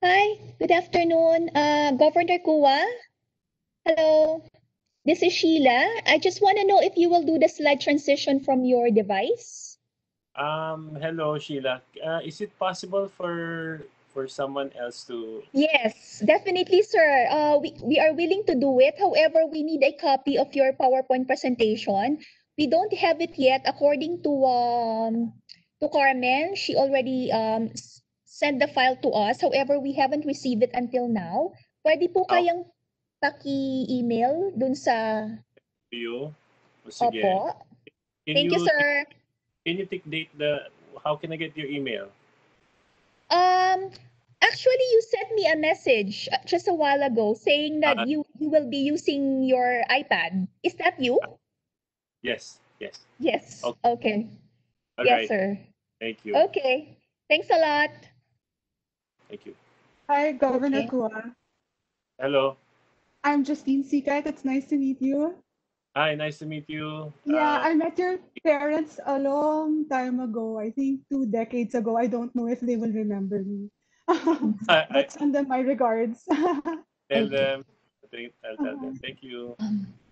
Hi, good afternoon, uh, Governor Cua. Hello, this is Sheila. I just want to know if you will do the slide transition from your device. Um, hello, Sheila. Uh, is it possible for for someone else to? Yes, definitely, sir. Uh, we, we are willing to do it. However, we need a copy of your PowerPoint presentation. We don't have it yet. According to um, to Carmen, she already um, s- sent the file to us. However, we haven't received it until now. Pwede po Oh. kayang paki-email dun sa you? O, sige. Opo. Can Thank you, sir. Can you dictate the? How can I get your email? Um, actually, you sent me a message uh, just a while ago saying that Uh, you you will be using your iPad. Is that you? Yes. Yes. Yes. Okay. Okay. All yes, right. sir. Thank you. Okay. Thanks a lot. Thank you. Hi, Governor Okay. Cua. Hello. I'm Justine Sicat. It's nice to meet you. Hi. Nice to meet you. Yeah, Uh, I met your parents a long time ago. I think two decades ago. I don't know if they will remember me. I, I send them my regards. tell them. Thank- I'll tell them. Thank you.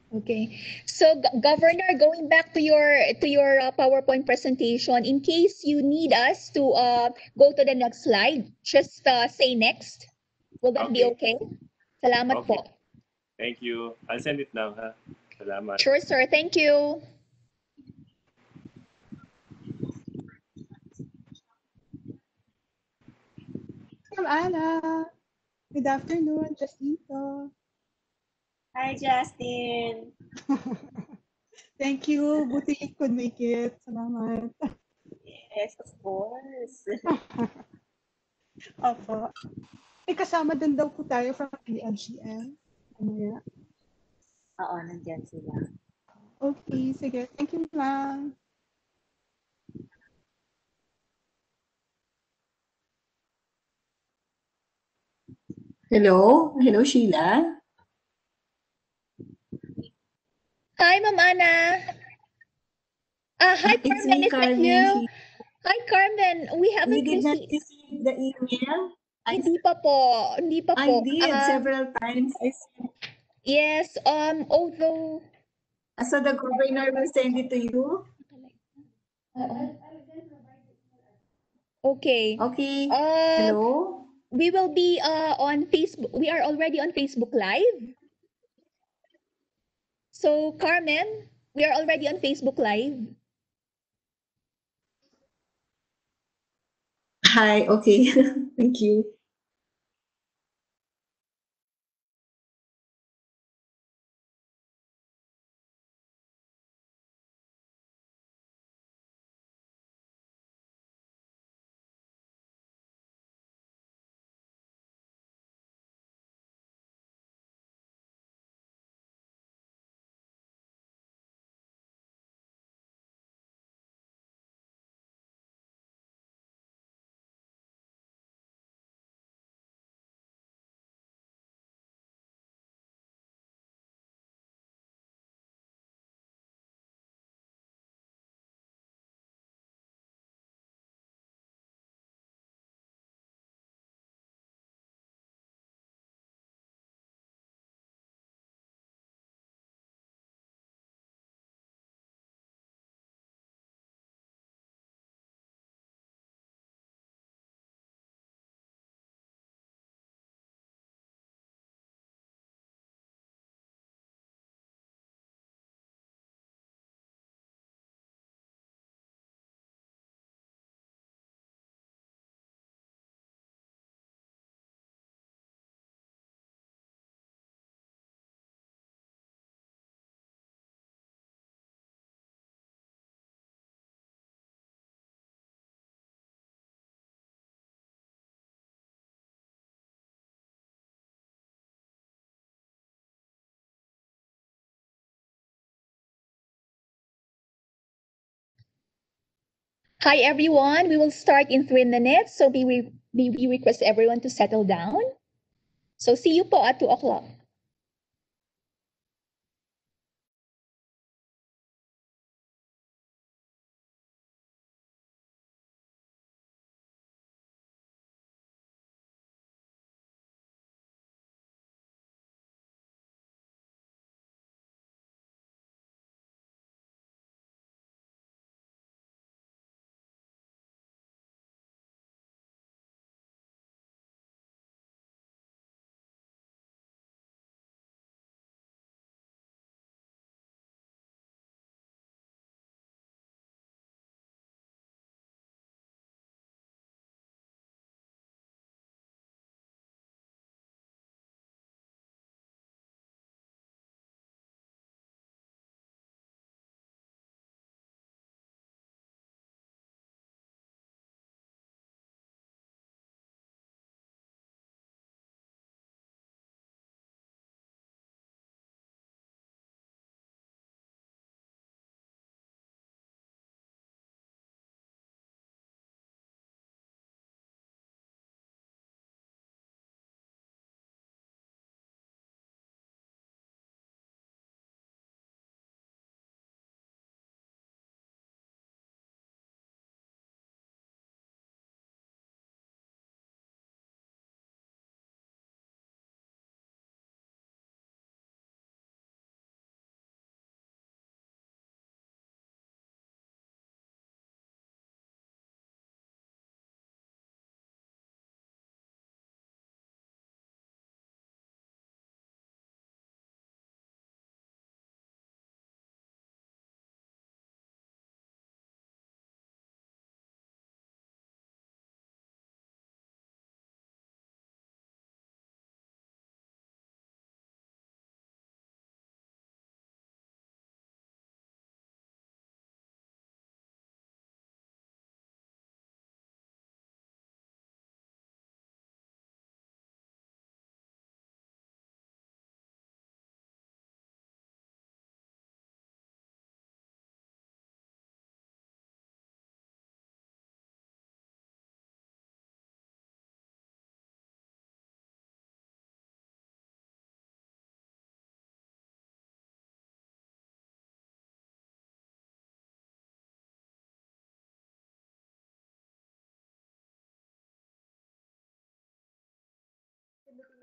Okay. So, G- Governor, going back to your to your uh, PowerPoint presentation, in case you need us to uh, go to the next slide, just uh, say next. Will that be okay? Salamat Okay. po. Thank you. I'll send it now. Ha. Salamat. Sure, sir. Thank you. From Anna. Good afternoon, Justito. Hi, Justin. Thank you. Buti you could make it. Salamat. Yes, of course. Opo. May kasama din daw po tayo from PLGM. Mamaya. Oo, nandyan sila. Okay, sige. Thank you, ma'am. Hello? Hello, Sheila? Hi, Ma'am Ana. Ah, hi, It's Carmen. me, Is that Carmen. you? Hi, Carmen. We haven't did not received. receive the email? I, Hindi pa po. Hindi pa I did Ah, several times. I sent, yes, um, although... so the governor will send it to you? Oo. Okay. Okay. Uh, Hello? we will be uh, on Facebook. We are already on Facebook Live. So, Carmen, we are already on Facebook Live. Hi, okay. Thank you. Hi, everyone. We will start in three minutes. So we, we, we request everyone to settle down. So see you po at 2 o'clock.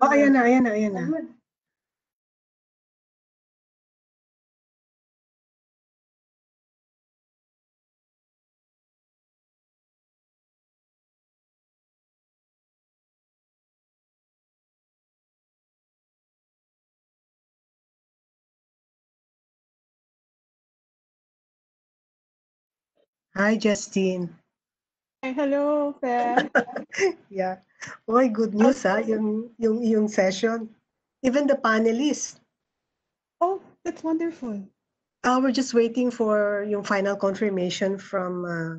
Oh, ayan na, ayan na, ayan na. Hi, Justine. Hi, hello, Fair. Yeah. Oy, good news ha, yung, yung, yung session. Even the panelists, oh, that's wonderful. uh, we're just waiting for yung final confirmation from uh,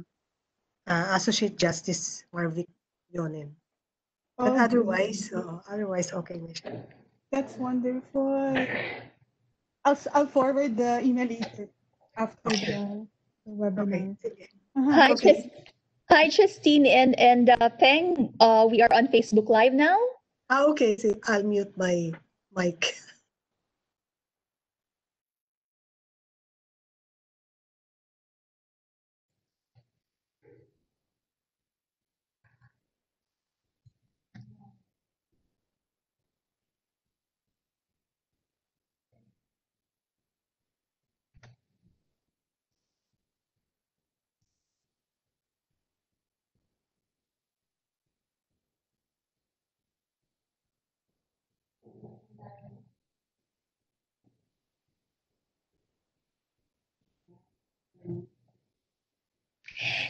uh, Associate Justice Marvic Leonen. But Oh, good. otherwise, oo, otherwise okay na siya. That's wonderful. I'll, s- I'll forward the email later after the, the Okay, webinar. sige. Uh-huh. Hi, Okay. Chris. Hi, Justine and and uh, Peng. Uh, we are on Facebook Live now. Ah, okay, I'll mute my mic.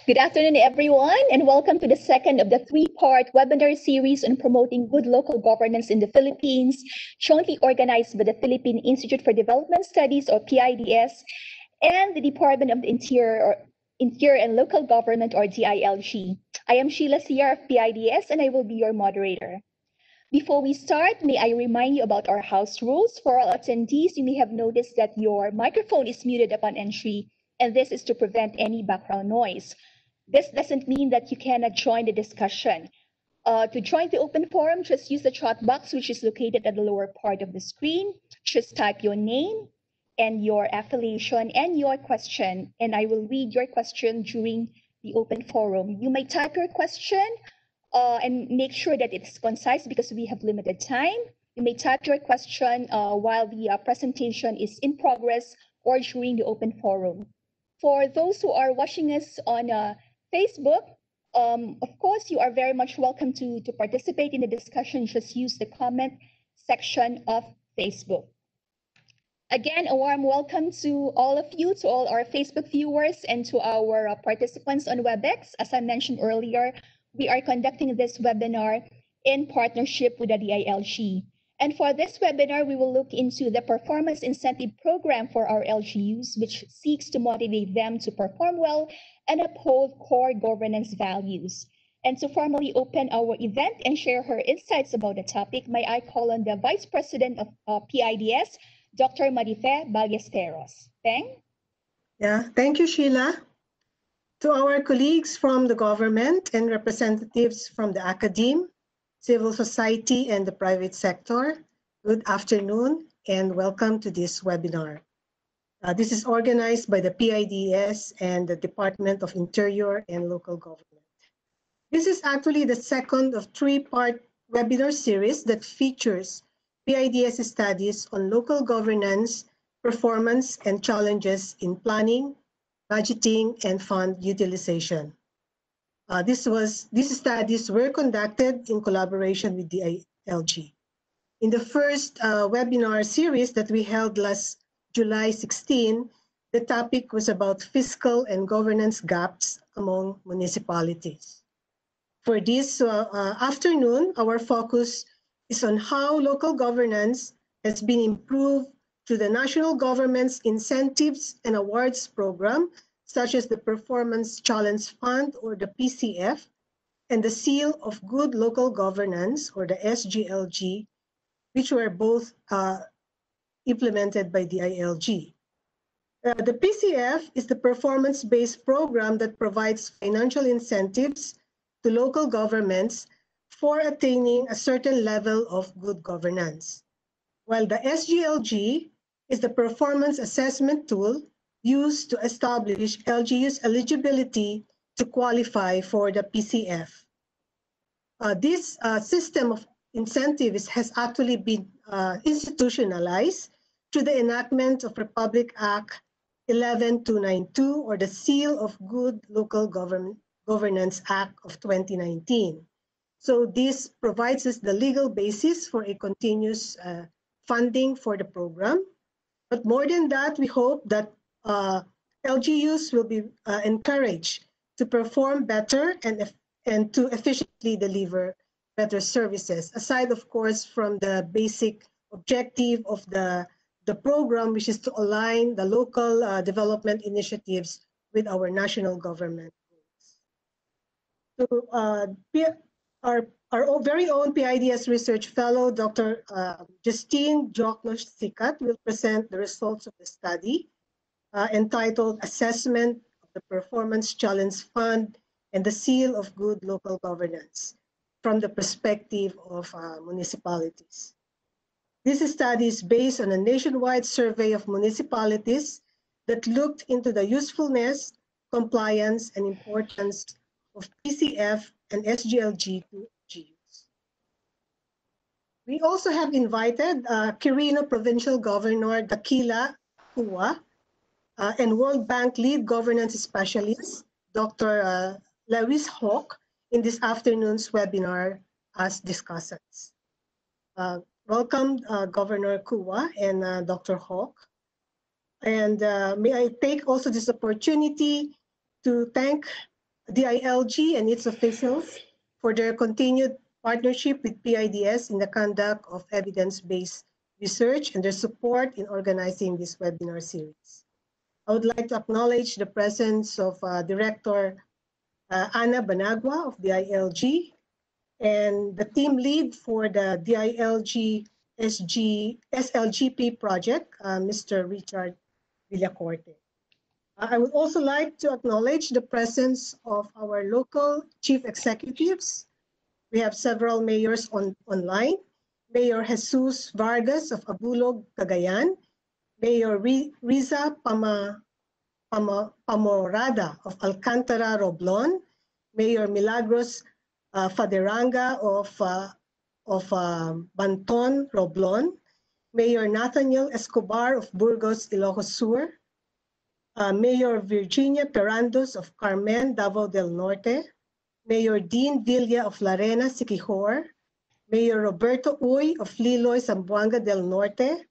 Good afternoon, everyone, and welcome to the second of the three-part webinar series on promoting good local governance in the Philippines, jointly organized by the Philippine Institute for Development Studies, or PIDS, and the Department of the Interior, or Interior and Local Government, or DILG. I am Sheila Siar of PIDS, and I will be your moderator. Before we start, may I remind you about our house rules. For all attendees, you may have noticed that your microphone is muted upon entry, and this is to prevent any background noise. This doesn't mean that you cannot join the discussion. Uh, to join the open forum, just use the chat box, which is located at the lower part of the screen. Just type your name and your affiliation and your question, and I will read your question during the open forum. You may type your question uh, and make sure that it's concise because we have limited time. You may type your question uh, while the uh, presentation is in progress or during the open forum. For those who are watching us on uh, Facebook, um, of course, you are very much welcome to, to participate in the discussion. Just use the comment section of Facebook. Again, a warm welcome to all of you, to all our Facebook viewers, and to our uh, participants on WebEx. As I mentioned earlier, we are conducting this webinar in partnership with the DILG. And for this webinar, we will look into the performance incentive program for our LGUs, which seeks to motivate them to perform well and uphold core governance values. And to formally open our event and share her insights about the topic, may I call on the Vice President of uh, PIDS, Dr. Marife Ballesteros. Peng? Yeah, thank you, Sheila. To our colleagues from the government and representatives from the academe, civil society, and the private sector, good afternoon and welcome to this webinar. Uh, this is organized by the PIDS and the Department of Interior and Local Government. This is actually the second of three-part webinar series that features PIDS studies on local governance, performance, and challenges in planning, budgeting, and fund utilization. Uh, this was, these studies were conducted in collaboration with the ILG. In the first uh, webinar series that we held last July 16, the topic was about fiscal and governance gaps among municipalities. For this uh, uh, afternoon, our focus is on how local governance has been improved through the national government's incentives and awards program, such as the Performance Challenge Fund or the PCF, and the Seal of Good Local Governance or the SGLG, which were both uh, implemented by DILG. Uh, the PCF is the performance-based program that provides financial incentives to local governments for attaining a certain level of good governance. While the SGLG is the performance assessment tool used to establish LGU's eligibility to qualify for the PCF. Uh, this uh, system of incentive is, has actually been uh, institutionalized through the enactment of Republic Act 11292 or the Seal of Good Local Government Governance Act of 2019. So this provides us the legal basis for a continuous uh, funding for the program. But more than that, we hope that uh, LGUs will be uh, encouraged to perform better and, and to efficiently deliver better services, aside, of course, from the basic objective of the, the program, which is to align the local uh, development initiatives with our national government. So uh, our, our own, very own PIDS research fellow, Dr. Uh, Justine Diokno-Sicat, will present the results of the study uh, entitled Assessment of the Performance Challenge Fund and the Seal of Good Local Governance from the perspective of uh, municipalities. This study is based on a nationwide survey of municipalities that looked into the usefulness, compliance, and importance of PCF and SGLG to LGUs. We also have invited uh, Quirino Provincial Governor Dakila Cua uh, and World Bank Lead Governance Specialist, Dr. Uh, Lewis Hawke, in this afternoon's webinar as discussants. Uh, welcome, uh, Governor Cua and uh, Dr. Hawke. And uh, may I take also this opportunity to thank DILG and its officials for their continued partnership with PIDS in the conduct of evidence-based research and their support in organizing this webinar series. I would like to acknowledge the presence of uh, Director uh, Anna Bonagua of DILG and the team lead for the DILG SG, SLGP project, uh, Mr. Richard Villacorte. I would also like to acknowledge the presence of our local chief executives. We have several mayors on, online. Mayor Jesus Vargas of Abulog, Cagayan. Mayor Riza Pama, Pama, Pamorada of Alcantara, Romblon. Mayor Milagros uh, Faderanga of, uh, of um, Banton, Romblon. Mayor Nathaniel Escobar of Burgos, Ilocos Sur. Uh, Mayor Virginia Perandos of Carmen, Davao del Norte, Mayor Dean Villa of Larena, Siquijor, Mayor Roberto Uy of Liloy, Zamboanga del Norte,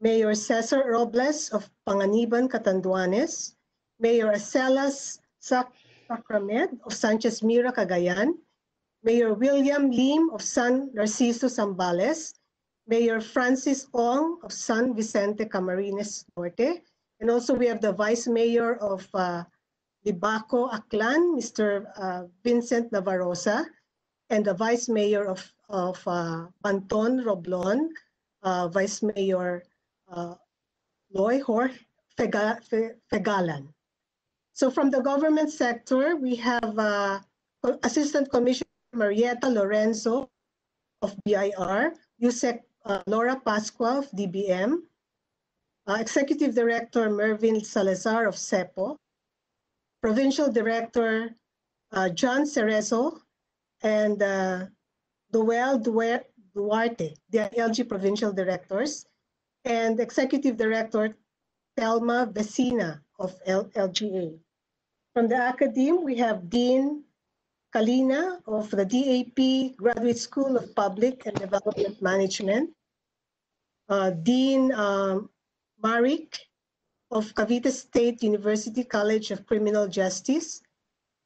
Mayor Cesar Robles of Panganiban, Catanduanes, Mayor Acelas Sac Sacramed of Sanchez Mira, Cagayan, Mayor William Lim of San Narciso, Zambales, Mayor Francis Ong of San Vicente, Camarines Norte, and also we have the Vice Mayor of uh, Libacao, Aklan, Mr. Uh, Vincent Navarrosa, and the Vice Mayor of, of uh, Romblon, uh, Vice Mayor uh, Loy Jorge Fega- Fegalan. So from the government sector, we have uh, Assistant Commissioner Marietta Lorenzo of BIR, USEC uh, Laura Pascua of DBM, uh, Executive Director Mervyn Salazar of CEPO, Provincial Director uh, John Cerezo, and uh, Duel Duarte, the LG Provincial Directors, and Executive Director Thelma Vecina of L- LGA. From the academe, we have Dean Kalina of the DAP Graduate School of Public and Development Management, uh, Dean um, Marik of Cavite State University College of Criminal Justice,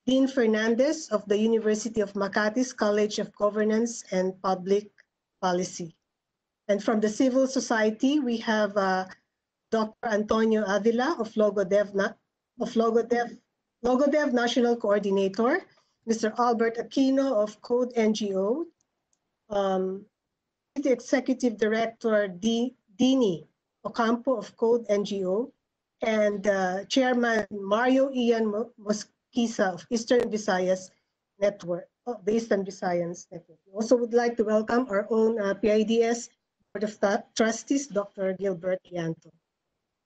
Dean Fernandez of the University of Makati's College of Governance and Public Policy. And from the civil society, we have uh, Dr. Antonio Avila of LogoDev, of LogoDev, LogoDev National Coordinator, Mr. Albert Aquino of Code NGO, um, the Executive Director D- Dini Ocampo of Code NGO, and uh, Chairman Mario Ian Mo- Mosquisa of Eastern Visayas Network, oh, the Eastern Visayas Network. We Also would like to welcome our own uh, PIDS Board of Trustees, Dr. Gilbert Llanto.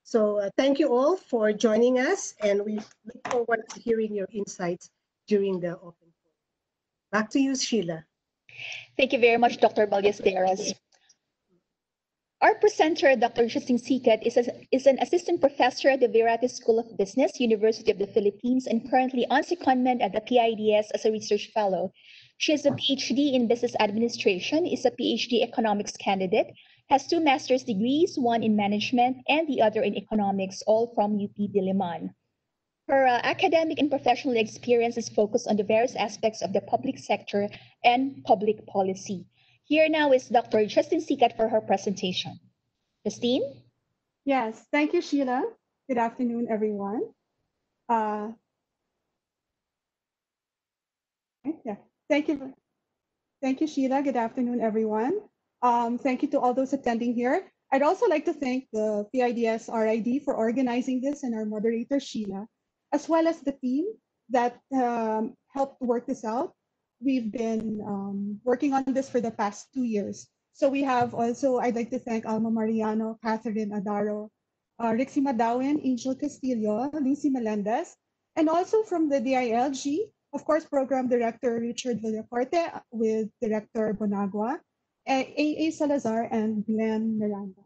So uh, thank you all for joining us, and we look forward to hearing your insights during the open forum. Back to you, Sheila. Thank you very much, Dr. Ballesteros. Our presenter, Dr. Justin Sicat, is, a, is an assistant professor at the Virata School of Business, University of the Philippines, and currently on secondment at the PIDS as a research fellow. She has a PhD in business administration, is a PhD economics candidate, has two master's degrees, one in management and the other in economics, all from UP Diliman. Her uh, academic and professional experience is focused on the various aspects of the public sector and public policy. Here now is Dr. Justin Sicat for her presentation. Justine? Yes, thank you, Sheila. Good afternoon, everyone. Uh, yeah, thank you. Thank you, Sheila. Good afternoon, everyone. Um, thank you to all those attending here. I'd also like to thank the PIDS RID for organizing this and our moderator, Sheila, as well as the team that um, helped work this out. We've been um, working on this for the past two years. So we have also, I'd like to thank Alma Mariano, Catherine Adaro, uh, Rixie Madawin, Angel Castillo, Lucy Melendez, and also from the DILG, of course, Program Director Richard Villacorte with Director Bonagua, AA Salazar, and Glenn Miranda.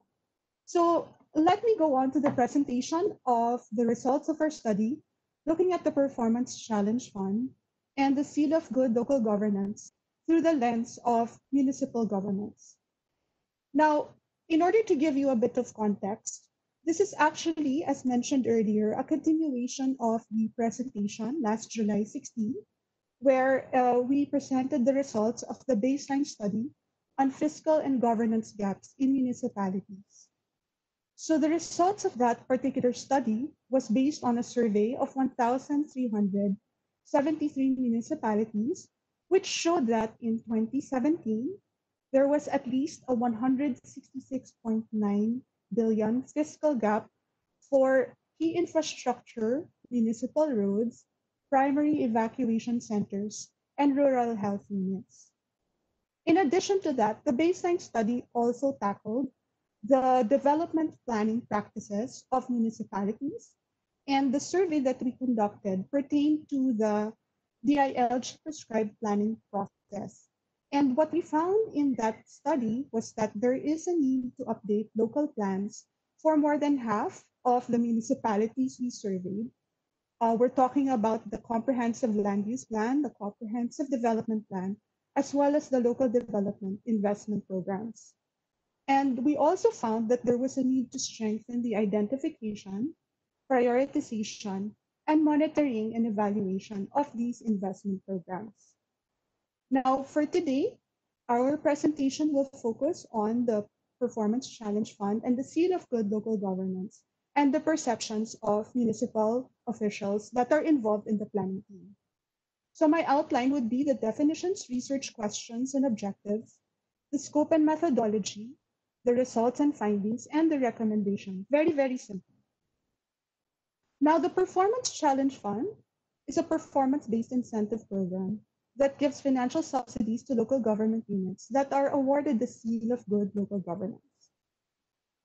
So let me go on to the presentation of the results of our study, looking at the Performance Challenge Fund and the Seal of Good Local Governance through the lens of municipal governance. Now, in order to give you a bit of context, this is actually, as mentioned earlier, a continuation of the presentation last July 16, where uh, we presented the results of the baseline study on fiscal and governance gaps in municipalities. So the results of that particular study was based on a survey of 1,373 municipalities, which showed that in 2017, there was at least a 166.9 billion fiscal gap for key infrastructure, municipal roads, primary evacuation centers, and rural health units. In addition to that, the baseline study also tackled the development planning practices of municipalities, and the survey that we conducted pertained to the DILG prescribed planning process. And what we found in that study was that there is a need to update local plans for more than half of the municipalities we surveyed. Uh, we're talking about the comprehensive land use plan, the comprehensive development plan, as well as the local development investment programs. And we also found that there was a need to strengthen the identification, prioritization, and monitoring and evaluation of these investment programs. Now, for today, our presentation will focus on the Performance Challenge Fund and the Seal of Good Local Governance and the perceptions of municipal officials that are involved in the planning team. So my outline would be the definitions, research questions, and objectives, the scope and methodology, the results and findings, and the recommendation. Very, very simple. Now, the Performance Challenge Fund is a performance-based incentive program that gives financial subsidies to local government units that are awarded the Seal of Good Local Governance.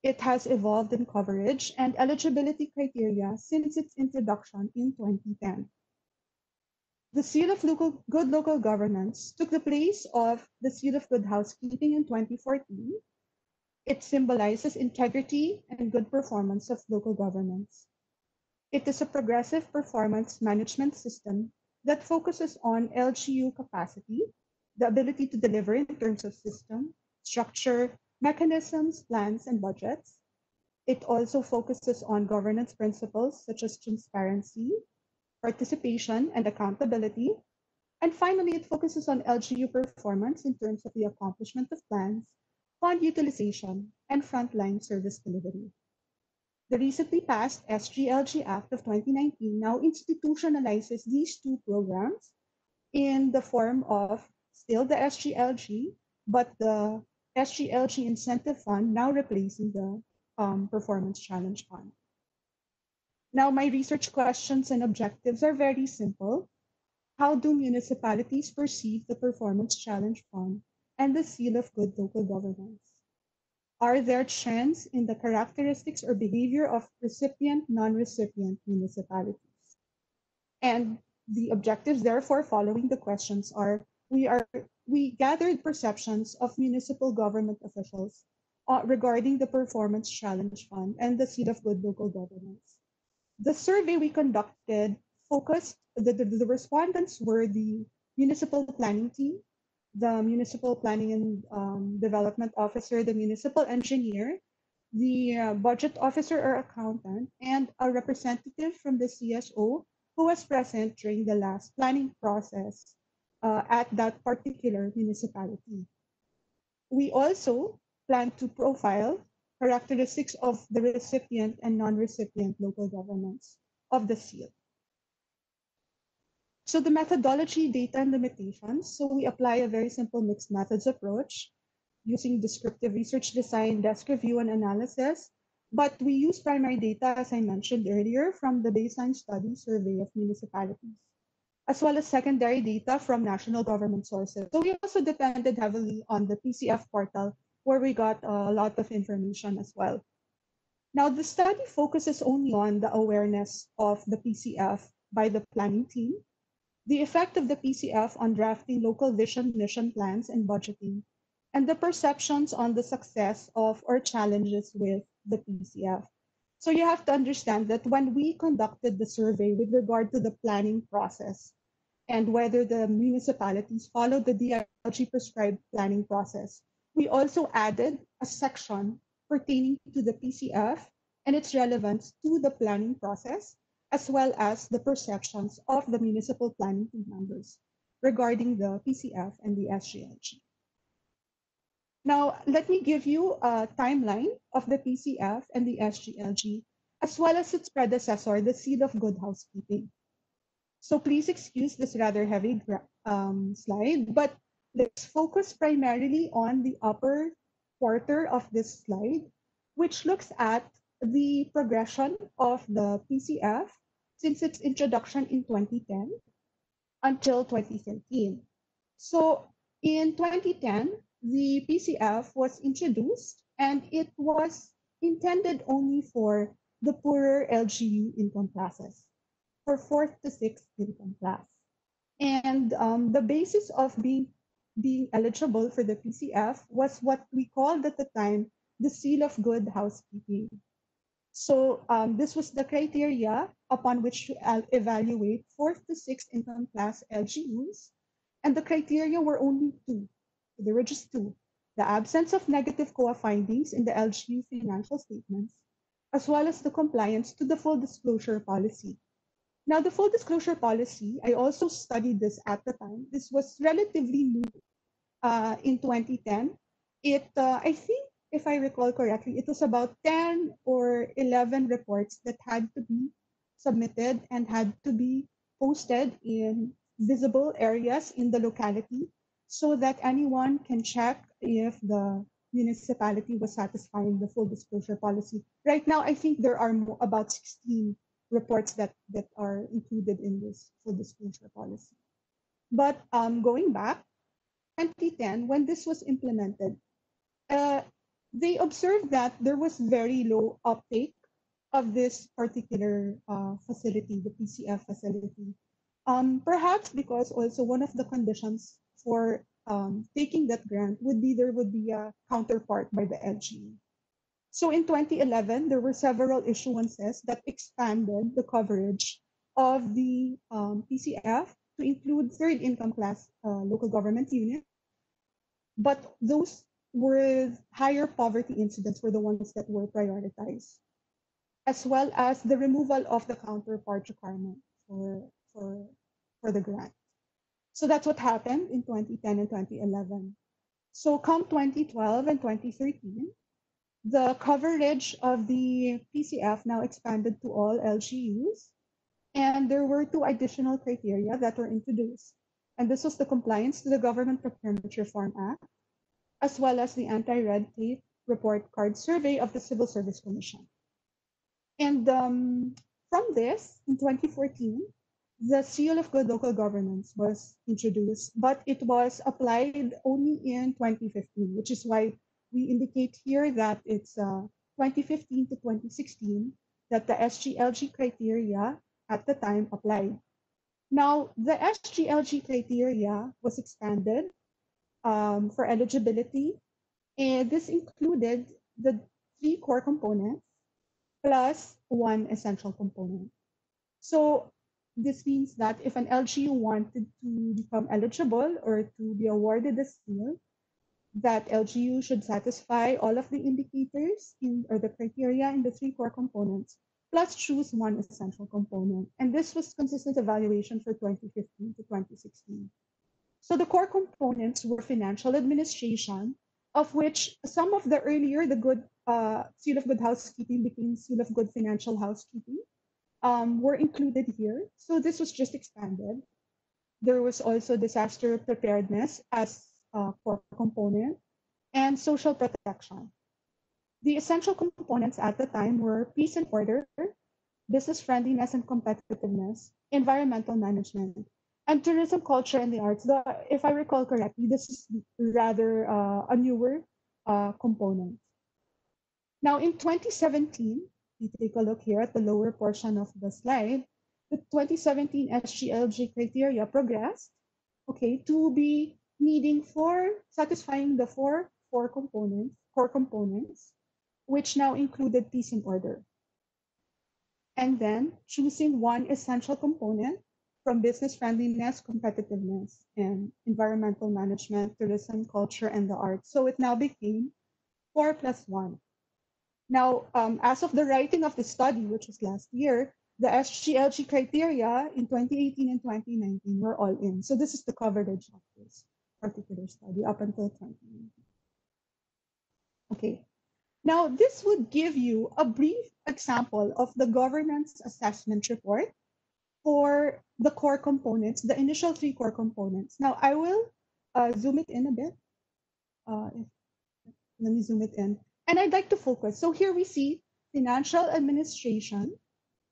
It has evolved in coverage and eligibility criteria since its introduction in 2010. The Seal of local, Good Local Governance took the place of the Seal of Good Housekeeping in 2014. It symbolizes integrity and good performance of local governments. It is a progressive performance management system that focuses on LGU capacity, the ability to deliver in terms of system, structure, mechanisms, plans, and budgets. It also focuses on governance principles such as transparency, participation, and accountability. And finally, it focuses on LGU performance in terms of the accomplishment of plans, fund utilization, and frontline service delivery. The recently passed SGLG Act of 2019 now institutionalizes these two programs in the form of still the SGLG, but the SGLG Incentive Fund now replacing the um, Performance Challenge Fund. Now, my research questions and objectives are very simple. How do municipalities perceive the Performance Challenge Fund and the Seal of Good Local Governance? Are there trends in the characteristics or behavior of recipient, non-recipient municipalities? And the objectives, therefore, following the questions are, we are we gathered perceptions of municipal government officials uh, regarding the Performance Challenge Fund and the seal of good local governance. The survey we conducted focused, the, the, the respondents were the municipal planning team, the municipal planning and um, development officer, the municipal engineer, the uh, budget officer or accountant, and a representative from the CSO who was present during the last planning process uh, at that particular municipality. We also plan to profile characteristics of the recipient and non-recipient local governments of the seal. So the methodology, data, and limitations. So we apply a very simple mixed methods approach using descriptive research design, desk review, and analysis. But we use primary data, as I mentioned earlier, from the baseline study survey of municipalities, as well as secondary data from national government sources. So we also depended heavily on the PCF portal, where we got a lot of information as well. Now, the study focuses only on the awareness of the PCF by the planning team the effect of the PCF on drafting local vision mission plans and budgeting, and the perceptions on the success of or challenges with the PCF. So you have to understand that when we conducted the survey with regard to the planning process and whether the municipalities followed the DILG prescribed planning process, we also added a section pertaining to the PCF and its relevance to the planning process as well as the perceptions of the municipal planning team members regarding the PCF and the SGLG. Now, let me give you a timeline of the PCF and the SGLG, as well as its predecessor, the Seal of Good Housekeeping. So please excuse this rather heavy um, slide, but let's focus primarily on the upper quarter of this slide, which looks at the progression of the PCF since its introduction in 2010 until 2013. So in 2010, the PCF was introduced and it was intended only for the poorer LGU income classes, for fourth to sixth income class. And um, the basis of being, being eligible for the PCF was what we called at the time the seal of good housekeeping. So um, this was the criteria upon which to evaluate fourth to sixth income class LGUs. And the criteria were only two. There were just two. The absence of negative COA findings in the LGU financial statements, as well as the compliance to the full disclosure policy. Now, the full disclosure policy, I also studied this at the time. This was relatively new uh, in 2010. It, uh, I think, if I recall correctly, it was about 10 or 11 reports that had to be submitted and had to be posted in visible areas in the locality so that anyone can check if the municipality was satisfying the full disclosure policy. Right now, I think there are more, about 16 reports that, that are included in this full disclosure policy. But um, going back, 2010, when this was implemented, uh, they observed that there was very low uptake of this particular uh, facility, the PCF facility. Um, perhaps because also one of the conditions for um, taking that grant would be there would be a counterpart by the LG. So in 2011, there were several issuances that expanded the coverage of the um, PCF to include third income class uh, local government units. But those with higher poverty incidents were the ones that were prioritized, as well as the removal of the counterpart requirement for, for, for the grant. So that's what happened in 2010 and 2011. So come 2012 and 2013, the coverage of the PCF now expanded to all LGUs, and there were two additional criteria that were introduced. And this was the compliance to the Government Procurement Reform Act as well as the anti-red tape report card survey of the Civil Service Commission. And um, from this, in 2014, the seal of good local governance was introduced, but it was applied only in 2015, which is why we indicate here that it's uh, 2015 to 2016 that the SGLG criteria at the time applied. Now, the SGLG criteria was expanded um, for eligibility. And this included the three core components plus one essential component. So this means that if an LGU wanted to become eligible or to be awarded a seal, that LGU should satisfy all of the indicators in or the criteria in the three core components, plus choose one essential component. And this was consistent evaluation for 2015 to 2016. So the core components were financial administration, of which some of the earlier, the good uh, seal of good housekeeping became seal of good financial housekeeping, um, were included here. So this was just expanded. There was also disaster preparedness as a core component and social protection. The essential components at the time were peace and order, business friendliness and competitiveness, environmental management, and tourism, culture, and the arts. The, if I recall correctly, this is rather uh, a newer uh, component. Now, in 2017, we take a look here at the lower portion of the slide. The 2017 SGLG criteria progressed, okay, to be needing for satisfying the four four components, core components, which now included and order. And then choosing one essential component from business friendliness, competitiveness, and environmental management, tourism, culture, and the arts. So it now became four plus one. Now, um, as of the writing of the study, which was last year, the SGLG criteria in 2018 and 2019 were all in. So this is the coverage of this particular study up until 2019. Okay. Now, this would give you a brief example of the governance assessment report for the core components, the initial three core components. Now, I will uh, zoom it in a bit. Uh, let me zoom it in. And I'd like to focus. So here we see financial administration,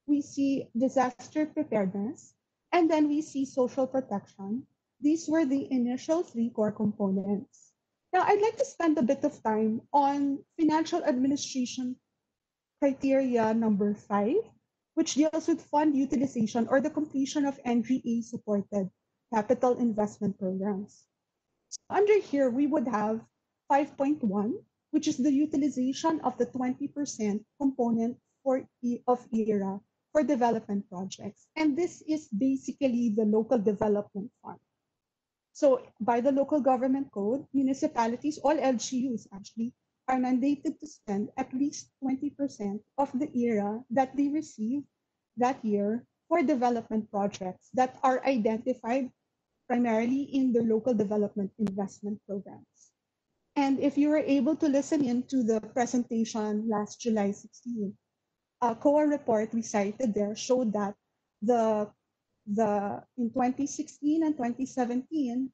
we see disaster preparedness, and then we see social protection. These were the initial three core components. Now, I'd like to spend a bit of time on financial administration criteria number five, which deals with fund utilization or the completion of NGA supported capital investment programs. Under here, we would have 5.1, which is the utilization of the 20% component for e of ERA for development projects. And this is basically the local development fund. So by the local government code, municipalities, all LGUs actually, are mandated to spend at least 20% of the ERA that they receive that year for development projects that are identified primarily in the local development investment programs. And if you were able to listen in to the presentation last July 16, a COA report we cited there showed that the, the in 2016 and 2017,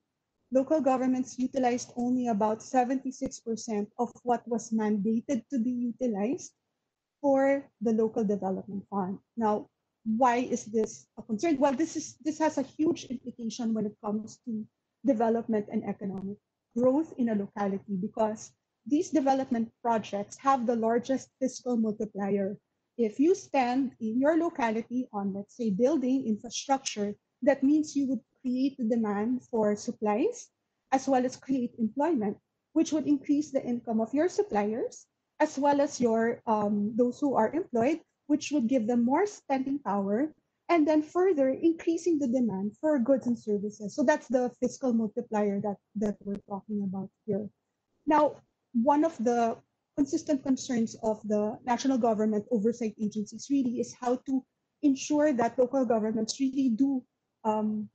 local governments utilized only about 76% of what was mandated to be utilized for the local development fund. Now, why is this a concern? Well, this is this has a huge implication when it comes to development and economic growth in a locality because these development projects have the largest fiscal multiplier. If you spend in your locality on, let's say, building infrastructure, that means you would create the demand for supplies as well as create employment, which would increase the income of your suppliers as well as your um, those who are employed, which would give them more spending power and then further increasing the demand for goods and services. So that's the fiscal multiplier that, that we're talking about here. Now, one of the consistent concerns of the national government oversight agencies really is how to ensure that local governments really do um,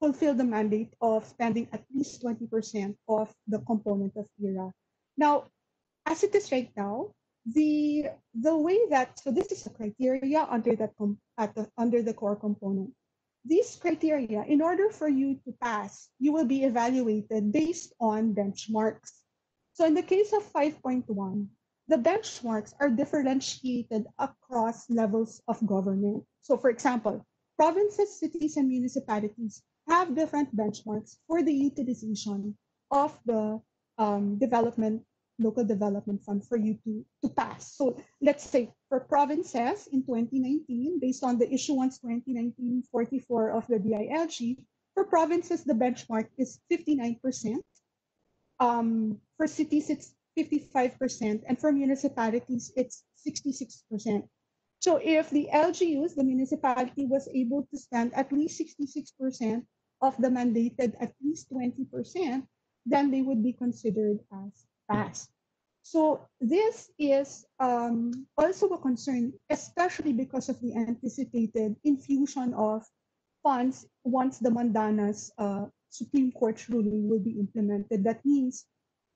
fulfill the mandate of spending at least 20% of the component of ERA. Now, as it is right now, the the way that so this is a criteria under that at the under the core component. These criteria in order for you to pass you will be evaluated based on benchmarks. So in the case of 5.1 the benchmarks are differentiated across levels of government. So for example provinces cities and municipalities have different benchmarks for the utilization of the um, development local development fund for you to, to pass. So let's say for provinces in 2019, based on the issuance 2019-44 of the DILG, for provinces, the benchmark is 59%. Um, for cities, it's 55%, and for municipalities, it's 66%. So if the LGUs, the municipality, was able to spend at least 66% of the mandated at least 20%, then they would be considered as passed. So this is um, also a concern, especially because of the anticipated infusion of funds once the Mandanas uh, Supreme Court ruling will be implemented. That means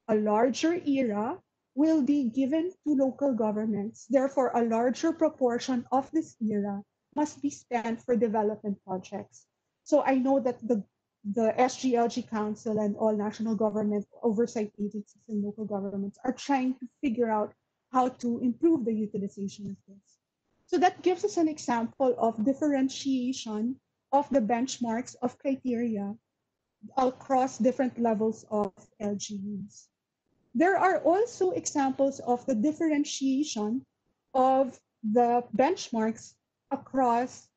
a larger era will be given to local governments. Therefore, a larger proportion of this era must be spent for development projects. So I know that the the SGLG Council and all national government oversight agencies and local governments are trying to figure out how to improve the utilization of this. So that gives us an example of differentiation of the benchmarks of criteria across different levels of LGUs. There are also examples of the differentiation of the benchmarks across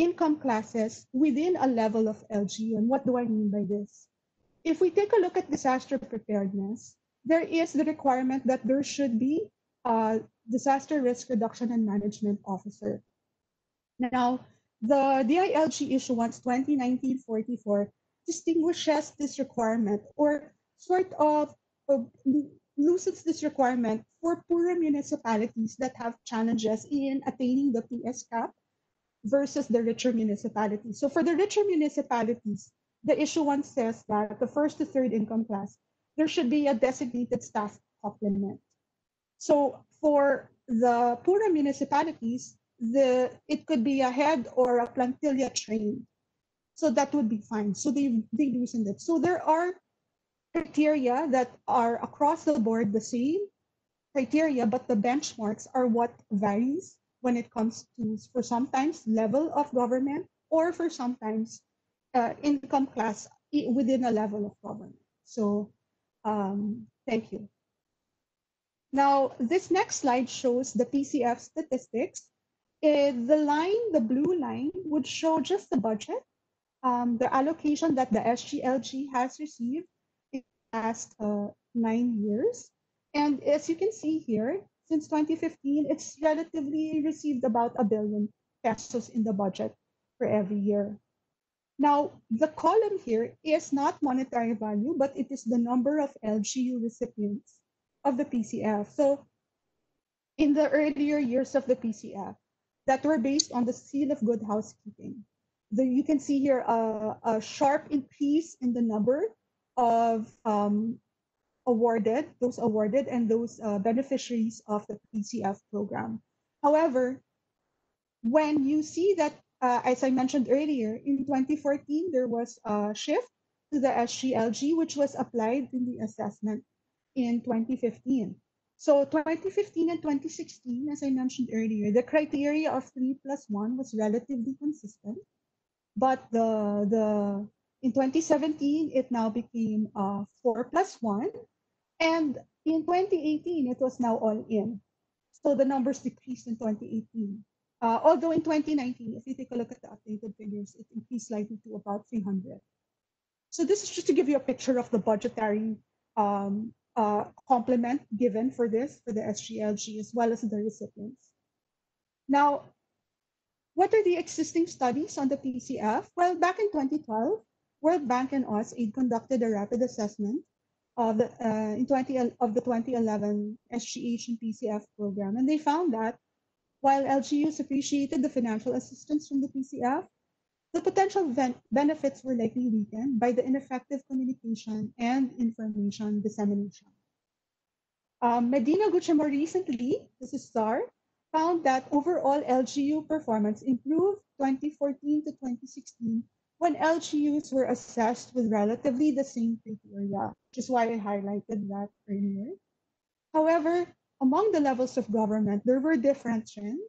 income classes within a level of LGU. And what do I mean by this? If we take a look at disaster preparedness, there is the requirement that there should be a disaster risk reduction and management officer. Now, the DILG issuance 2019-44 distinguishes this requirement or sort of uh, loosens this requirement for poorer municipalities that have challenges in attaining the PS cap versus the richer municipalities. So for the richer municipalities, the issue issuance says that the first to third income class, there should be a designated staff complement. So for the poorer municipalities, the it could be a head or a plantilla trained. So that would be fine. So they they loosened it. So there are criteria that are across the board the same criteria, but the benchmarks are what varies when it comes to, for sometimes level of government or for sometimes uh, income class within a level of government. So um, thank you. Now, this next slide shows the PCF statistics. Uh, the line, the blue line, would show just the budget, um, the allocation that the SGLG has received in the past uh, nine years. And as you can see here, since 2015, it's relatively received about a billion pesos in the budget for every year. Now, the column here is not monetary value, but it is the number of LGU recipients of the PCF. So in the earlier years of the PCF that were based on the seal of good housekeeping, the, you can see here a, a sharp increase in the number of um, awarded, those awarded, and those uh, beneficiaries of the PCF program. However, when you see that, uh, as I mentioned earlier, in 2014, there was a shift to the SGLG, which was applied in the assessment in 2015. So 2015 and 2016, as I mentioned earlier, the criteria of 3 plus 1 was relatively consistent. But the, the in 2017, it now became uh, 4 plus 1. And in 2018, it was now all in. So the numbers decreased in 2018. Uh, although in 2019, if you take a look at the updated figures, it increased slightly to about 300. So this is just to give you a picture of the budgetary um, uh, complement given for this, for the SGLG, as well as the recipients. Now, what are the existing studies on the PCF? Well, back in 2012, World Bank and USAID conducted a rapid assessment of the, uh, in 20, of the 2011 SGH and PCF program. And they found that while LGUs appreciated the financial assistance from the PCF, the potential benefits were likely weakened by the ineffective communication and information dissemination. Um, Medina Guce more recently, this is STAR, found that overall LGU performance improved 2014 to 2016 when LGUs were assessed with relatively the same criteria, which is why I highlighted that earlier. However, among the levels of government, there were different trends.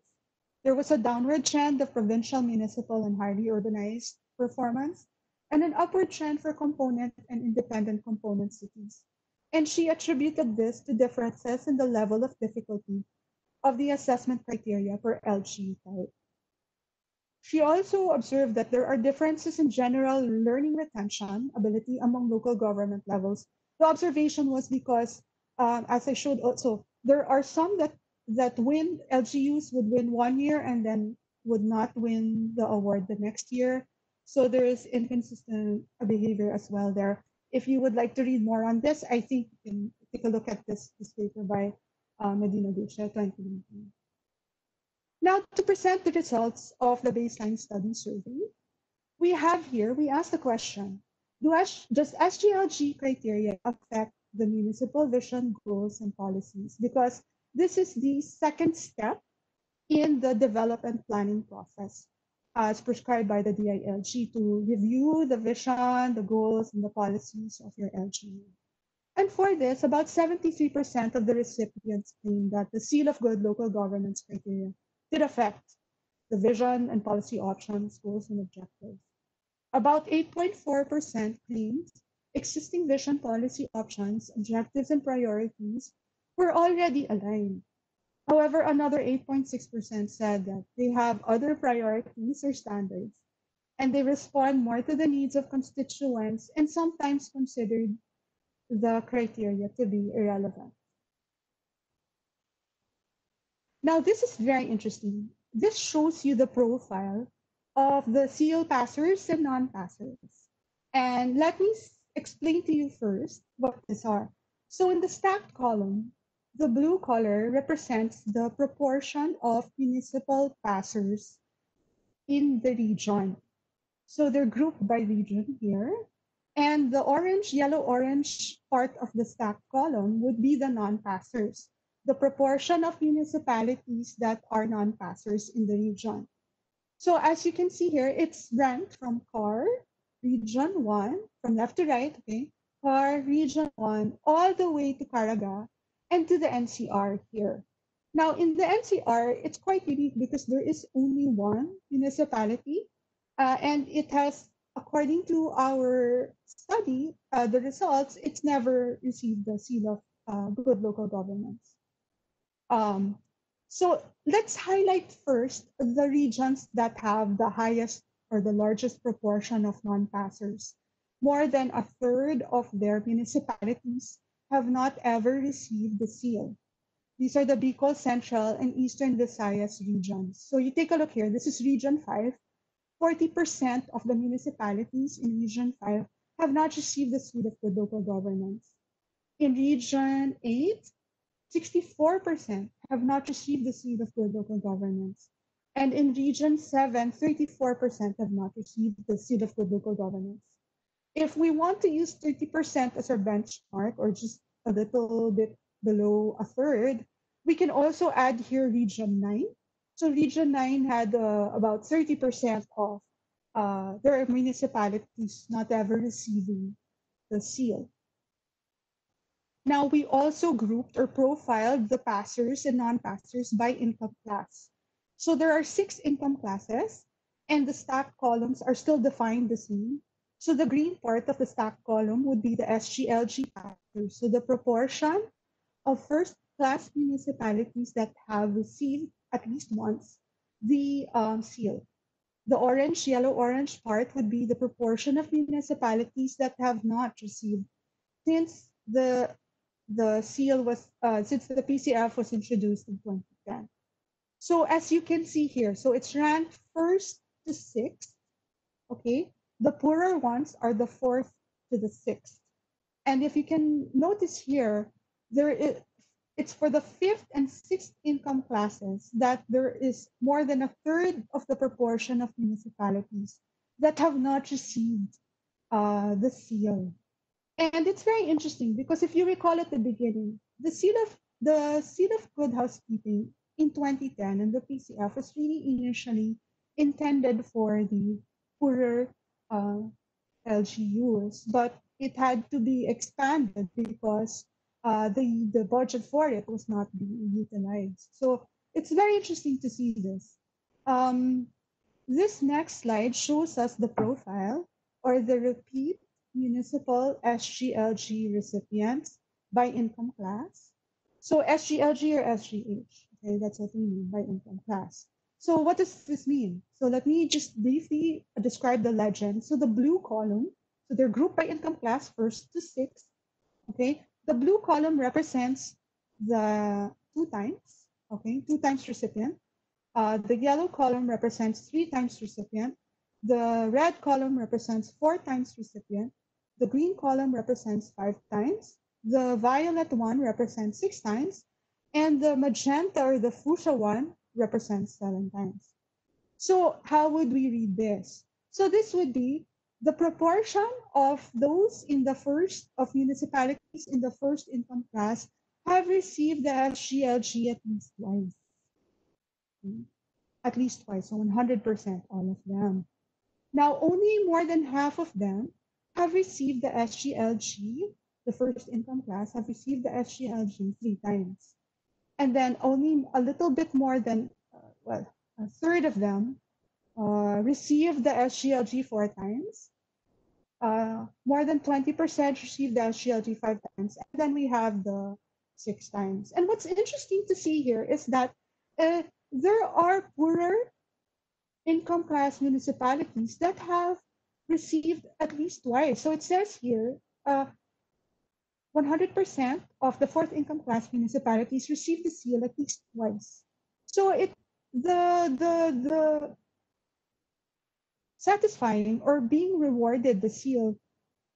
There was a downward trend of provincial, municipal, and highly urbanized performance, and an upward trend for component and independent component cities. And she attributed this to differences in the level of difficulty of the assessment criteria for LGU type. She also observed that there are differences in general learning retention ability among local government levels, The observation was because, um, as I showed also, there are some that that win LGUs would win one year and then would not win the award the next year. So there is inconsistent behavior as well there. If you would like to read more on this, I think you can take a look at this, this paper by uh, Medina Guce, 2019. Now to present the results of the baseline study survey, we have here, we ask the question, does SGLG criteria affect the municipal vision, goals, and policies? Because this is the second step in the development planning process as prescribed by the DILG to review the vision, the goals, and the policies of your LGU. And for this, about 73% of the recipients claim that the seal of good local governance criteria did affect the vision and policy options, goals, and objectives. About 8.4% claimed existing vision policy options, objectives, and priorities were already aligned. However, another 8.6% said that they have other priorities or standards, and they respond more to the needs of constituents and sometimes considered the criteria to be irrelevant. Now, this is very interesting. This shows you the profile of the seal passers and non-passers. And let me explain to you first what these are. So in the stacked column, the blue color represents the proportion of municipal passers in the region. So they're grouped by region here. And the orange, yellow, orange part of the stacked column would be the non-passers, the proportion of municipalities that are non-passers in the region. So as you can see here, it's ranked from CAR, Region 1, from left to right, okay? CAR, Region 1, all the way to Caraga, and to the NCR here. Now, in the NCR, it's quite unique because there is only one municipality, uh, and it has, according to our study, uh, the results, it's never received the seal of uh, good local governance. Um, so let's highlight first the regions that have the highest or the largest proportion of non-passers. More than a third of their municipalities have not ever received the seal. These are the Bicol Central and Eastern Visayas regions. So you take a look here. This is Region 5. 40% of the municipalities in Region 5 have not received the seal of good local governance. In Region 8, 64% have not received the seal of good local governance. And in Region 7, 34% have not received the seal of good local governance. If we want to use 30% as our benchmark or just a little bit below a third, we can also add here Region 9. So Region 9 had uh, about 30% of uh, their municipalities not ever receiving the seal. Now, we also grouped or profiled the passers and non-passers by income class. So there are six income classes, and the stacked columns are still defined the same. So the green part of the stacked column would be the SGLG passers. So the proportion of first-class municipalities that have received at least once the um, seal. The orange, yellow, orange part would be the proportion of municipalities that have not received since the the seal was uh, since the PCF was introduced in 2010. So as you can see here, so it's ranked first to sixth. Okay, the poorer ones are the fourth to the sixth. And if you can notice here, there is it's for the fifth and sixth income classes that there is more than a third of the proportion of municipalities that have not received uh, the seal. And it's very interesting because if you recall at the beginning, the seal of the seal of good housekeeping in 2010 and the PCF was really initially intended for the poorer uh, LGUs, but it had to be expanded because uh, the the budget for it was not being utilized. So it's very interesting to see this. Um, this next slide shows us the profile or the repeat municipal SGLG recipients by income class. So SGLG or SGH, okay, that's what we mean by income class. So what does this mean? So let me just briefly describe the legend. So the blue column, so they're grouped by income class first to sixth. Okay, the blue column represents the two times, okay, two times recipient. Uh, the yellow column represents three times recipient. The red column represents four times recipient. The green column represents five times. The violet one represents six times. And the magenta or the fuchsia one represents seven times. So how would we read this? So this would be the proportion of those in the first of municipalities in the first income class have received the SGLG at least twice. At least twice, so 100% all of them. Now, only more than half of them have received the SGLG, the first income class, have received the SGLG three times. And then only a little bit more than, uh, well, a third of them uh, received the SGLG four times. Uh, more than 20% received the SGLG five times. And then we have the six times. And what's interesting to see here is that uh, there are poorer income class municipalities that have received at least twice. So it says here, uh, 100% of the fourth income class municipalities received the seal at least twice. So it the the the satisfying or being rewarded the seal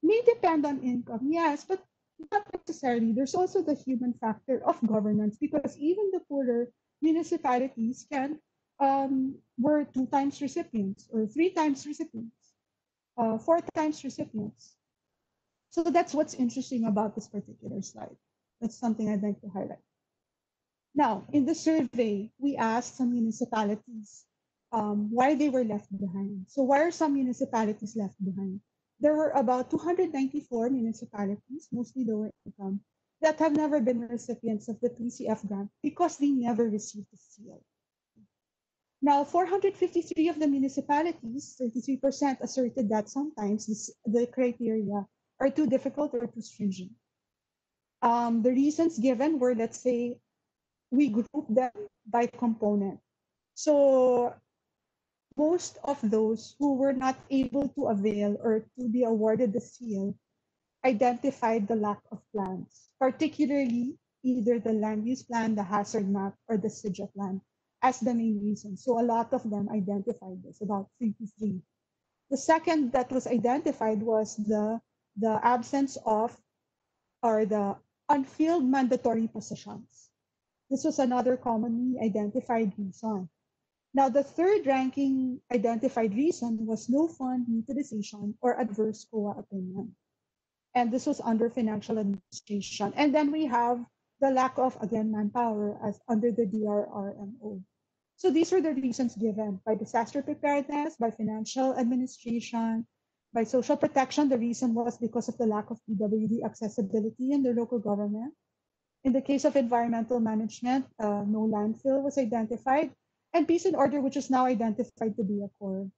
may depend on income, yes, but not necessarily. There's also the human factor of governance because even the poorer municipalities can um, were two times recipients or three times recipients, uh, four times recipients. So that's what's interesting about this particular slide. That's something I'd like to highlight. Now, in the survey, we asked some municipalities um, why they were left behind. So why are some municipalities left behind? There were about 294 municipalities, mostly lower income, that have never been recipients of the PCF grant because they never received the seal. Now, 453 of the municipalities, 33%, asserted that sometimes this, the criteria are too difficult or too stringent. Um, the reasons given were, let's say, we group them by component. So most of those who were not able to avail or to be awarded the seal identified the lack of plans, particularly either the land use plan, the hazard map, or the CIDRA plan as the main reason. So a lot of them identified this, about three to three. The second that was identified was the, the absence of or the unfilled mandatory positions. This was another commonly identified reason. Now, the third ranking identified reason was no fund utilization or adverse COA opinion. And this was under financial administration. And then we have the lack of, again, manpower as under the DRRMO. So these were the reasons given by disaster preparedness, by financial administration, by social protection. The reason was because of the lack of PWD accessibility in the local government. In the case of environmental management, uh, no landfill was identified and peace and order, which is now identified to be a core,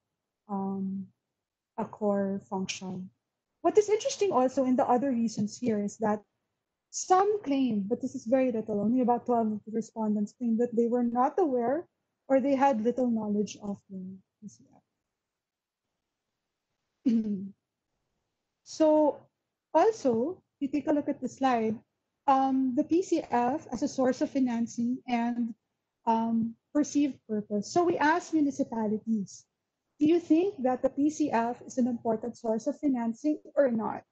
um, a core function. What is interesting also in the other reasons here is that some claim, but this is very little, only about 12 of the respondents claim that they were not aware or they had little knowledge of the PCF. so also, if you take a look at the slide, um, the PCF as a source of financing and um, perceived purpose. So we asked municipalities, do you think that the PCF is an important source of financing or not?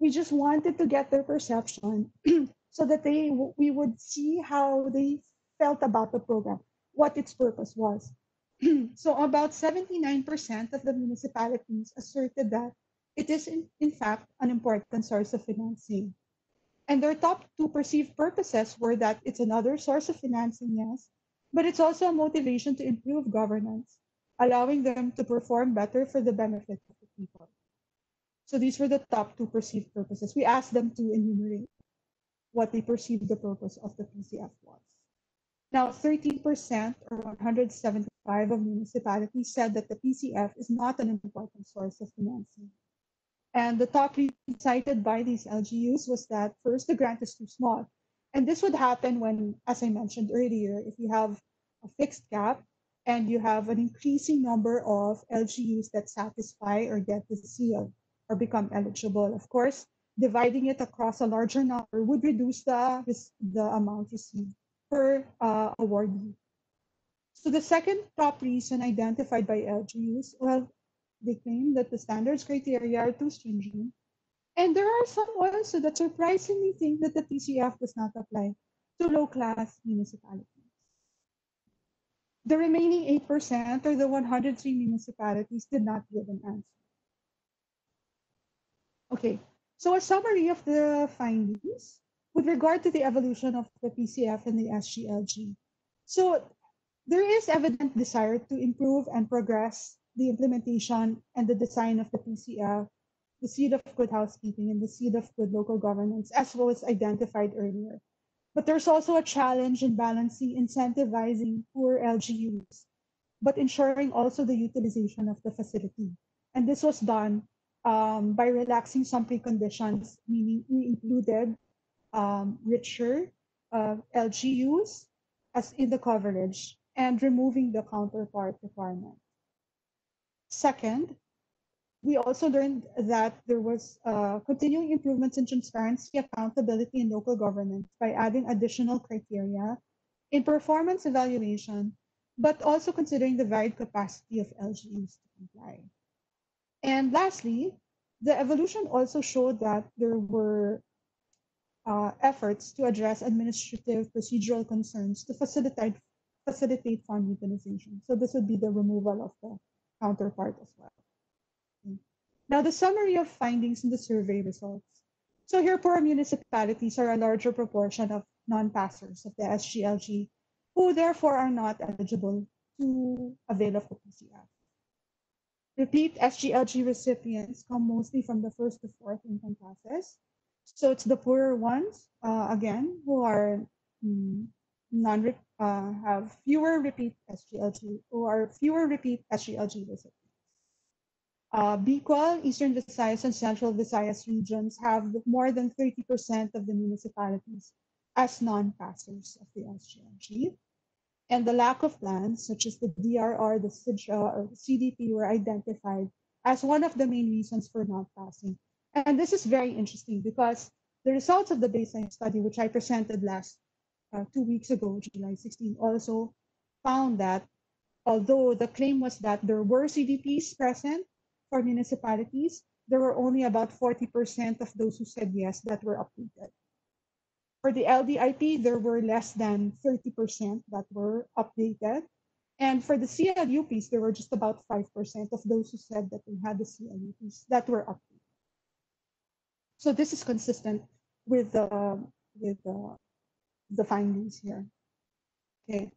We just wanted to get their perception so that they we would see how they felt about the program, what its purpose was. so about 79% of the municipalities asserted that it is in, in fact an important source of financing. And their top two perceived purposes were that it's another source of financing, yes, but it's also a motivation to improve governance, allowing them to perform better for the benefit of the people. So these were the top two perceived purposes. We asked them to enumerate what they perceived the purpose of the PCF was. Now, 13% or 175 of municipalities said that the PCF is not an important source of financing. And the top reason cited by these LGUs was that first, the grant is too small. And this would happen when, as I mentioned earlier, if you have a fixed cap and you have an increasing number of LGUs that satisfy or get the seal or become eligible. Of course, dividing it across a larger number would reduce the, the amount received per uh, awardee. So the second top reason identified by LGUs, well, they claim that the standards criteria are too stringent. And there are some also that surprisingly think that the PCF does not apply to low-class municipalities. The remaining 8% or the 103 municipalities did not give an answer. Okay, so a summary of the findings with regard to the evolution of the PCF and the SGLG. So there is evident desire to improve and progress the implementation and the design of the PCF, the seal of good housekeeping and the seal of good local governance, as was identified earlier. But there's also a challenge in balancing incentivizing poor LGUs, but ensuring also the utilization of the facility. And this was done um, by relaxing some preconditions, meaning we included um, richer uh, LGUs as in the coverage and removing the counterpart requirement. Second, we also learned that there was uh, continuing improvements in transparency, accountability, and local governance by adding additional criteria in performance evaluation, but also considering the varied capacity of LGUs to comply. And lastly, the evolution also showed that there were uh, efforts to address administrative procedural concerns to facilitate facilitate fund utilization. So this would be the removal of the counterpart as well. Now, the summary of findings in the survey results. So here, poor municipalities are a larger proportion of non-passers of the SGLG, who therefore are not eligible to avail of the. Repeat SGLG recipients come mostly from the first to fourth income classes. So it's the poorer ones, uh, again, who are mm, non uh, have fewer repeat SGLG or fewer repeat SGLG recipients. Uh, Bicol, Eastern Visayas, and Central Visayas regions have more than 30% of the municipalities as non-passers of the SGLG. And the lack of plans, such as the DRR, the CIDRA, or CDP, were identified as one of the main reasons for not passing. And this is very interesting because the results of the baseline study, which I presented last uh, two weeks ago, July 16, also found that although the claim was that there were CDPs present for municipalities, there were only about 40% of those who said yes that were updated. For the LDIP, there were less than 30% that were updated. And for the CLUPs, there were just about 5% of those who said that they had the CLUPs that were updated. So this is consistent with the, with the, findings here. Okay.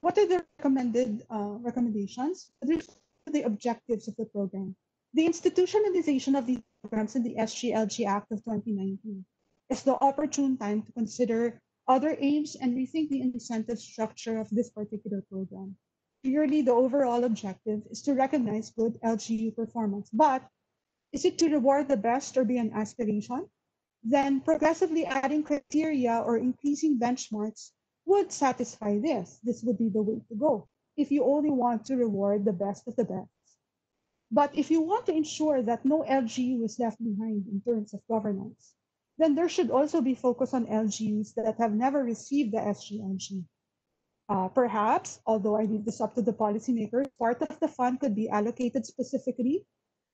What are the recommended uh, recommendations? There's the objectives of the program. The institutionalization of these programs in the SGLG Act of 2019 is the opportune time to consider other aims and rethink the incentive structure of this particular program. Clearly, the overall objective is to recognize good LGU performance, but is it to reward the best or be an aspiration? Then progressively adding criteria or increasing benchmarks would satisfy this. This would be the way to go if you only want to reward the best of the best. But if you want to ensure that no LGU is left behind in terms of governance, then there should also be focus on LGUs that have never received the SGLG. Uh, perhaps, although I leave this up to the policymakers, part of the fund could be allocated specifically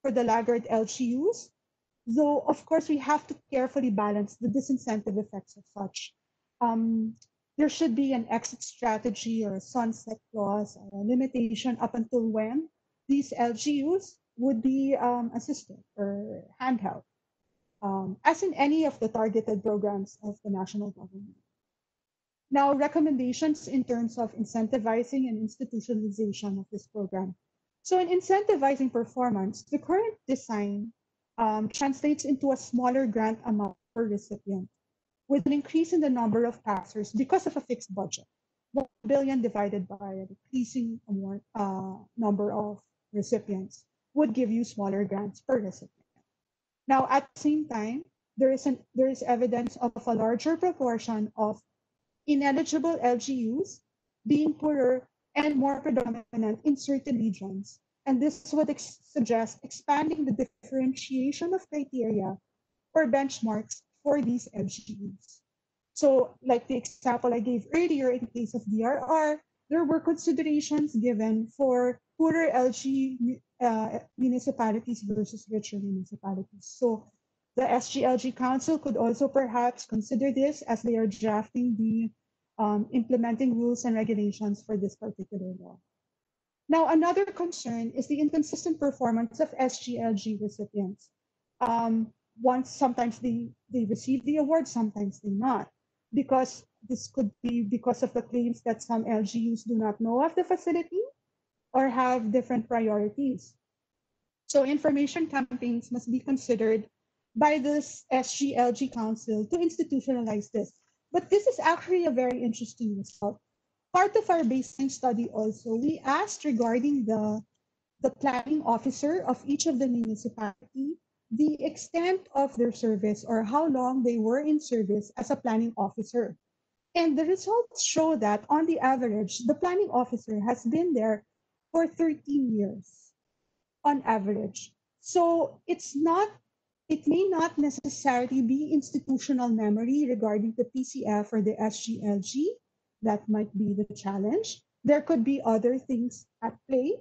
for the laggard LGUs, though of course we have to carefully balance the disincentive effects of such. Um, there should be an exit strategy or a sunset clause or a limitation up until when these LGUs would be um, assisted or handheld, um, as in any of the targeted programs of the national government. Now, recommendations in terms of incentivizing and institutionalization of this program. So in incentivizing performance, the current design um, translates into a smaller grant amount per recipient with an increase in the number of passers because of a fixed budget. 1 billion divided by a decreasing amount, uh, number of recipients would give you smaller grants per recipient. Now, at the same time, there is, an, there is evidence of a larger proportion of ineligible LGUs being poorer and more predominant in certain regions. And this would ex suggest expanding the differentiation of criteria or benchmarks for these LGUs. So like the example I gave earlier in the case of DRR, there were considerations given for poorer LG uh, municipalities versus richer municipalities. So the SGLG Council could also perhaps consider this as they are drafting the um, implementing rules and regulations for this particular law. Now, another concern is the inconsistent performance of SGLG recipients. Um, once, sometimes they, they receive the award, sometimes they not, because this could be because of the claims that some LGUs do not know of the facility or have different priorities. So information campaigns must be considered by this SGLG Council to institutionalize this. But this is actually a very interesting result. Part of our baseline study also, we asked regarding the, the planning officer of each of the municipality, the extent of their service or how long they were in service as a planning officer. And the results show that on the average, the planning officer has been there for 13 years on average. So it's not, it may not necessarily be institutional memory regarding the PCF or the SGLG. That might be the challenge. There could be other things at play.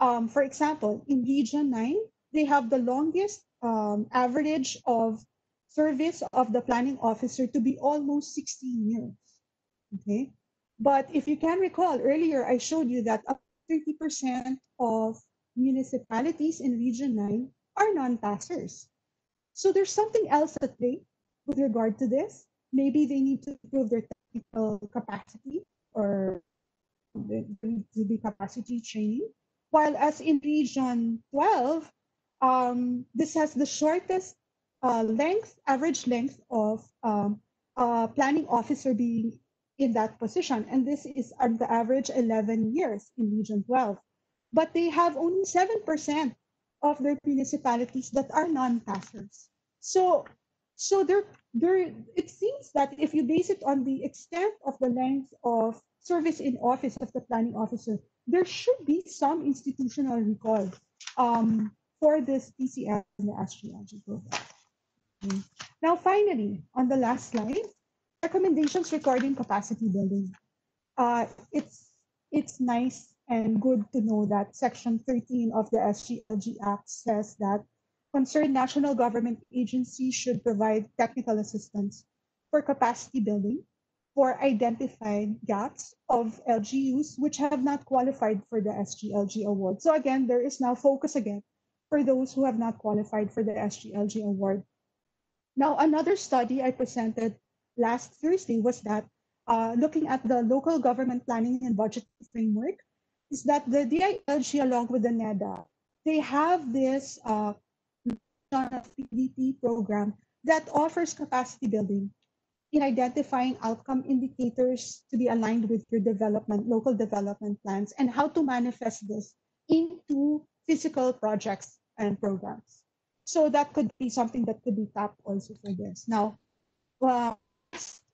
Um, for example, in Region 9, they have the longest um, average of service of the planning officer to be almost 16 years. Okay. But if you can recall earlier, I showed you that up 30% of municipalities in Region 9 are non-passers. So there's something else at play with regard to this. Maybe they need to improve their technical capacity or needs to be capacity training. While as in Region 12, um, this has the shortest uh, length, average length of um, uh, planning officer being in that position. And this is at the average 11 years in Region 12. But they have only 7% of their municipalities that are non-passers. So, so there, there, it seems that if you base it on the extent of the length of service in office of the planning officer, there should be some institutional recall um, for this PCF and the SGLG program. Now, finally, on the last slide, recommendations regarding capacity building. Uh, it's it's nice and good to know that Section 13 of the SGLG Act says that concerned national government agencies should provide technical assistance for capacity building for identified gaps of LGUs which have not qualified for the SGLG award. So again, there is now focus again for those who have not qualified for the SGLG award. Now, another study I presented last Thursday was that uh, looking at the local government planning and budget framework, is that the DILG along with the NEDA, they have this uh, program that offers capacity building in identifying outcome indicators to be aligned with your development, local development plans, and how to manifest this into physical projects and programs. So that could be something that could be tapped also for this. Now, uh,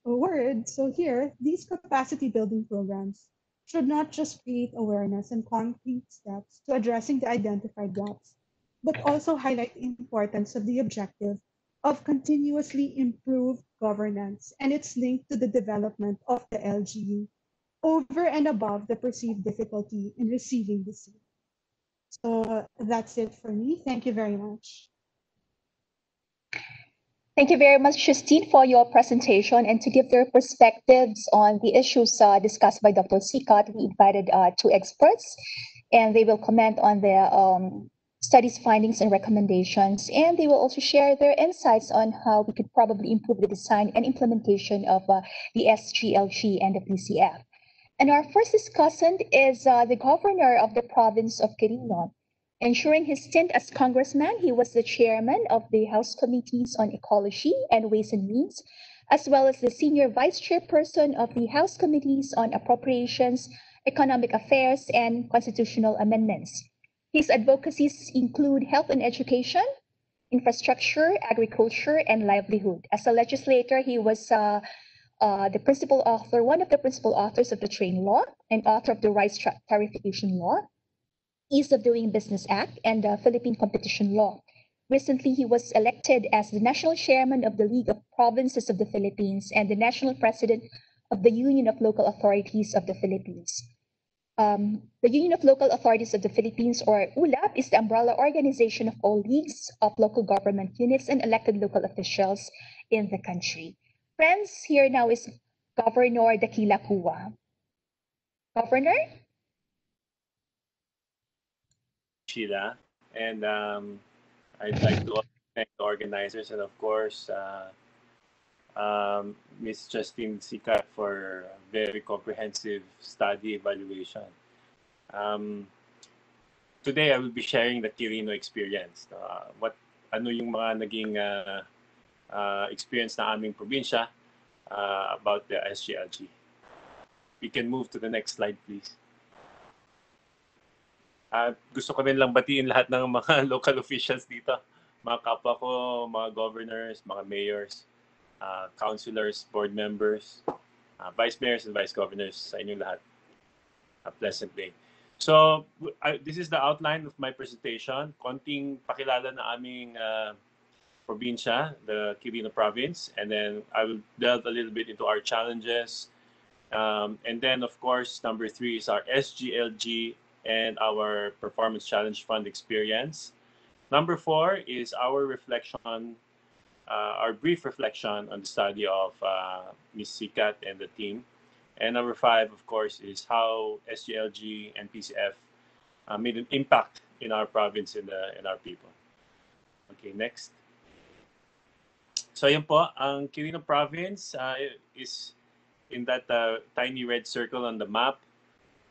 word. So here, these capacity building programs should not just create awareness and concrete steps to addressing the identified gaps, but also highlight the importance of the objective of continuously improved governance and its link to the development of the LGU over and above the perceived difficulty in receiving the seal. So uh, that's it for me. Thank you very much. Thank you very much, Justine, for your presentation and to give their perspectives on the issues uh, discussed by Dr. Sicat. We invited uh, two experts, and they will comment on their um, studies findings and recommendations, and they will also share their insights on how we could probably improve the design and implementation of uh, the SGLG and the PCF. And our first discussant is uh, the governor of the province of Quirino, Ensuring his stint as congressman, he was the chairman of the House Committees on Ecology and Ways and Means, as well as the senior vice chairperson of the House Committees on Appropriations, Economic Affairs, and Constitutional Amendments. His advocacies include health and education, infrastructure, agriculture, and livelihood. As a legislator, he was uh, uh, the principal author, one of the principal authors of the Train Law and author of the Rice Tariffication Law. Ease of Doing Business Act and the Philippine Competition Law. Recently, he was elected as the national chairman of the League of Provinces of the Philippines and the national president of the Union of Local Authorities of the Philippines. Um, the Union of Local Authorities of the Philippines, or ULAP, is the umbrella organization of all leagues of local government units and elected local officials in the country. Friends, here now is Governor Dakila Cua. Governor? And um, I'd like to thank the organizers and, of course, uh, um, Ms. Justine Sicat for a very comprehensive study evaluation. Um, today, I will be sharing the Quirino experience. Uh, what ano yung mga naging uh, uh, experience na aming probinsya uh, about the SGLG. We can move to the next slide, please. Ah, gusto ko rin lang batiin lahat ng mga local officials dito. Mga kapwa ko, mga governors, mga mayors, uh, councilors, board members, uh, vice mayors and vice governors sa inyong lahat. A pleasant day. So, I- this is the outline of my presentation. Konting pakilala na aming uh, probinsya, the Quirino province, and then I will delve a little bit into our challenges. Um, and then, of course, number three is our SGLG and our Performance Challenge Fund experience. Number four is our reflection, uh, our brief reflection on the study of uh, Ms. Sicat and the team. And number five, of course, is how SGLG and PCF uh, made an impact in our province and in our people. Okay, next. So yun po, ang Quirino province uh, is in that uh, tiny red circle on the map.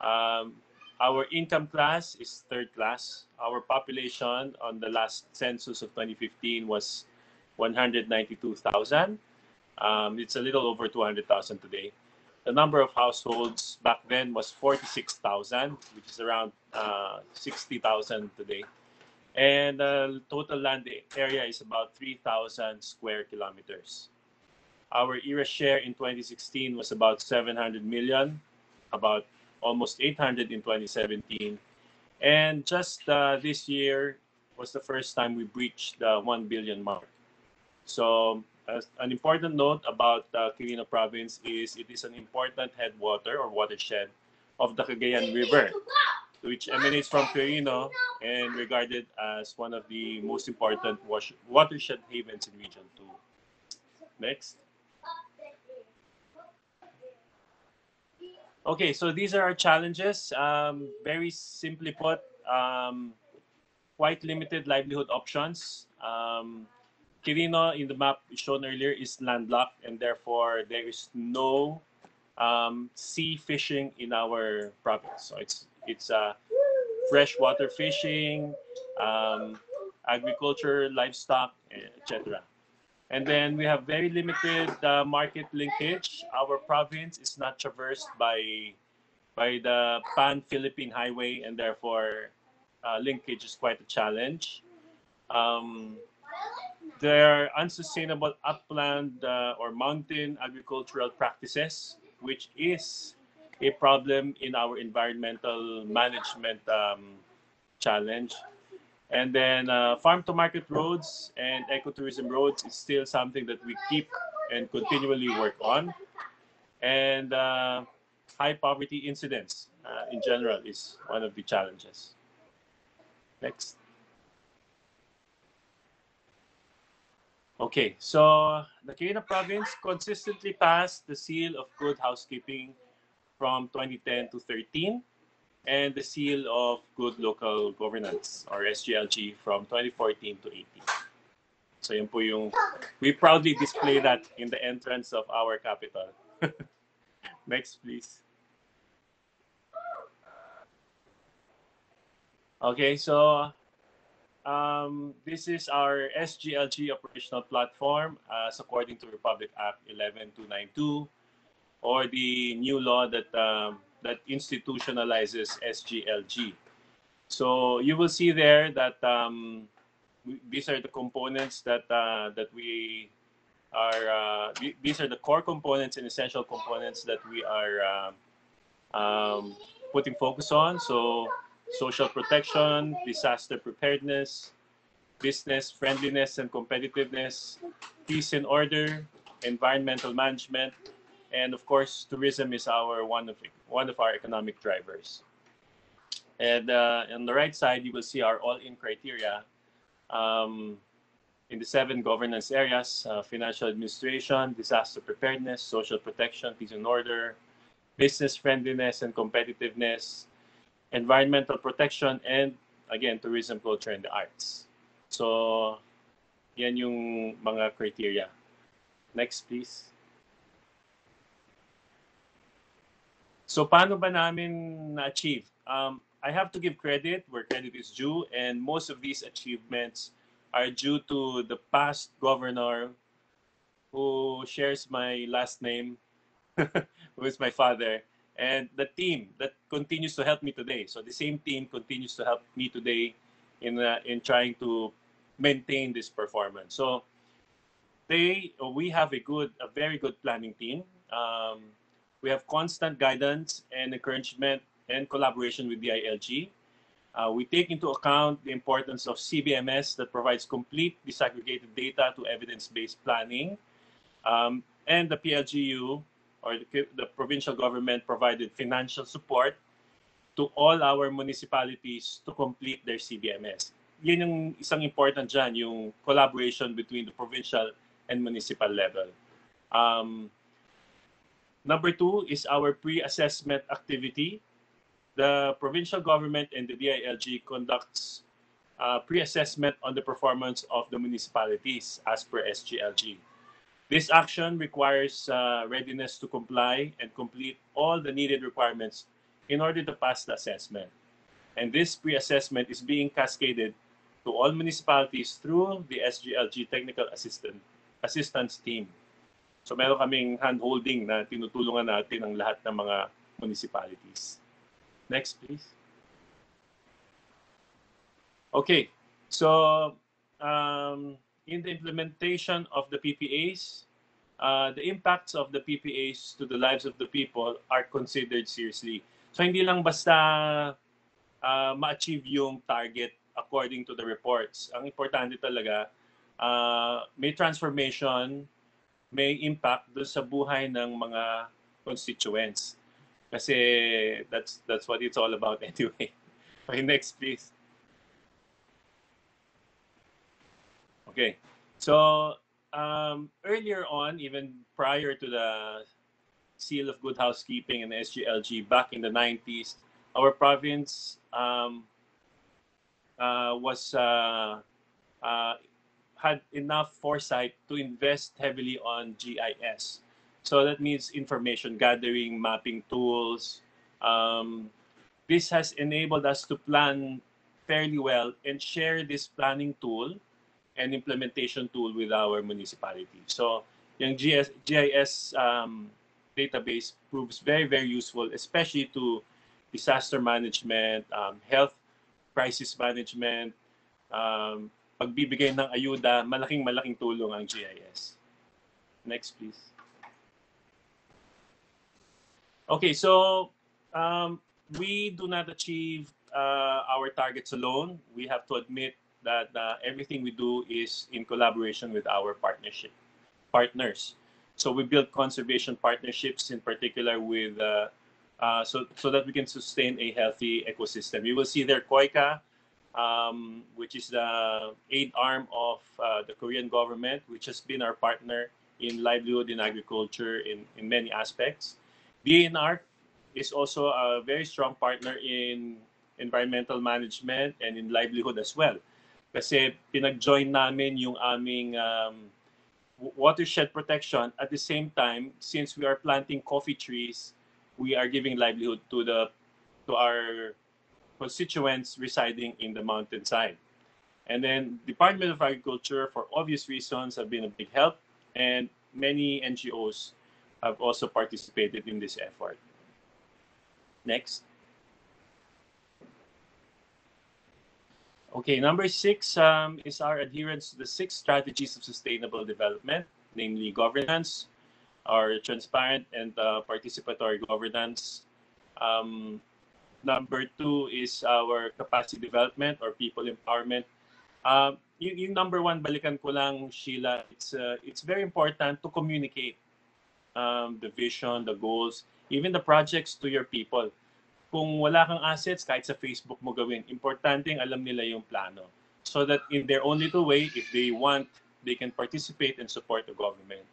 Um, our income class is third class. Our population on the last census of 2015 was 192,000. Um, it's a little over 200,000 today. The number of households back then was 46,000, which is around uh, 60,000 today. And the total land area is about 3,000 square kilometers. Our ERA share in 2016 was about 700 million, about almost 800 in 2017. And just uh, this year was the first time we breached the 1 billion mark. So, as an important note about uh, Quirino province is it is an important headwater or watershed of the Cagayan River, which emanates from Quirino and regarded as one of the most important watershed havens in Region 2. Next. Okay, so these are our challenges. Um, very simply put, um, quite limited livelihood options. Um, Quirino in the map shown earlier is landlocked, and therefore there is no um, sea fishing in our province. So it's it's uh, freshwater fishing, um, agriculture, livestock, etc. And then we have very limited uh, market linkage. Our province is not traversed by by the Pan Philippine Highway, and therefore uh, linkage is quite a challenge. Um, there are unsustainable upland uh, or mountain agricultural practices, which is a problem in our environmental management um, challenge. And then uh, farm to market roads and ecotourism roads is still something that we keep and continually work on. And uh, high poverty incidence uh, in general is one of the challenges. Next. Okay, so the Quirino province consistently passed the seal of good housekeeping from 2010 to 13 and the seal of good local governance or SGLG from 2014 to 18. So yun po yung, we proudly display that in the entrance of our capital. Next, please. Okay, so um, this is our SGLG operational platform as according to Republic Act 11292 or the new law that um, that institutionalizes SGLG. So you will see there that um, these are the components that uh, that we are. Uh, these are the core components and essential components that we are um, um, putting focus on. So social protection, disaster preparedness, business friendliness and competitiveness, peace and order, environmental management, and of course, tourism is our one of one of our economic drivers. And uh, on the right side, you will see our all-in criteria um, in the seven governance areas: uh, financial administration, disaster preparedness, social protection, peace and order, business friendliness and competitiveness, environmental protection, and again, tourism, culture, and the arts. So, yan yung mga criteria. Next, please. So, paano ba namin na-achieve? Um, I have to give credit where credit is due, and most of these achievements are due to the past governor who shares my last name, who is my father, and the team that continues to help me today. So the same team continues to help me today in uh, in trying to maintain this performance. So they we have a good, a very good planning team. Um, we have constant guidance and encouragement and collaboration with the DILG. Uh, we take into account the importance of CBMS that provides complete disaggregated data to evidence-based planning, um, and the PLGU or the, the provincial government provided financial support to all our municipalities to complete their CBMS. Yun yung isang important dyan, yung collaboration between the provincial and municipal level. Um, number two is our pre-assessment activity. The provincial government and the DILG conducts uh, pre-assessment on the performance of the municipalities as per SGLG. This action requires uh, readiness to comply and complete all the needed requirements in order to pass the assessment. And this pre-assessment is being cascaded to all municipalities through the SGLG Technical Assistant Assistance Team. So meron kaming hand-holding na tinutulungan natin ang lahat ng mga municipalities. Next, please. Okay, so um, in the implementation of the PPAs, uh, the impacts of the PPAs to the lives of the people are considered seriously. So hindi lang basta uh, ma-achieve yung target according to the reports. Ang importante talaga, uh, may transformation, may impact doon sa buhay ng mga constituents. Kasi that's that's what it's all about anyway. Okay, next please. Okay. So um, earlier on, even prior to the seal of good housekeeping and SGLG back in the 90s, our province um, uh, was uh, uh, had enough foresight to invest heavily on GIS. So that means information gathering, mapping tools. Um, this has enabled us to plan fairly well and share this planning tool and implementation tool with our municipality. So yung GS, GIS um, database proves very, very useful, especially to disaster management, um, health crisis management, um, pagbibigay ng ayuda, malaking malaking tulong ang GIS. Next, please. Okay, so um, we do not achieve uh, our targets alone. We have to admit that uh, everything we do is in collaboration with our partnership partners. So we build conservation partnerships, in particular with uh, uh, so so that we can sustain a healthy ecosystem. You will see there KOICA, um, which is the aid arm of uh, the Korean government, which has been our partner in livelihood in agriculture in, in many aspects. DNR is also a very strong partner in environmental management and in livelihood as well. Kasi pinag-join namin yung aming um, watershed protection. At the same time, since we are planting coffee trees, we are giving livelihood to the to our constituents residing in the mountainside. And then Department of Agriculture, for obvious reasons, have been a big help, and many NGOs have also participated in this effort. Next. Okay, number six um, is our adherence to the six strategies of sustainable development, namely governance, our transparent and uh, participatory governance. Um, number two is our capacity development or people empowerment. Uh, yung, yung number one, balikan ko lang, Sheila, it's, uh, it's very important to communicate um, the vision, the goals, even the projects to your people. Kung wala kang assets, kahit sa Facebook mo gawin, importante alam nila yung plano. So that in their own little way, if they want, they can participate and support the government.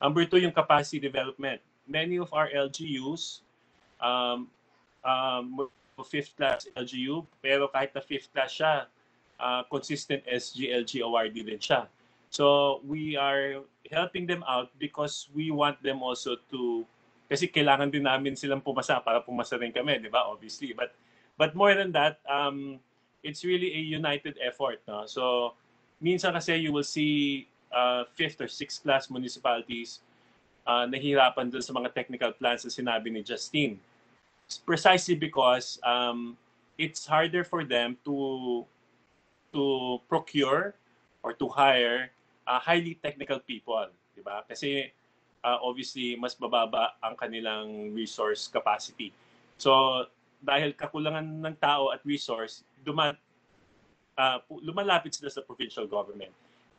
Number two, yung capacity development. Many of our LGUs, um, um, fifth class LGU, pero kahit na fifth class siya, uh, consistent SGLG awardee din siya. So we are helping them out because we want them also to kasi kailangan din namin silang pumasa para pumasa rin kami, di ba? Obviously. But but more than that, um, it's really a united effort. No? So minsan kasi you will see uh, fifth or sixth class municipalities uh, nahihirapan dun sa mga technical plans na sinabi ni Justine. Precisely because um, it's harder for them to to procure or to hire uh, highly technical people, di ba? Kasi uh, obviously mas bababa ang kanilang resource capacity. So dahil kakulangan ng tao at resource, duman uh, lumalapit sila sa provincial government.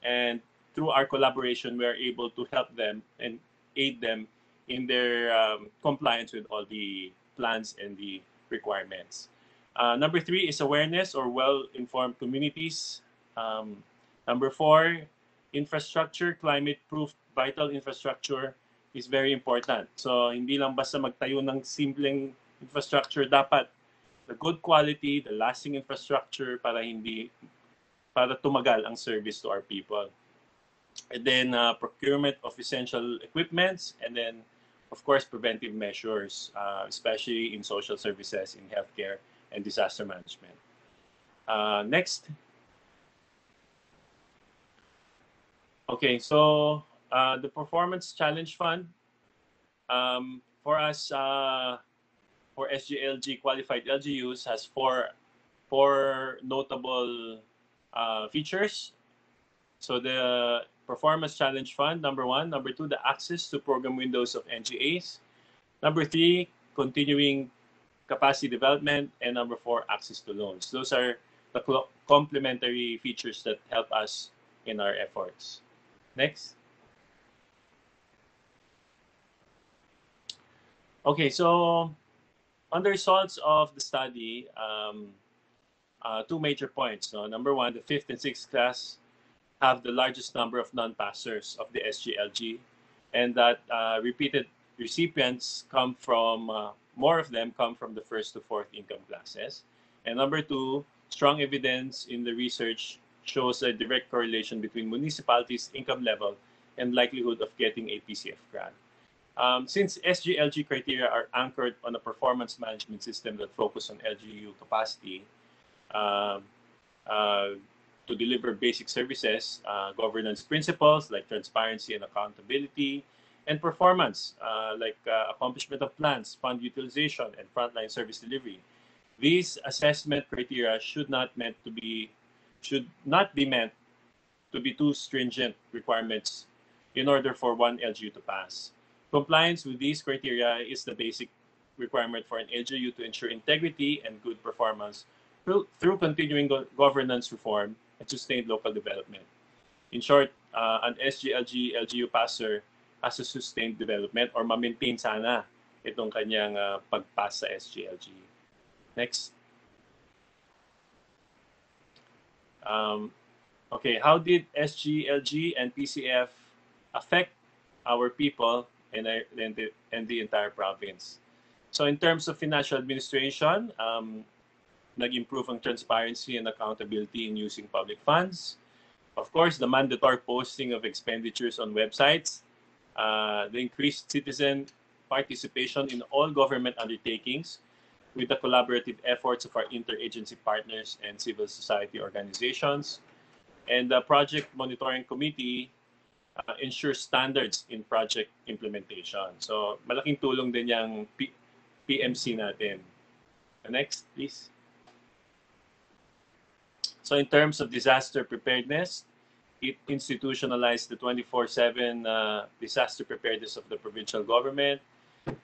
And through our collaboration, we are able to help them and aid them in their um, compliance with all the plans and the requirements. Uh, number three is awareness or well-informed communities. Um, number four, infrastructure, climate-proof, vital infrastructure is very important. So hindi lang basta magtayo ng simpleng infrastructure, dapat the good quality, the lasting infrastructure para hindi para tumagal ang service to our people. And then uh, procurement of essential equipments and then of course preventive measures, uh, especially in social services, in healthcare, and disaster management. Uh, next. Okay, so uh, the Performance Challenge Fund um, for us, uh, for SGLG qualified LGUs, has four four notable uh, features. So the Performance Challenge Fund, number one. Number two, the access to program windows of NGAs. Number three, continuing capacity development, and number four, access to loans. Those are the complementary features that help us in our efforts. Next. Okay, so on the results of the study, um, uh, two major points. No? Number one, the fifth and sixth class have the largest number of non-passers of the SGLG, and that uh, repeated recipients come from uh, more of them come from the first to fourth income classes. And number two, strong evidence in the research shows a direct correlation between municipalities' income level and likelihood of getting a PCF grant. Um, since SGLG criteria are anchored on a performance management system that focus on LGU capacity um, uh, to deliver basic services, uh, governance principles like transparency and accountability, and performance, uh, like uh, accomplishment of plans, fund utilization, and frontline service delivery. These assessment criteria should not meant to be should not be meant to be too stringent requirements in order for one LGU to pass. Compliance with these criteria is the basic requirement for an LGU to ensure integrity and good performance through, through continuing go- governance reform and sustained local development. In short, uh, an SGLG LGU passer as a sustained development or ma-maintain sana itong kanyang uh, pagpas sa SGLG. Next. Um, okay, how did SGLG and PCF affect our people and, our, and, the, and the entire province? So in terms of financial administration, um, nag-improve ang transparency and accountability in using public funds. Of course, the mandatory posting of expenditures on websites uh, the increased citizen participation in all government undertakings with the collaborative efforts of our interagency partners and civil society organizations. And the project monitoring committee uh, ensures standards in project implementation. So malaking tulong din yung P- PMC natin. Next, please. So in terms of disaster preparedness, it institutionalized the 24/7 uh, disaster preparedness of the provincial government.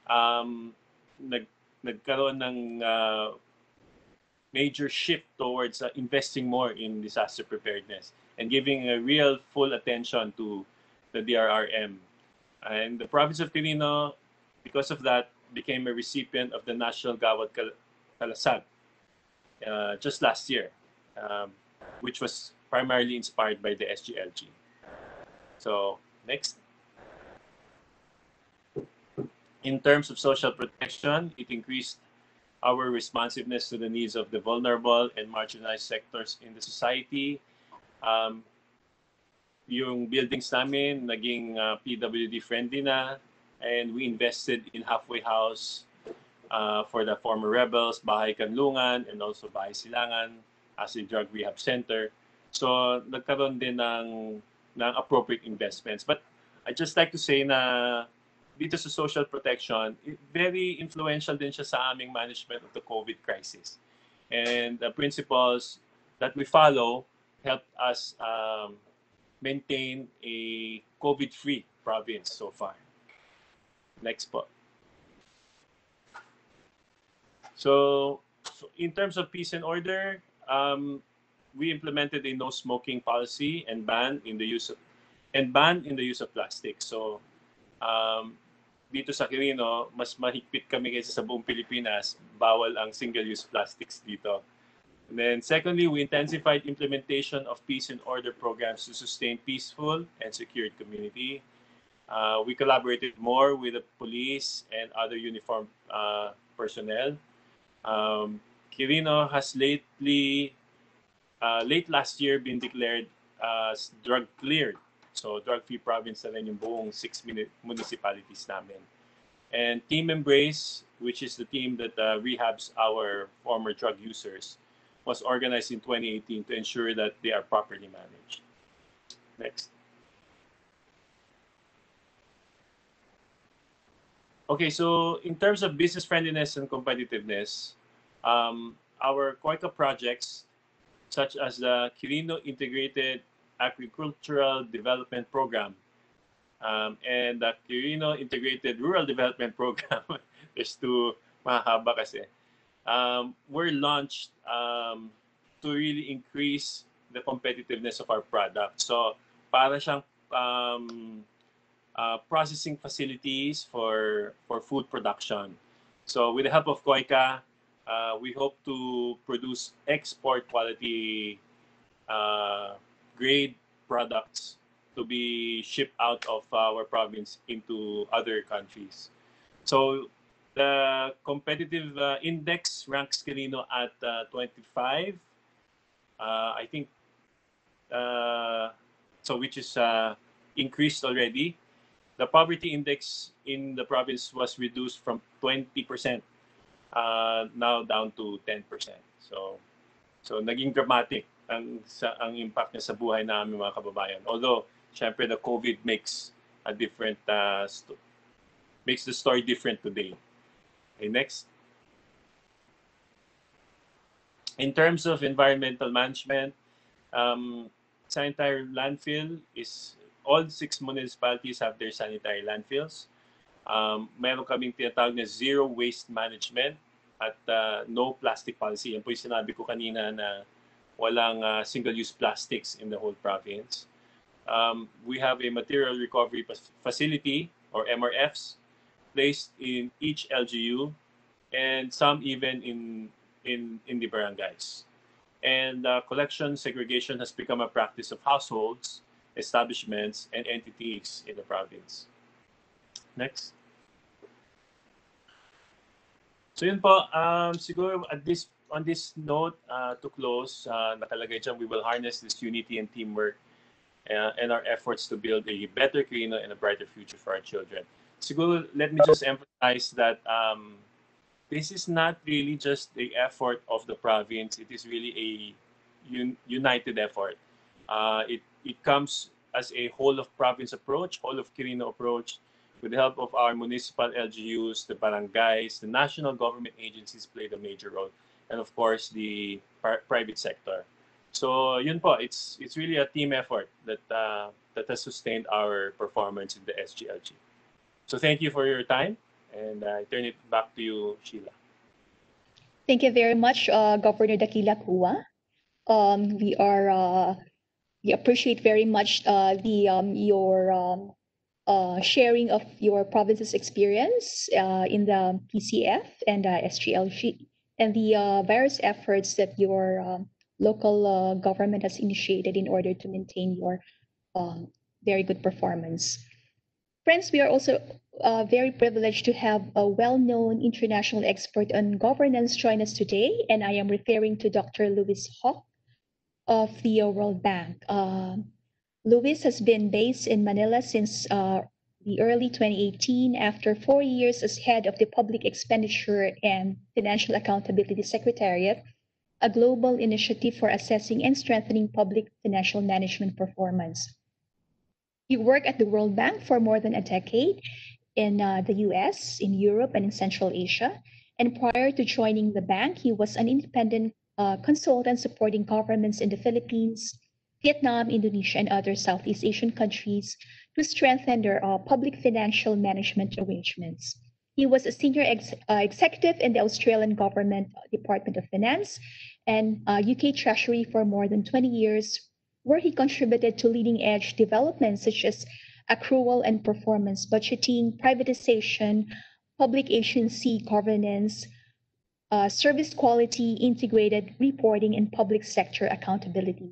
Um, nag nagkaroon ng uh, major shift towards uh, investing more in disaster preparedness and giving a real full attention to the DRRM. And the province of Quirino, because of that, became a recipient of the National Gawad Kal- Kalasag uh, just last year, um, which was primarily inspired by the SGLG. So, next. In terms of social protection, it increased our responsiveness to the needs of the vulnerable and marginalized sectors in the society. Um, yung buildings namin naging uh, PWD friendly na and we invested in halfway house uh, for the former rebels, Bahay Kanlungan and also Bahay Silangan as a drug rehab center. So nagkaroon din ng ng appropriate investments. But I just like to say na dito sa social protection, very influential din siya sa aming management of the COVID crisis. And the principles that we follow helped us um, maintain a COVID-free province so far. Next po. So, so in terms of peace and order, um, we implemented a no smoking policy and ban in the use of and ban in the use of plastic. So, um, dito sa Quirino, mas mahigpit kami kaysa sa buong Pilipinas. Bawal ang single-use plastics dito. And then secondly, we intensified implementation of peace and order programs to sustain peaceful and secured community. Uh, we collaborated more with the police and other uniformed uh, personnel. Um, Quirino has lately, uh, late last year, been declared as drug cleared. So drug-free province na rin yung buong six municipalities namin. And Team Embrace, which is the team that uh, rehabs our former drug users, was organized in 2018 to ensure that they are properly managed. Next. Okay, so in terms of business friendliness and competitiveness, um, our KOICA projects, such as the Quirino Integrated Agricultural Development Program um, and the Quirino Integrated Rural Development Program, there's two mahaba kasi, um, were launched um, to really increase the competitiveness of our product. So, para siyang um, uh, processing facilities for for food production. So, with the help of KOICA, uh, we hope to produce export quality uh, grade products to be shipped out of our province into other countries. So, the competitive uh, index ranks Quirino at uh, 25. Uh, I think uh, so, which is increased already. The poverty index in the province was reduced from 20% uh, now down to 10%. So, so naging dramatic ang sa ang impact niya sa buhay namin mga kababayan. Although, syempre the COVID makes a different uh, makes the story different today. Okay, next. In terms of environmental management, um, sanitary landfill is all six municipalities have their sanitary landfills. Um, meron kaming tinatawag na zero waste management at uh, no plastic policy. Yan po yung sinabi ko kanina na walang uh, single-use plastics in the whole province. Um, we have a material recovery facility or MRFs placed in each LGU and some even in in in the barangays. And uh, collection segregation has become a practice of households, establishments, and entities in the province. Next. So yun po, um, siguro at this on this note uh, to close, uh, nakalagay dyan, we will harness this unity and teamwork uh, and our efforts to build a better Quirino and a brighter future for our children. Siguro, let me just emphasize that um, this is not really just the effort of the province. It is really a un- united effort. Uh, it, it comes as a whole of province approach, whole of Quirino approach, with the help of our municipal LGUs, the barangays, the national government agencies played a major role, and of course the pri- private sector. So yun po, it's it's really a team effort that uh, that has sustained our performance in the SGLG. So thank you for your time, and I turn it back to you, Sheila. Thank you very much, uh, Governor Dakila Cua. Um, we are uh, we appreciate very much uh, the um, your um, uh, sharing of your province's experience uh, in the PCF and uh, SGLG and the uh, various efforts that your um, local uh, government has initiated in order to maintain your um, very good performance. Friends, we are also very privileged to have a well-known international expert on governance join us today, and I am referring to Dr. Lewis Hawke of the World Bank. Lewis has been based in Manila since uh, the early 2018 after four years as head of the Public Expenditure and Financial Accountability Secretariat, a global initiative for assessing and strengthening public financial management performance. He worked at the World Bank for more than a decade in uh, the US, in Europe, and in Central Asia. And prior to joining the bank, he was an independent uh, consultant supporting governments in the Philippines, Vietnam, Indonesia, and other Southeast Asian countries to strengthen their uh, public financial management arrangements. He was a senior ex- uh, executive in the Australian Government Department of Finance and uh, UK Treasury for more than 20 years, where he contributed to leading edge developments such as accrual and performance budgeting, privatization, public agency governance, uh, service quality, integrated reporting, and public sector accountability.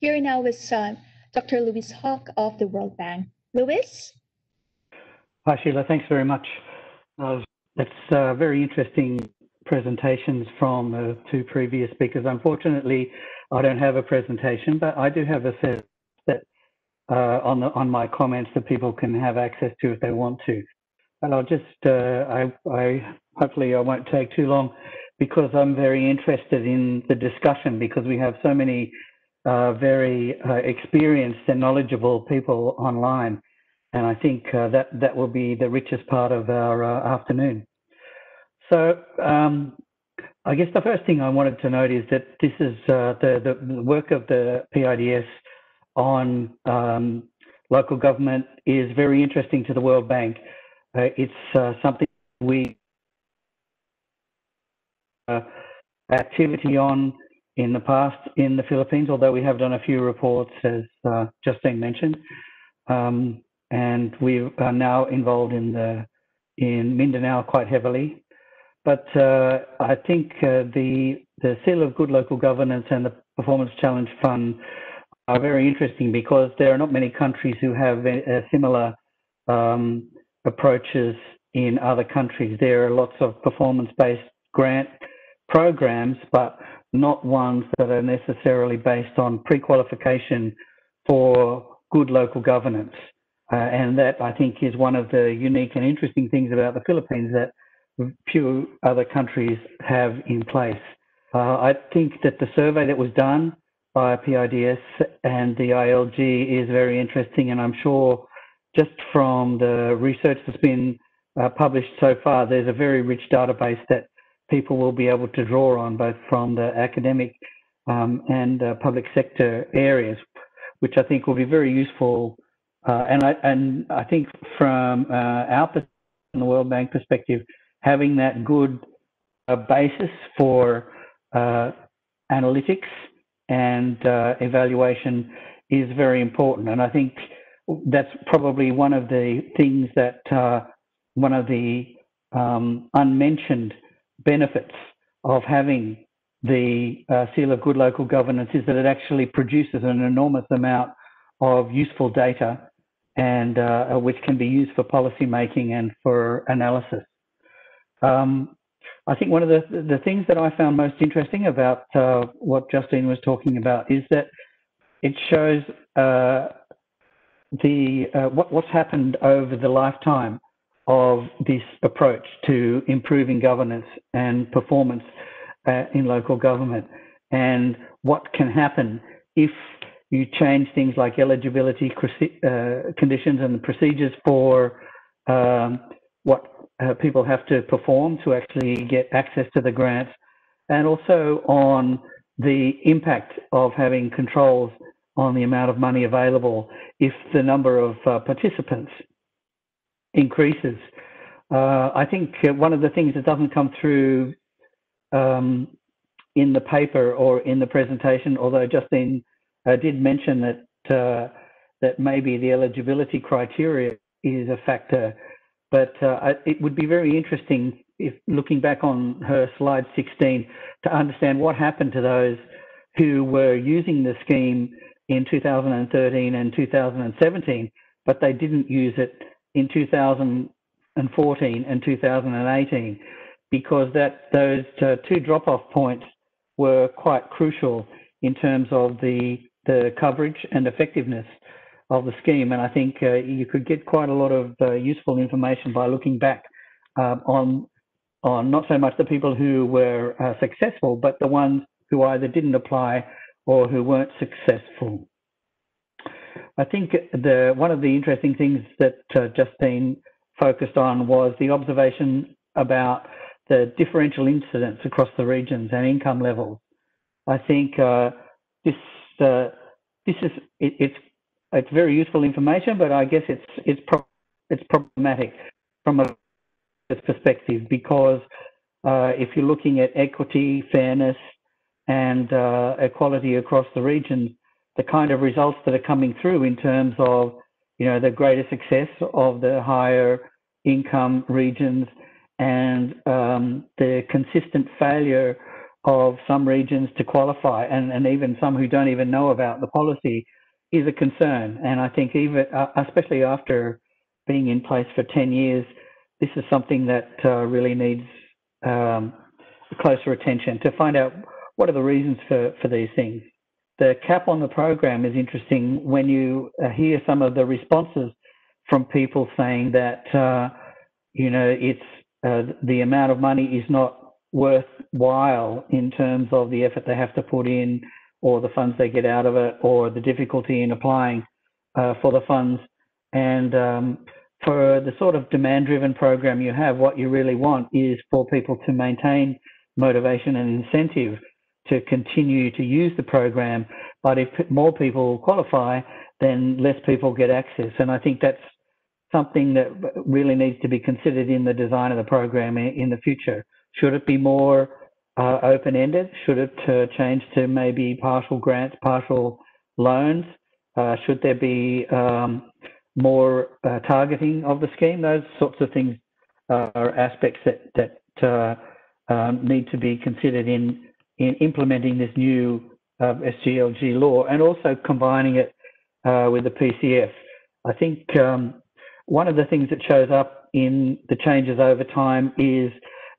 Here now is uh, Dr. Lewis Hawke of the World Bank. Lewis? Hi, Sheila. Thanks very much. Uh, that's uh, very interesting presentations from the two previous speakers. Unfortunately, I don't have a presentation, but I do have a set that uh, on the on my comments that people can have access to if they want to. And I'll just uh, I, I hopefully I won't take too long because I'm very interested in the discussion because we have so many uh, very uh, experienced and knowledgeable people online, and I think uh, that that will be the richest part of our uh, afternoon. So um, I guess the first thing I wanted to note is that this is uh, the, the work of the PIDS on um, local government is very interesting to the World Bank. Uh, it's something we activity on in the past in the Philippines, although we have done a few reports, as uh, Justine mentioned, um, and we are now involved in the in Mindanao quite heavily. But uh, I think uh, the the Seal of Good Local Governance and the Performance Challenge Fund are very interesting because there are not many countries who have similar um, approaches in other countries. There are lots of performance-based grant programs, but not ones that are necessarily based on pre-qualification for good local governance. Uh, and that I think is one of the unique and interesting things about the Philippines that few other countries have in place. Uh, I think that the survey that was done by PIDS and the DILG is very interesting, and I'm sure just from the research that's been uh, published so far, there's a very rich database that people will be able to draw on, both from the academic um, and uh, public sector areas, which I think will be very useful. Uh, and I and I think from uh, our perspective, the World Bank perspective, having that good uh, basis for uh, analytics and uh, evaluation is very important. And I think that's probably one of the things that one of the um, unmentioned benefits of having the uh, seal of good local governance is that it actually produces an enormous amount of useful data and uh, which can be used for policy making and for analysis. Um, I think one of the, the things that I found most interesting about uh, what Justine was talking about is that it shows uh, the uh, what, what's happened over the lifetime of this approach to improving governance and performance uh, in local government. And what can happen if you change things like eligibility uh, conditions and the procedures for um, what uh, people have to perform to actually get access to the grants, and also on the impact of having controls on the amount of money available if the number of uh, participants increases. Uh, I think one of the things that doesn't come through um, in the paper or in the presentation, although Justine uh, did mention that uh, that maybe the eligibility criteria is a factor. But uh, I- it would be very interesting if looking back on her slide 16 to understand what happened to those who were using the scheme in 2013 and 2017, but they didn't use it in 2014 and 2018 because that those uh, two drop-off points were quite crucial in terms of the the coverage and effectiveness of the scheme. And I think uh, you could get quite a lot of uh, useful information by looking back um, on on not so much the people who were uh, successful, but the ones who either didn't apply or who weren't successful. I think the one of the interesting things that uh, Justine focused on was the observation about the differential incidence across the regions and income levels. I think uh, this uh, this is it, it's it's very useful information, but I guess it's it's pro- it's problematic from a perspective because uh, if you're looking at equity, fairness, and uh, equality across the regions, the kind of results that are coming through in terms of you know the greater success of the higher income regions and um, the consistent failure of some regions to qualify and, and even some who don't even know about the policy is a concern. And I think even, uh, especially after being in place for 10 years, this is something that uh, really needs um, closer attention to find out what are the reasons for, for these things. The cap on the program is interesting when you uh, hear some of the responses from people saying that, uh, you know, it's uh, the amount of money is not worthwhile in terms of the effort they have to put in or the funds they get out of it or the difficulty in applying uh, for the funds. And um, for the sort of demand driven program you have, what you really want is for people to maintain motivation and incentive to continue to use the program. But if more people qualify, then less people get access. And I think that's something that really needs to be considered in the design of the program in the future. Should it be more uh, open-ended? Should it uh, change to maybe partial grants, partial loans? Uh, should there be um, more uh, targeting of the scheme? Those sorts of things are aspects that that uh, um, need to be considered in in implementing this new uh, SGLG law and also combining it with the PCF. I think um, one of the things that shows up in the changes over time is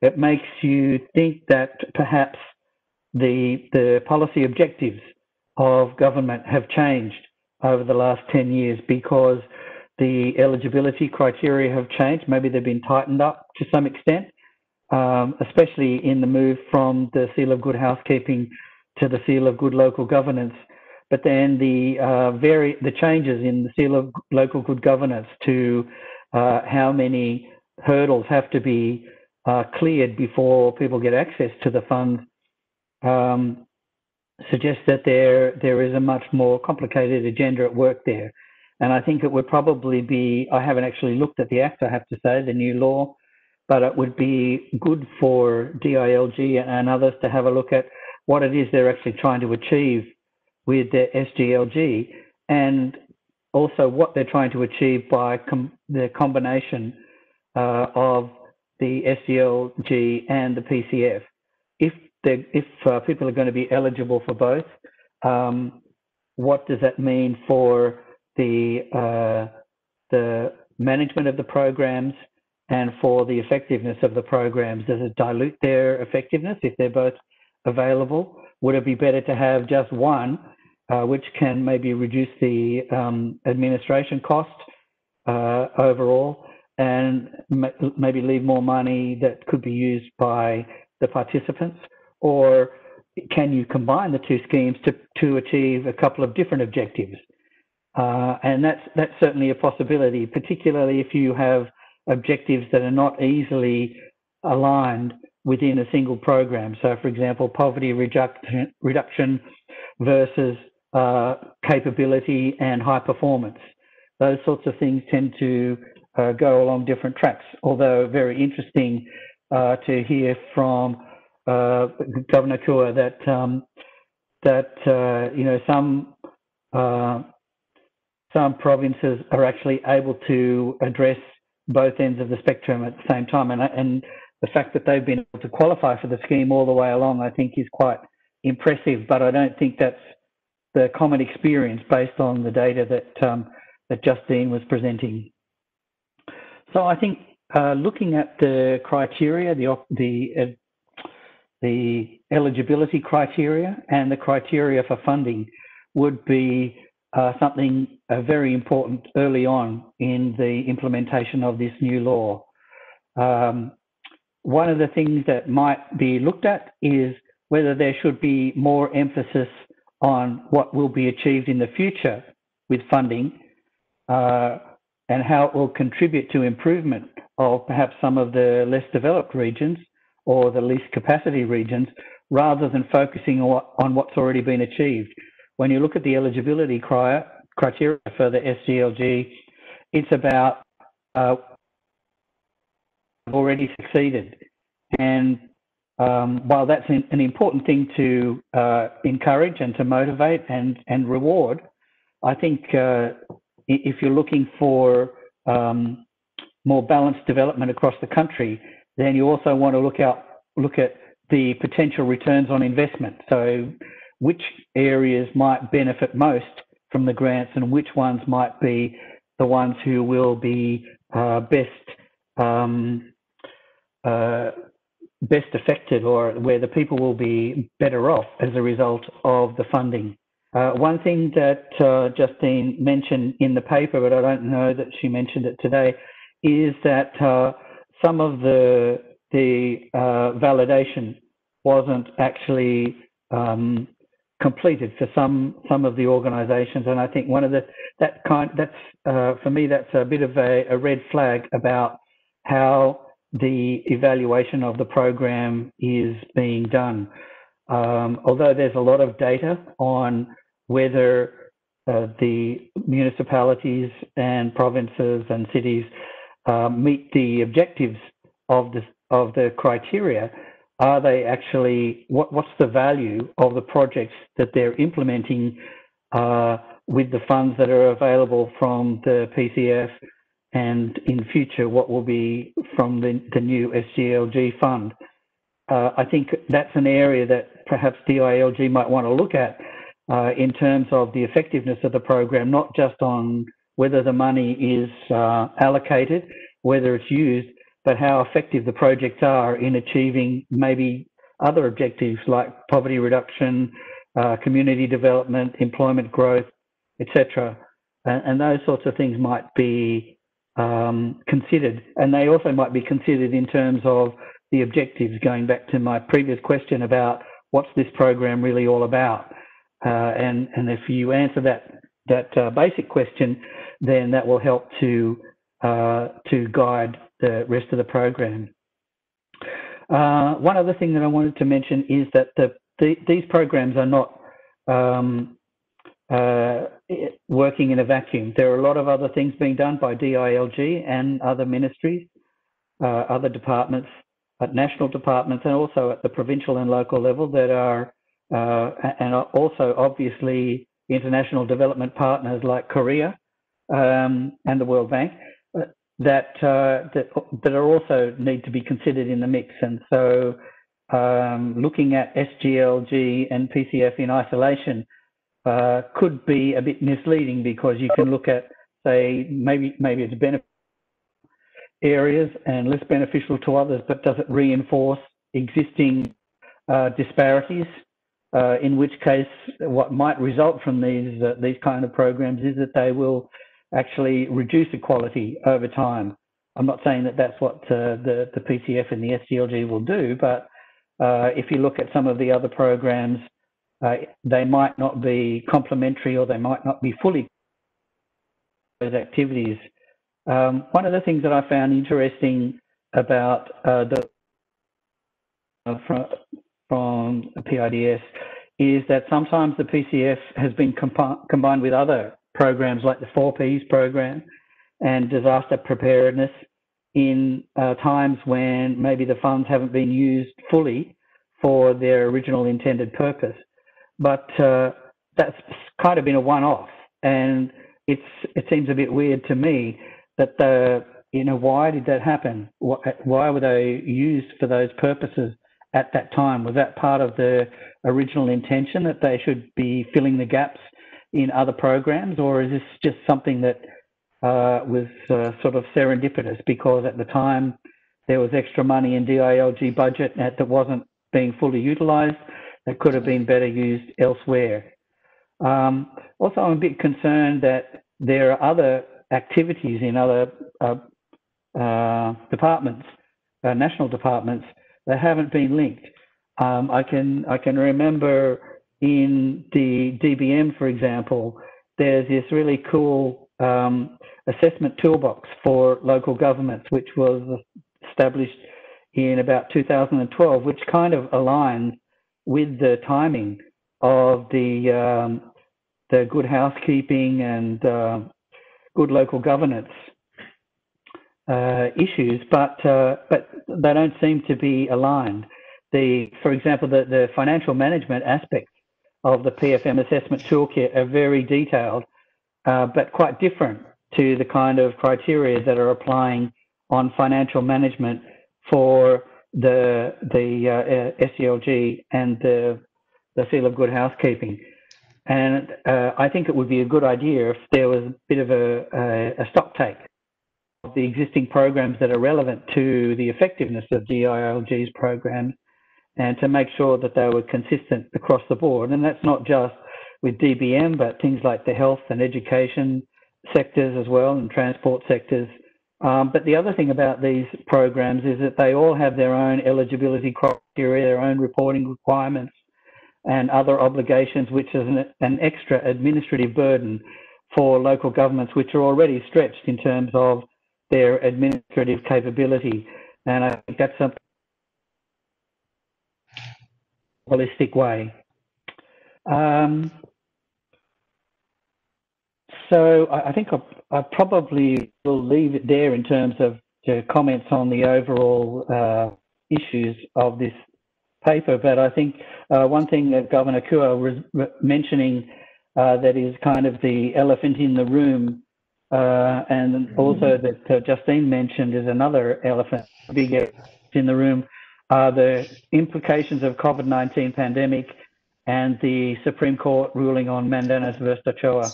it makes you think that perhaps the the policy objectives of government have changed over the last 10 years because the eligibility criteria have changed. Maybe they've been tightened up to some extent, um, especially in the move from the seal of good housekeeping to the seal of good local governance. But then the uh, very the changes in the seal of local good governance to uh, how many hurdles have to be uh, cleared before people get access to the fund um, suggests that there there is a much more complicated agenda at work there. And I think it would probably be, I haven't actually looked at the act, I have to say, the new law, but it would be good for DILG and others to have a look at what it is they're actually trying to achieve with the SGLG and also what they're trying to achieve by com the combination uh, of the SGLG and the PCF. If if uh, people are going to be eligible for both, um, what does that mean for the uh, the management of the programs and for the effectiveness of the programs? Does it dilute their effectiveness if they're both available? Would it be better to have just one, uh, which can maybe reduce the um, administration cost uh, overall? and maybe leave more money that could be used by the participants? Or can you combine the two schemes to, to achieve a couple of different objectives? Uh, and that's, that's certainly a possibility, particularly if you have objectives that are not easily aligned within a single program. So, for example, poverty reduction, reduction versus uh, capability and high performance. Those sorts of things tend to uh, go along different tracks. Although very interesting uh, to hear from uh, Governor Cua, that um, that uh, you know some uh, some provinces are actually able to address both ends of the spectrum at the same time, and and the fact that they've been able to qualify for the scheme all the way along, I think, is quite impressive. But I don't think that's the common experience based on the data that um, that Justine was presenting. So I think uh, looking at the criteria, the the uh, the eligibility criteria and the criteria for funding would be uh, something uh, very important early on in the implementation of this new law. Um, one of the things that might be looked at is whether there should be more emphasis on what will be achieved in the future with funding uh, and how it will contribute to improvement of perhaps some of the less developed regions or the least capacity regions rather than focusing on what's already been achieved. When you look at the eligibility criteria for the SGLG, it's about uh, already succeeded. And um, while that's an important thing to uh, encourage and to motivate and, and reward, I think uh, if you're looking for um, more balanced development across the country, then you also want to look out look at the potential returns on investment. So, which areas might benefit most from the grants, and which ones might be the ones who will be uh, best um, uh, best affected, or where the people will be better off as a result of the funding. Uh, one thing that uh, Justine mentioned in the paper, but I don't know that she mentioned it today, is that uh, some of the the uh, validation wasn't actually um, completed for some some of the organisations, and I think one of the that kind that's uh, for me that's a bit of a, a red flag about how the evaluation of the program is being done. Um, although there's a lot of data on whether uh, the municipalities and provinces and cities uh, meet the objectives of the of the criteria, are they actually what, what's the value of the projects that they're implementing uh, with the funds that are available from the PCF and in future what will be from the, the new SGLG fund. Uh, I think that's an area that perhaps DILG might want to look at uh, in terms of the effectiveness of the program, not just on whether the money is uh, allocated, whether it's used, but how effective the projects are in achieving maybe other objectives like poverty reduction, uh, community development, employment growth, etc. And, and, those sorts of things might be um, considered. And they also might be considered in terms of the objectives, going back to my previous question about what's this program really all about. Uh, and, and if you answer that, that uh, basic question, then that will help to, uh, to guide the rest of the program. Uh, one other thing that I wanted to mention is that the, the these programs are not um, uh, working in a vacuum. There are a lot of other things being done by DILG and other ministries, uh, other departments, at national departments, and also at the provincial and local level that are uh, and also obviously international development partners like Korea um, and the World Bank that uh, that that are also need to be considered in the mix. And so, um, looking at SGLG and PCF in isolation uh, could be a bit misleading because you can look at say maybe maybe it's benefit areas and less beneficial to others, but does it reinforce existing uh, disparities uh, in which case what might result from these uh, these kind of programs is that they will actually reduce equality over time. I'm not saying that that's what uh, the the PCF and the SGLG will do, but uh, if you look at some of the other programs, uh, they might not be complementary or they might not be fully those activities. Um, one of the things that I found interesting about uh, the from from PIDS is that sometimes the PCF has been combined with other programs like the 4Ps program and disaster preparedness in uh, times when maybe the funds haven't been used fully for their original intended purpose. But uh, that's kind of been a one-off, and it's it seems a bit weird to me that the you know why did that happen? Why, why were they used for those purposes at that time? Was that part of the original intention that they should be filling the gaps in other programs, or is this just something that uh, was uh, sort of serendipitous because at the time there was extra money in DILG budget that wasn't being fully utilised that could have been better used elsewhere. Um, also, I'm a bit concerned that there are other activities in other uh, uh, departments, uh, national departments, that haven't been linked. Um, I can I can remember in the DBM, for example, there's this really cool um, assessment toolbox for local governments, which was established in about 2012, which kind of aligns with the timing of the um, the good housekeeping and uh, good local governance uh, issues, but uh, but they don't seem to be aligned. The, for example, the, the financial management aspects of the PFM assessment toolkit are very detailed, uh, but quite different to the kind of criteria that are applying on financial management for the the uh, SGLG and the the seal of good housekeeping. And uh, I think it would be a good idea if there was a bit of a, a, a stock take of the existing programs that are relevant to the effectiveness of DILG's programs and to make sure that they were consistent across the board. And that's not just with DBM, but things like the health and education sectors as well and transport sectors. Um, but the other thing about these programs is that they all have their own eligibility criteria, their own reporting requirements, and other obligations, which is an, an, extra administrative burden for local governments, which are already stretched in terms of their administrative capability. And I think that's a holistic way. Um, so I, I think I, probably will leave it there in terms of comments on the overall uh, issues of this paper. But I think uh, one thing that Governor Cua was mentioning uh, that is kind of the elephant in the room, uh, and also that uh, Justine mentioned is another elephant, big elephant in the room, are the implications of COVID-19 pandemic and the Supreme Court ruling on Mandanas versus Ochoa.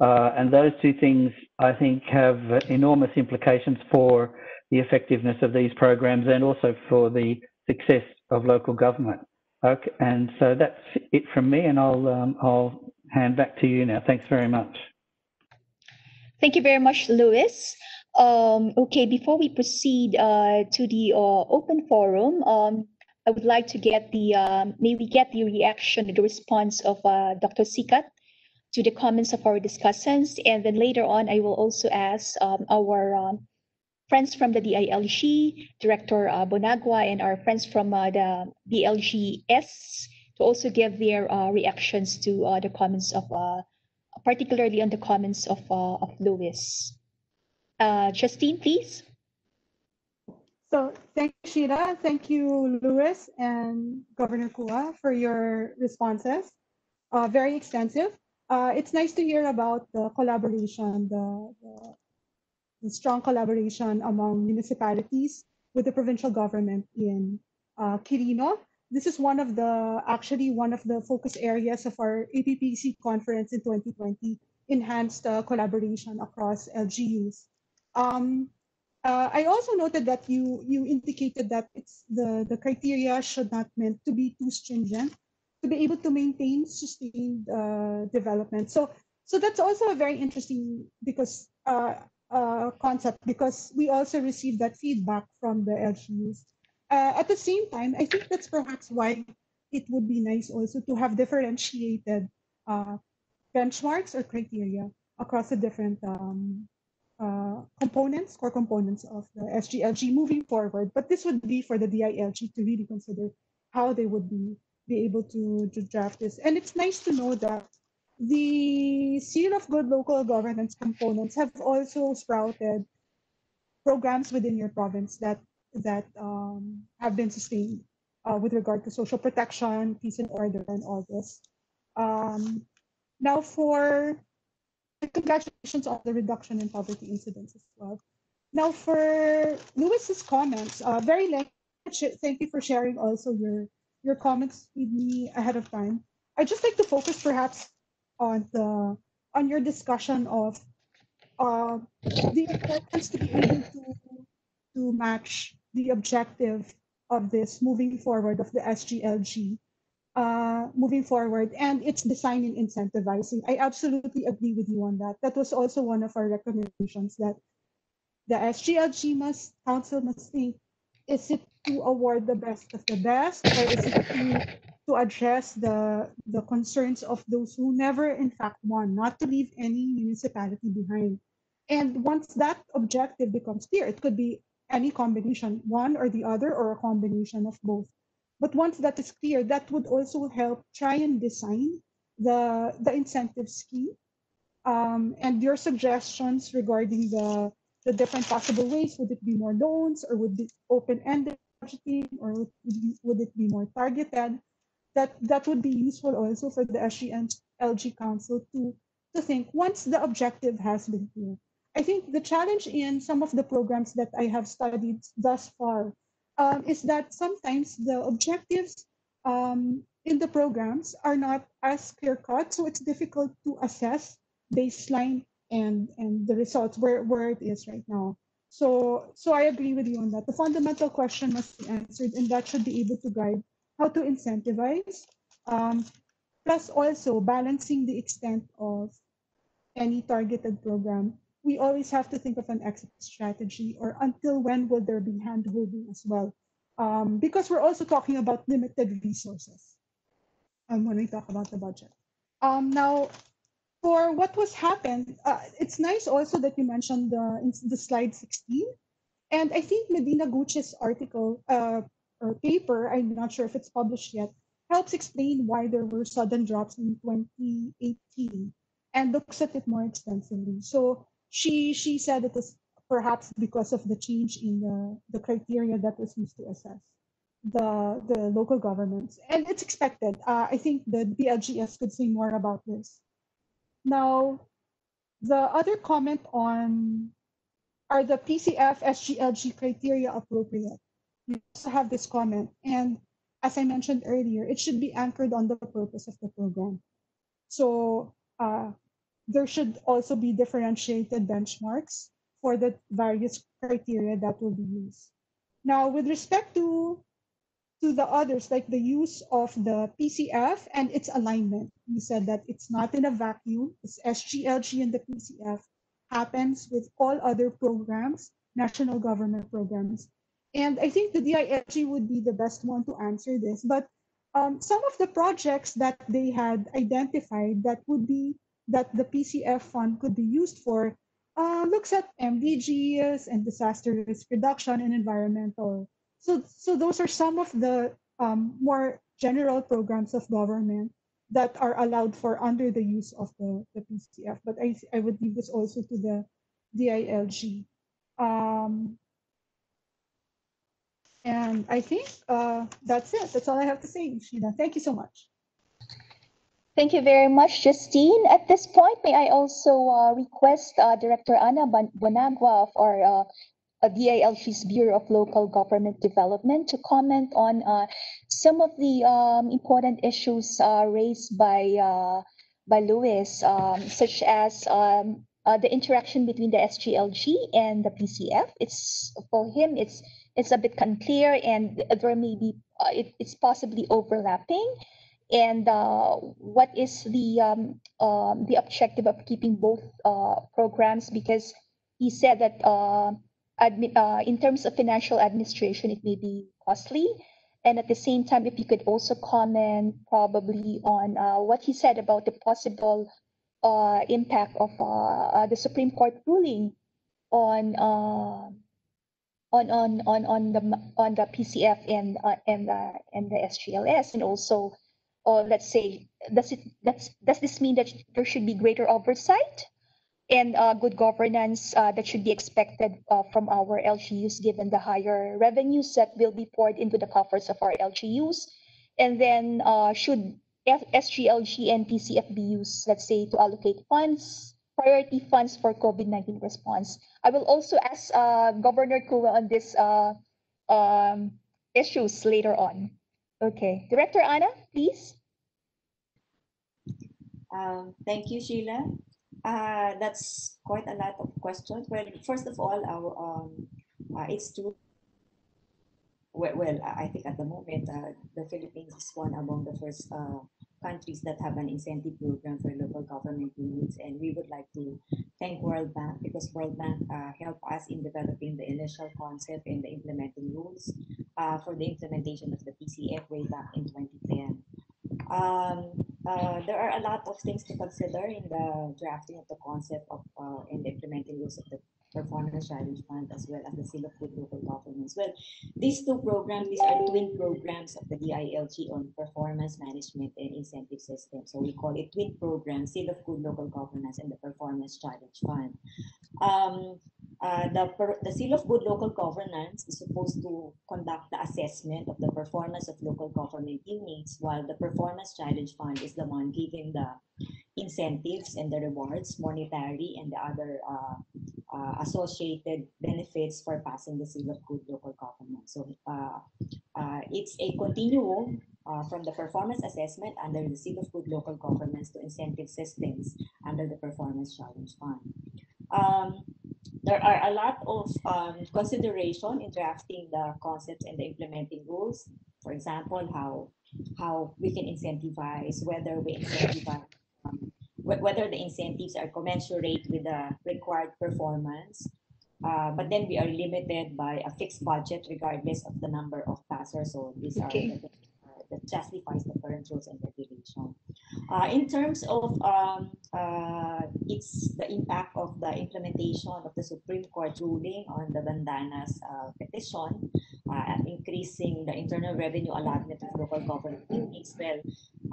Uh, and those two things, I think, have enormous implications for the effectiveness of these programs and also for the success of local government. Okay, and so that's it from me, and I'll um, I'll hand back to you now. Thanks very much. Thank you very much, Lewis. Um, okay, before we proceed uh, to the uh, open forum, um, I would like to get the um, maybe get the reaction, the response of uh, Dr. Sicat to the comments of our discussants, and then later on, I will also ask um, our um, friends from the DILG, Director uh, Bonagua, and our friends from uh, the DLGS to also give their uh, reactions to the comments of, particularly on the comments of, of Lewis. Justine, please. So thank you, Sheila. Thank you, Lewis and Governor Cua for your responses. very extensive. it's nice to hear about the collaboration, the, the strong collaboration among municipalities with the provincial government in uh, Quirino. This is one of the, actually one of the focus areas of our APPC conference in 2020, enhanced uh, collaboration across LGUs. Um, uh, I also noted that you you indicated that it's the, the criteria should not meant to be too stringent to be able to maintain sustained uh, development. So so that's also a very interesting because uh, uh, concept because we also received that feedback from the LGUs. Uh, at the same time, I think that's perhaps why it would be nice also to have differentiated uh, benchmarks or criteria across the different um, uh, components, core components of the SGLG moving forward. But this would be for the DILG to really consider how they would be, be able to, to draft this. And it's nice to know that the Seal of Good Local Governance components have also sprouted programs within your province that that um, have been sustained uh, with regard to social protection, peace and order, and all this. Um, now, for congratulations on the reduction in poverty incidence as well. Now, for Lewis's comments, uh, very lengthy. Thank you for sharing also your your comments with me ahead of time. I'd just like to focus perhaps on the on your discussion of uh, the importance to be able to to match the objective of this moving forward of the SGLG uh, moving forward and its design and incentivizing. I absolutely agree with you on that. That was also one of our recommendations that the SGLG must council must think is it to award the best of the best or is it to, to address the the concerns of those who never in fact won not to leave any municipality behind and once that objective becomes clear it could be any combination one or the other or a combination of both but once that is clear that would also help try and design the the incentive scheme um, and your suggestions regarding the the different possible ways. Would it be more loans or would it open-ended budgeting or would it, be, would it be more targeted? That that would be useful also for the SG and LG Council to to think once the objective has been clear. I think the challenge in some of the programs that I have studied thus far um, is that sometimes the objectives um, in the programs are not as clear cut, so it's difficult to assess baseline and and the results where where it is right now. So so i agree with you on that. The fundamental question must be answered and that should be able to guide how to incentivize um, plus also balancing the extent of any targeted program we always have to think of an exit strategy or until when will there be handholding as well um, because we're also talking about limited resources um, when we talk about the budget um, now for what was happened, uh, it's nice also that you mentioned the the slide 16. And I think Medina Guce's article uh, or paper, I'm not sure if it's published yet, helps explain why there were sudden drops in 2018 and looks at it more extensively. So she she said it was perhaps because of the change in the, the criteria that was used to assess the the local governments. And it's expected. Uh, I think the DLGS could say more about this. Now, the other comment on are the PCF SGLG criteria appropriate? You also have this comment. And as I mentioned earlier, it should be anchored on the purpose of the program. So uh, there should also be differentiated benchmarks for the various criteria that will be used. Now, with respect to to the others, like the use of the PCF and its alignment. You said that it's not in a vacuum. It's SGLG and the PCF happens with all other programs, national government programs. And I think the DILG would be the best one to answer this. But um, some of the projects that they had identified that would be that the PCF fund could be used for uh, looks at MDGs and disaster risk reduction and environmental so, so those are some of the um, more general programs of government that are allowed for under the use of the, the PCF. But I, I would leave this also to the DILG. Um, and I think uh, that's it. That's all I have to say, Sheila. Thank you so much. Thank you very much, Justine. At this point, may I also uh, request uh, Director Anna Bonagua of our uh, uh, Bureau of Local Government Development to comment on uh, some of the um, important issues uh, raised by by Lewis, um, such as um, the interaction between the SGLG and the PCF. It's for him, it's it's a bit unclear, and there may be it, it's possibly overlapping. And what is the um, um, the objective of keeping both programs? Because he said that admi- uh, in terms of financial administration, it may be costly. And at the same time, if you could also comment probably on uh, what he said about the possible uh, impact of uh, uh, the Supreme Court ruling on uh, on on on on the on the PCF and uh, and and the SGLG, and also, or let's say, does it that's does this mean that there should be greater oversight and uh, good governance uh, that should be expected uh, from our LGUs given the higher revenues that will be poured into the coffers of our LGUs. And then uh, should F- SGLG and PCFB use, let's say, to allocate funds, priority funds for COVID-19 response. I will also ask uh, Governor Cua on this uh, um, issues later on. Okay, Director Anna, please. Um, thank you, Sheila. Uh, that's quite a lot of questions. Well, first of all, our, um, uh, it's true. Well, well, I think at the moment, uh, the Philippines is one among the first uh, countries that have an incentive program for local government units, and we would like to thank World Bank because World Bank uh, helped us in developing the initial concept and the implementing rules uh, for the implementation of the PCF way back in 2010. Um, uh, there are a lot of things to consider in the drafting of the concept of uh, and implementing rules of the Performance Challenge Fund as well as the Seal of Good Local Governance. Well, these two programs, these are twin programs of the DILG on performance management and incentive system. So we call it twin programs, Seal of Good Local Governance and the Performance Challenge Fund. Um, uh, the, per, the Seal of Good Local Governance is supposed to conduct the assessment of the performance of local government units, while the Performance Challenge Fund is the one giving the incentives and the rewards, monetary and the other uh, uh, associated benefits for passing the Seal of Good Local Government. So uh, uh, it's a continuum uh, from the performance assessment under the Seal of Good Local Governance to incentive systems under the Performance Challenge Fund. Um, there are a lot of um, consideration in drafting the concepts and the implementing rules. For example, how how we can incentivize, whether we incentivize, um, wh- whether the incentives are commensurate with the required performance. Uh, but then we are limited by a fixed budget regardless of the number of passers. So these Okay. are that justifies the current rules and regulation. Uh, in terms of um, uh, it's the impact of the implementation of the Supreme Court ruling on the Mandanas uh, petition, uh, increasing the internal revenue allotment of local government units. Well,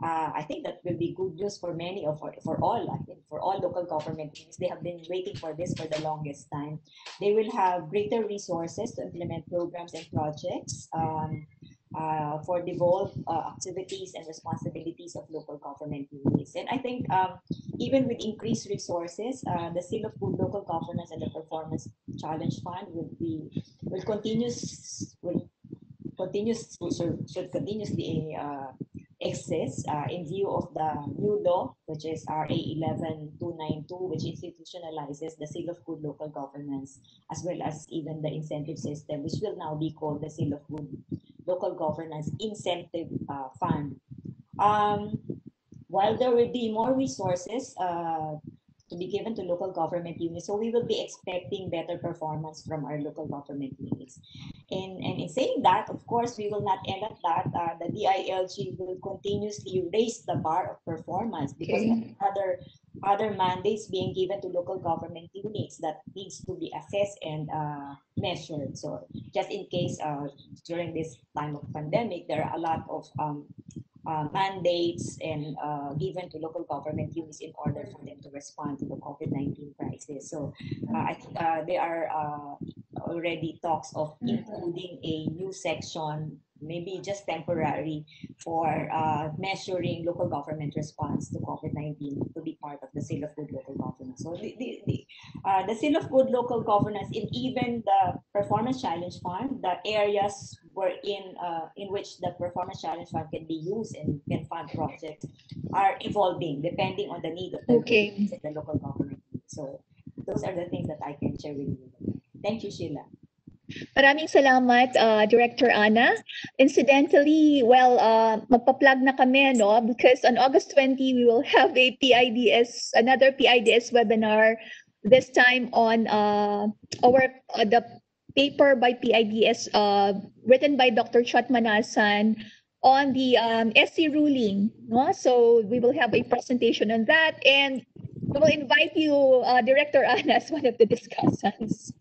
uh, I think that will be good news for many of for, for all I think for all local government units. They have been waiting for this for the longest time. They will have greater resources to implement programs and projects. Um, uh, for devolved uh, activities and responsibilities of local government units. And I think um, even with increased resources, uh, the of Local Governance and the Performance Challenge Fund will be will continues will continues should, should continuously uh, exist uh, in view of the new law, which is RA 11292, which institutionalizes the Seal of Good Local Governance, as well as even the incentive system, which will now be called the Seal of Good Local Governance Incentive uh, Fund. Um, while there will be more resources uh, to be given to local government units, so we will be expecting better performance from our local government units. And, and in saying that, of course, we will not end at that. Uh, the DILG will continuously raise the bar of performance because Okay. other other mandates being given to local government units that needs to be assessed and uh, measured. So just in case uh, during this time of pandemic, there are a lot of um, uh, mandates and uh, given to local government units in order for them to respond to the COVID-19 crisis. So uh, I think uh, there are uh, already talks of including a new section, maybe just temporary, for uh, measuring local government response to COVID-19 to be part of the Seal of Good Local Governance. So the, the, the, uh, the Seal of Good Local Governance and even the Performance Challenge Fund, the areas were in uh, in which the Performance Challenge Fund can be used and can fund projects are evolving depending on the need of the, Okay. of the local government. So those are the things that I can share with you. Thank you, Sheila. Maraming salamat, uh, Director Anna. Incidentally, well, uh, magpa-plug na kami, no? Because on August 20, we will have a PIDS, another PIDS webinar, this time on uh, our, uh, the paper by PIDS, uh, written by Dr. Chat Manasan on the um, SC ruling, no? So we will have a presentation on that and we will invite you, uh, Director Anna, as one of the discussants.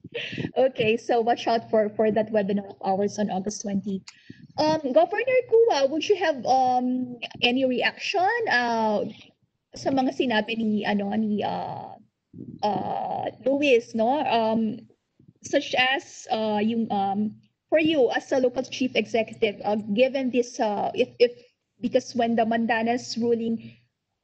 Okay, so watch out for for that webinar of ours on August 20. Um, Governor Cua, would you have um any reaction uh, sa mga sinabi ni ano ni uh, uh, Lewis, no? Um, such as uh, yung, um, for you as a local chief executive, uh, given this, uh, if, if because when the Mandanas ruling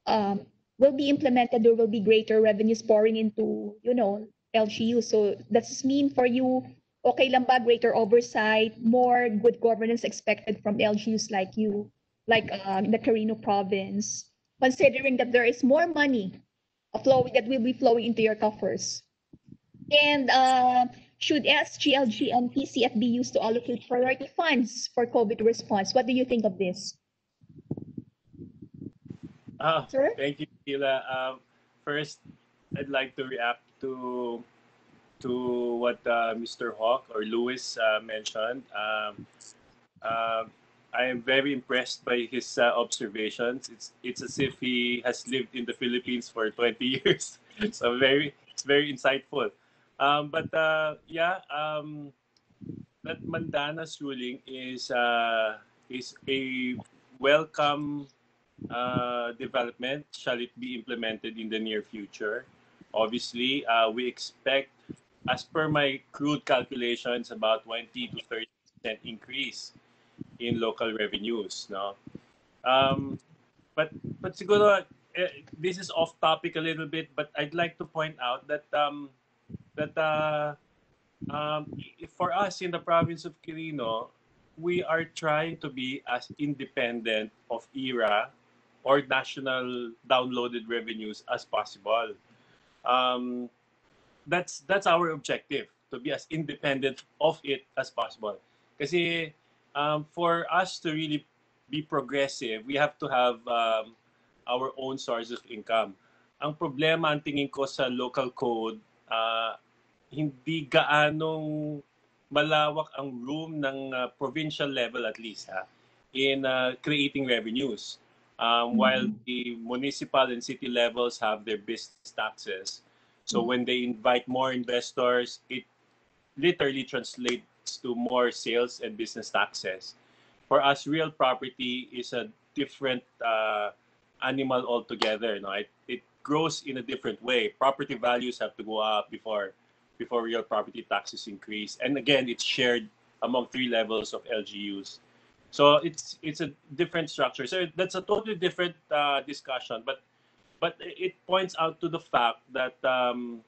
um, will be implemented, there will be greater revenues pouring into, you know, LGU. So does this mean for you, okay lang ba, greater oversight, more good governance expected from LGUs like you, like uh, the Quirino province, considering that there is more money flowing that will be flowing into your coffers? And uh, should SGLG and PCF be used to allocate priority funds for COVID response? What do you think of this? Ah, Sir? Thank you, Sheila. Um, first, I'd like to react to to what uh, Mr. Hawke or Lewis uh, mentioned. Um, um, I am very impressed by his uh, observations. It's it's as if he has lived in the Philippines for 20 years. so very it's very insightful. Um, but uh, yeah, um, that Mandanas ruling is uh, is a welcome uh, development shall it be implemented in the near future? Obviously, uh, we expect, as per my crude calculations, about 20 to 30 percent increase in local revenues. No, um, but but siguro eh, this is off topic a little bit, but I'd like to point out that um, that uh, um, for us in the province of Quirino, we are trying to be as independent of IRA or national downloaded revenues as possible. Um, that's that's our objective to be as independent of it as possible. Kasi um, for us to really be progressive, we have to have um, our own source of income. Ang problema, ang tingin ko sa local code, uh, hindi gaanong malawak ang room ng uh, provincial level at least ha, in uh, creating revenues. Um, While the municipal and city levels have their business taxes, so when they invite more investors, it literally translates to more sales and business taxes. For us, real property is a different uh, animal altogether. No? It, it grows in a different way. Property values have to go up before before real property taxes increase. And again, it's shared among three levels of LGUs. So it's it's a different structure. So that's a totally different uh, discussion. But but it points out to the fact that um,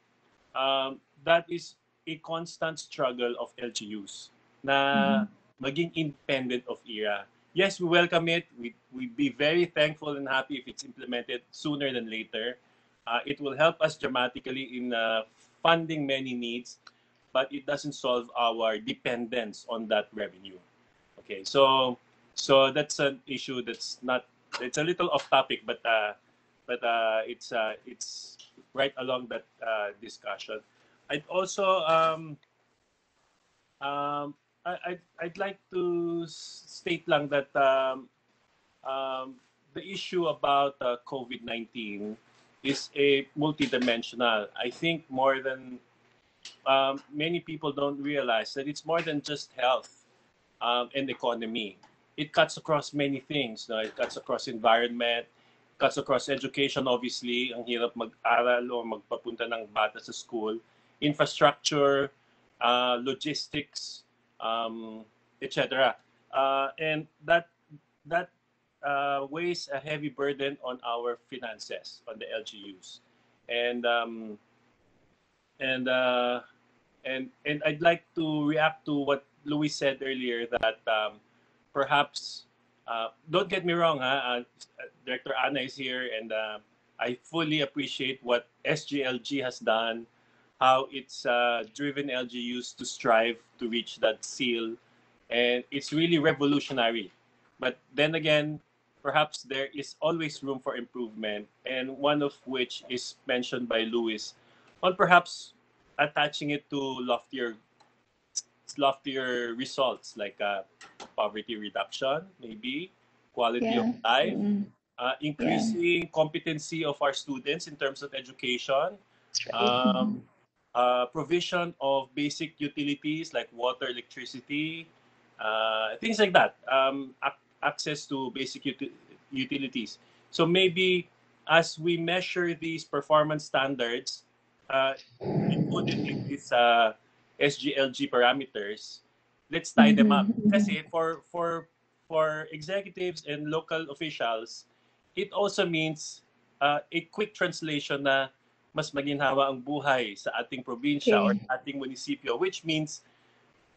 um, that is a constant struggle of LGUs na maging independent of IRA. Yes, we welcome it. We we'd be very thankful and happy if it's implemented sooner than later. Uh, it will help us dramatically in uh, funding many needs, but it doesn't solve our dependence on that revenue. Okay, so so that's an issue that's not it's a little off topic, but uh, but uh, it's uh, it's right along that uh, discussion. I'd also um, um, I, I'd, I'd like to state lang that um, um, the issue about uh, COVID nineteen is a multidimensional. I think more than um, many people don't realize that it's more than just health um, and economy. It cuts across many things. No? It cuts across environment, cuts across education, obviously. Ang hirap mag-aral o magpapunta ng bata sa school. Infrastructure, uh, logistics, um, etc. Uh, and that that uh, weighs a heavy burden on our finances, on the LGUs. And um, and uh, and and I'd like to react to what Lewis said earlier that um, perhaps uh, don't get me wrong, huh? Uh, Director Anna is here, and uh, I fully appreciate what SGLG has done, how it's uh, driven LGUs to strive to reach that seal, and it's really revolutionary. But then again, perhaps there is always room for improvement, and one of which is mentioned by Lewis on perhaps attaching it to loftier loftier results like uh, poverty reduction maybe quality of life Mm, uh, increasing competency of our students in terms of education um, uh, provision of basic utilities like water electricity uh, things like that um, ac- access to basic uti- utilities. So maybe as we measure these performance standards uh, included in these uh, SGLG parameters, let's tie them up. Mhm, mhm. Kasi for for for executives and local officials, it also means uh, a quick translation na mas maginhawa ang buhay sa ating probinsya or Okay. ating munisipyo, which means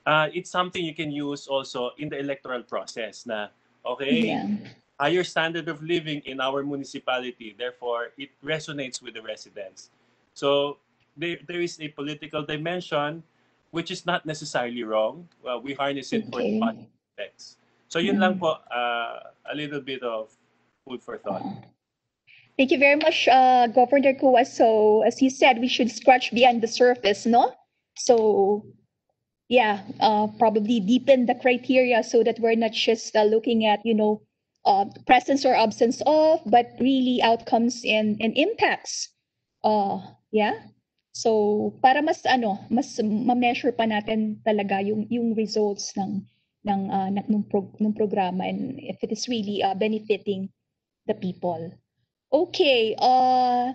uh, it's something you can use also in the electoral process na, okay, Yeah. higher standard of living in our municipality. Therefore, it resonates with the residents. So there, there is a political dimension, which is not necessarily wrong. Well, we harness it for Okay. positive effects. So yun lang po, uh, a little bit of food for thought. Thank you very much, uh, Governor Cua. So, as you said, we should scratch beyond the surface, no? So, yeah, uh, probably deepen the criteria so that we're not just uh, looking at, you know, uh, presence or absence of, but really outcomes and, and impacts. Uh, yeah. So, para mas ano, mas ma-measure pa natin talaga yung yung results ng ng uh, ng, ng, pro, ng programa and if it is really uh, benefiting the people. Okay, uh,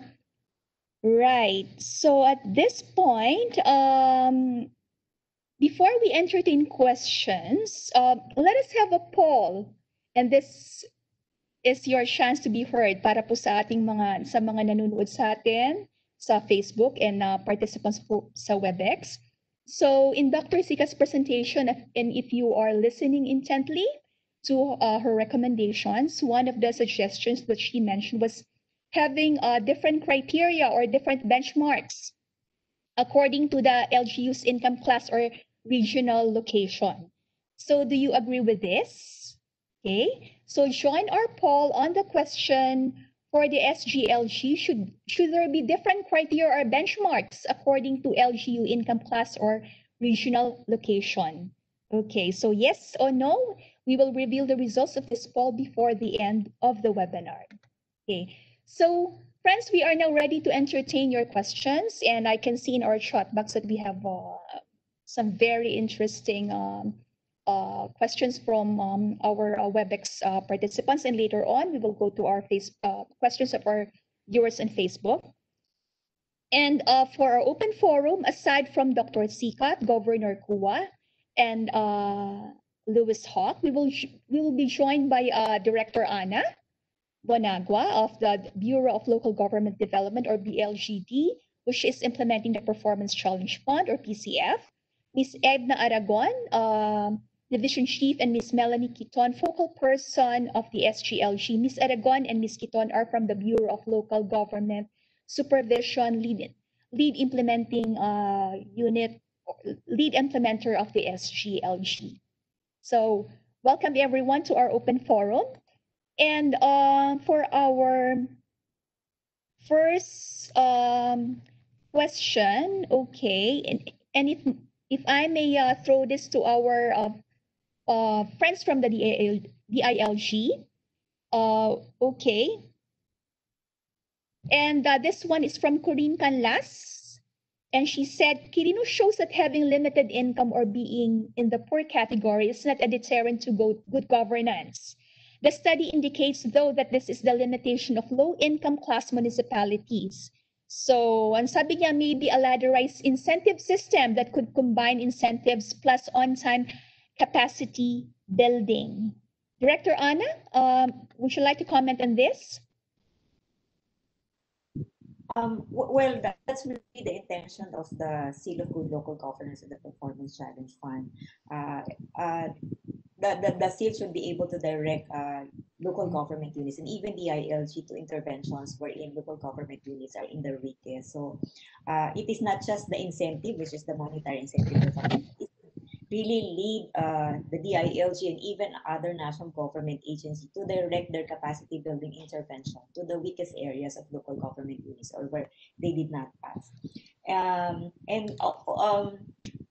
right. So at this point, um, before we entertain questions, uh, let us have a poll. And this is your chance to be heard para po sa ating mga, sa mga nanonood sa atin sa Facebook and uh, participants po sa WebEx. So in Dr. Sicat's presentation, and if you are listening intently, to uh, her recommendations, one of the suggestions that she mentioned was having uh, different criteria or different benchmarks according to the LGU's income class or regional location. So do you agree with this? Okay, so join our poll on the question for the SGLG. Should, should there be different criteria or benchmarks according to LGU income class or regional location? Okay, so yes or no? We will reveal the results of this poll before the end of the webinar. Okay, so friends, we are now ready to entertain your questions, and I can see in our chat box that we have uh, some very interesting um, uh, questions from um, our uh, WebEx uh, participants, and later on we will go to our face uh, questions of our viewers on Facebook. And uh, for our open forum, aside from Dr. Sicat, Governor Cua, and uh, Lewis Hawke, we will we will be joined by Director Anna Bonagua of the Bureau of Local Government Development or BLGD, which is implementing the Performance Challenge Fund or PCF. Ms. Edna Aragon, um, Division Chief, and Ms. Melanie Kiton, focal person of the SGLG. Ms. Aragon and Ms. Kiton are from the Bureau of Local Government Supervision, lead, lead implementing uh, unit, lead implementer of the SGLG. So welcome everyone to our open forum. And uh, for our first um, question, okay, and, and if if I may uh, throw this to our uh, friends from the DIL, DILG, uh, okay. And uh, this one is from Corinne Canlas. And she said, Quirino shows that having limited income or being in the poor category is not a deterrent to go, good governance. The study indicates, though, that this is the limitation of low-income class municipalities. So, ang sabi niya, maybe a ladderized incentive system that could combine incentives plus on-time capacity building. Director Anna, um, would you like to comment on this? Um, well, that's really the intention of the Seal of Good Local Governance and the Performance Challenge Fund. Uh, uh, the, the, the seal should be able to direct uh, local government units and even the ILG to interventions wherein local government units are in the weakest. So uh, it is not just the incentive, which is the monetary incentive, of the fund. it really lead uh, the DILG and even other national government agencies to direct their capacity building intervention to the weakest areas of local government units or where they did not pass. Um, and uh, um,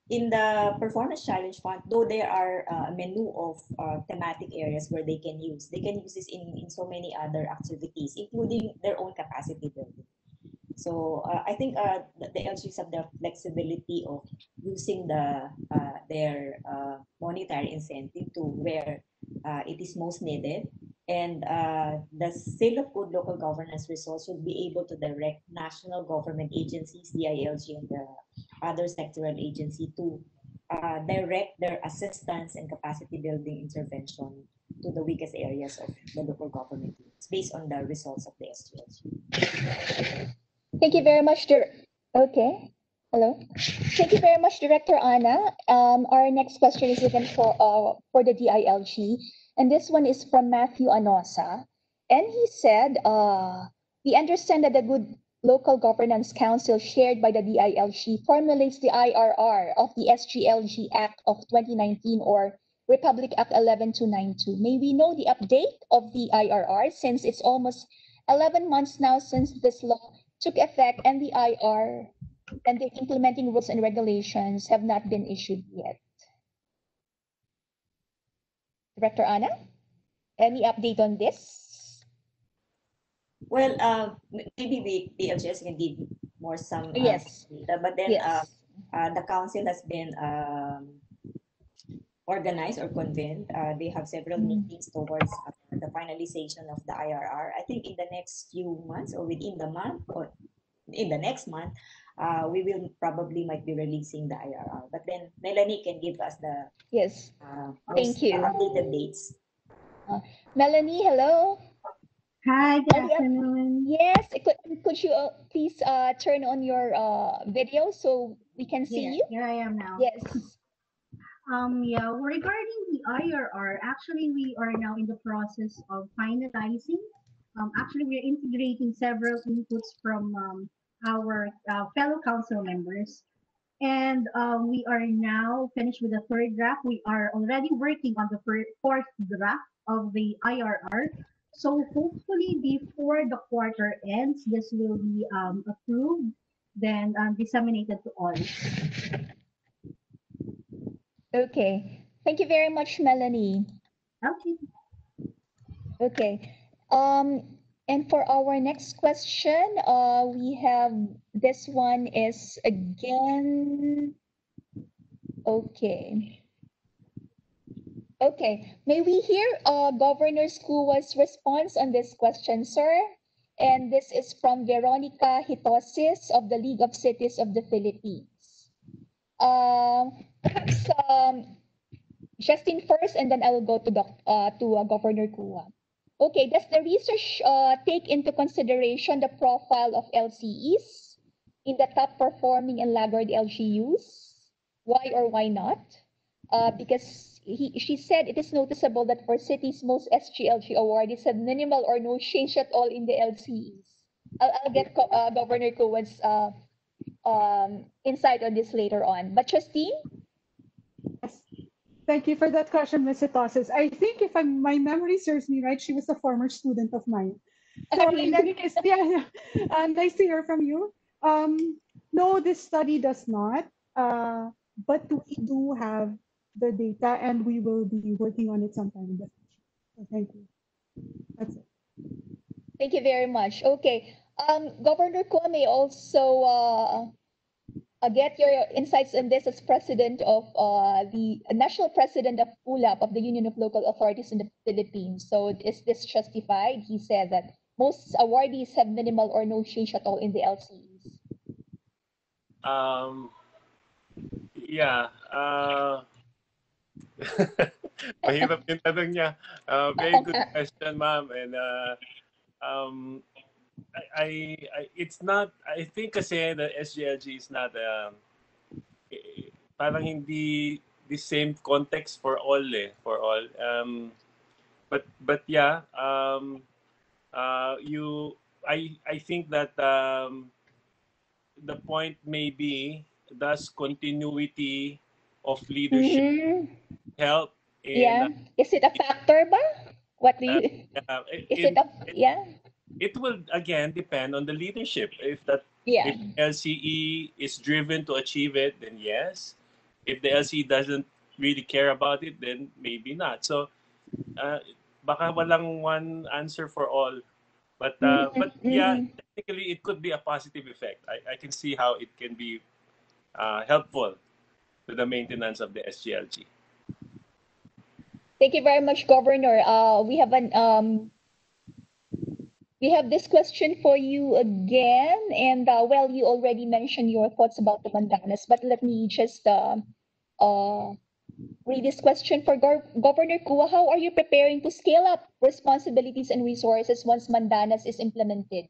in the performance challenge fund, though there are uh, a menu of uh, thematic areas where they can use, they can use this in, in so many other activities, including their own capacity building. So uh, I think uh, the, LGs have the flexibility of using the uh, their uh, monetary incentive to where uh, it is most needed And uh, the Seal of Good Local Governance results should be able to direct national government agencies, the ILG, and the other sectoral agency to direct their assistance and capacity building intervention to the weakest areas of the local government units based on the results of the SGLG. Thank you very much, Dir- okay. Hello. Thank you very much, Director Anna. Um, our next question is again for uh, for the DILG, and this one is from Matthew Anosa, and he said, uh, "We understand that the Good Local Governance Council, shared by the DILG, formulates the IRR of the SGLG Act of 2019 or Republic Act 11292. May we know the update of the IRR since it's almost 11 months now since this law took effect and the IR and the implementing rules and regulations have not been issued yet. Director Anna, any update on this? Well, uh, maybe we, BLGS can give more some uh, Yes. data, but then uh, uh, the council has been um, organized or convened. Uh, they have several Mhm. meetings towards uh, the finalization of the IRR. I think in the next few months or within the month or in the next month, uh, we will probably might be releasing the IRR. But then Melanie can give us the Yes. uh, Thank you. updated dates. Melanie, hello. Hi, good Oh, afternoon. Yes, could, could you uh, please uh, turn on your uh, video so we can see Here, you? here I am now. Yes. Um, yeah, regarding the IRR, actually, we are now in the process of finalizing. Um, actually, we're integrating several inputs from um, our uh, fellow council members. And um, we are now finished with the third draft. We are already working on the fourth draft of the IRR. So hopefully before the quarter ends, this will be um, approved, then um, disseminated to all. Okay. Thank you very much, Melanie. Okay. Okay. Um, and for our next question, uh, we have this one is again. Okay. Okay. May we hear uh, Governor Skuwa's response on this question, sir? And this is from Veronica Hitosis of the League of Cities of the Philippines. Um, perhaps um, Justin first, and then I will go to doc, uh, to uh, Governor Cua. Okay, does the research uh, take into consideration the profile of LCEs in the top performing and laggard LGUs? Why or why not? Uh, because he, she said it is noticeable that for cities, most SGLG awardees had minimal or no change at all in the LCEs. I'll, I'll get uh, Governor Cua's uh, um, insight on this later on. But Justine? Thank you for that question, Ms. Itosis. I think if I'm, my memory serves me right, she was a former student of mine. So in any case, yeah, yeah. Uh, nice to hear from you. Um, no, this study does not, uh, but we do have the data and we will be working on it sometime in the future. So thank you. That's it. Thank you very much. Okay. Um, Governor Kwame also uh, uh, get your insights on this as president of uh, the national president of ULAP of the Union of Local Authorities in the Philippines. So is this justified? He said that most awardees have minimal or no change at all in the LCEs. Um, yeah. Uh, mahirap yung tanong niya. Uh, very good question, ma'am. And uh, um, I, I, it's not, I think kasi the SGLG is not, um, eh, parang hindi the same context for all eh, for all. Um, but, but yeah, um, uh, you, I, I think that um, the point may be does continuity of leadership Mhm. help in Yeah. Is it a factor ba? What do you, uh, it, is it, it a, yeah? It will again depend on the leadership. If that Yeah. if LCE is driven to achieve it then yes. If the LCE doesn't really care about it then maybe not. So uh, baka walang one answer for all. But uh, Mhm, but yeah mhm. technically it could be a positive effect. I, I can see how it can be uh, helpful to the maintenance of the SGLG Thank you very much, Governor. Uh, we have an um, we have this question for you again, and uh, well, you already mentioned your thoughts about the Mandanas, but let me just uh, uh, read this question for Gov- Governor Cua. How are you preparing to scale up responsibilities and resources once Mandanas is implemented?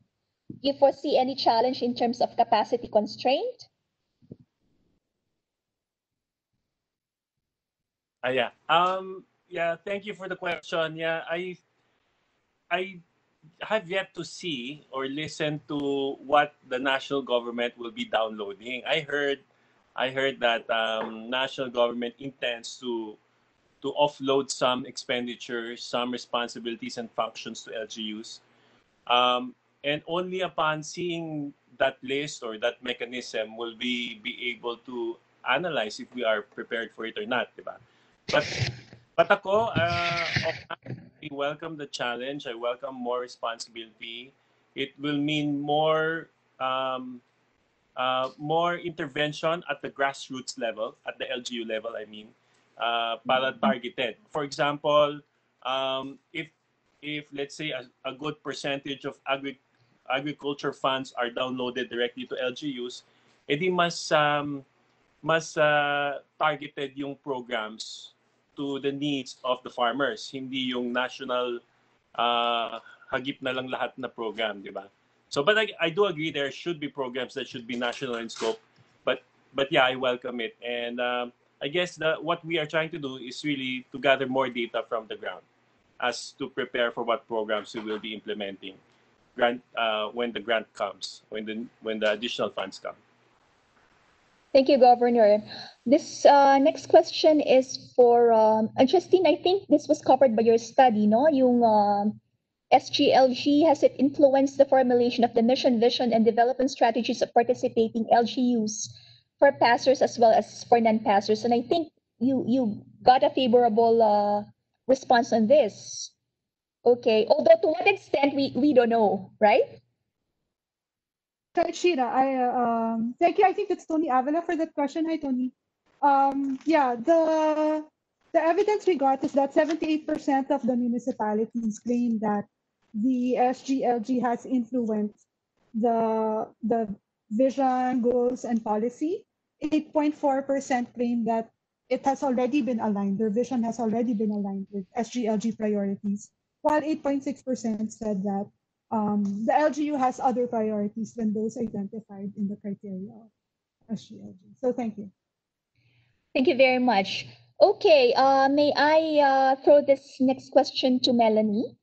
Do you foresee any challenge in terms of capacity constraint? Ah, yeah. Um, yeah, thank you for the question. Yeah, I I have yet to see or listen to what the national government will be downloading. I heard I heard that um, national government intends to to offload some expenditures, some responsibilities and functions to LGUs. Um, and only upon seeing that list or that mechanism will we be able to analyze if we are prepared for it or not, diba? But but ako, uh, I welcome the challenge. I welcome more responsibility. It will mean more um, uh, more intervention at the grassroots level, at the LGU level, I mean, uh, para targeted. For example, um, if if let's say a, a good percentage of agri- agriculture funds are downloaded directly to LGUs, edi mas um, mas uh, targeted yung programs to the needs of the farmers, hindi yung national uh, hagip na lang lahat na program, di ba? So, but I, I do agree there should be programs that should be national in scope. But but yeah, I welcome it, and um, I guess that what we are trying to do is really to gather more data from the ground, as to prepare for what programs we will be implementing, grant uh, when the grant comes, when the when the additional funds come. Thank you, Governor. This uh, next question is for um, Justine. I think this was covered by your study, no? Yung um SGLG has it influenced the formulation of the mission, vision, and development strategies of participating LGUs for passers as well as for non-passers? And I think you you got a favorable uh, response on this. Okay, although to what extent we we don't know, right? Sheila, I uh, um thank you. I think it's Tony Avila for that question. Hi, Tony. Um, yeah, the the evidence we got is that 78% of the municipalities claim that the SGLG has influenced the the vision, goals, and policy. 8.4% claim that it has already been aligned. Their vision has already been aligned with SGLG priorities, while 8.6% said that um, the LGU has other priorities than those identified in the criteria of SGLG. So thank you. Thank you very much. Okay, uh, may I uh, throw this next question to Melanie?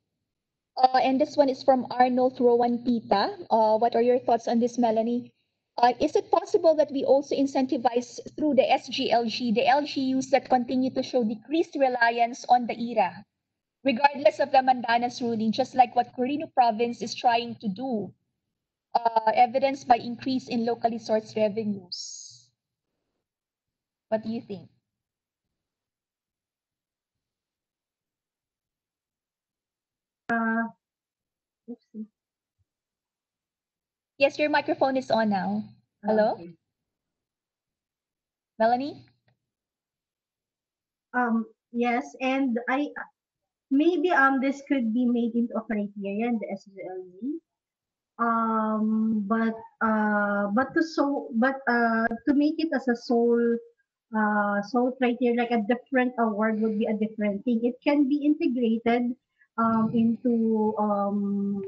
Uh, and this one is from Arnold Rowan Pita. Uh, what are your thoughts on this, Melanie? Uh, is it possible that we also incentivize through the SGLG the LGUs that continue to show decreased reliance on the IRA, regardless of the Mandanas ruling, just like what Quirino province is trying to do, uh, evidenced by increase in locally sourced revenues? What do you think? Uh. Yes, your microphone is on now. Hello? Okay. Melanie? Um, yes, and I maybe um this could be made into a criteria in the SGLG. Um, but uh, but to so but uh to make it as a sole uh sole criteria like a different award would be a different thing. It can be integrated um into um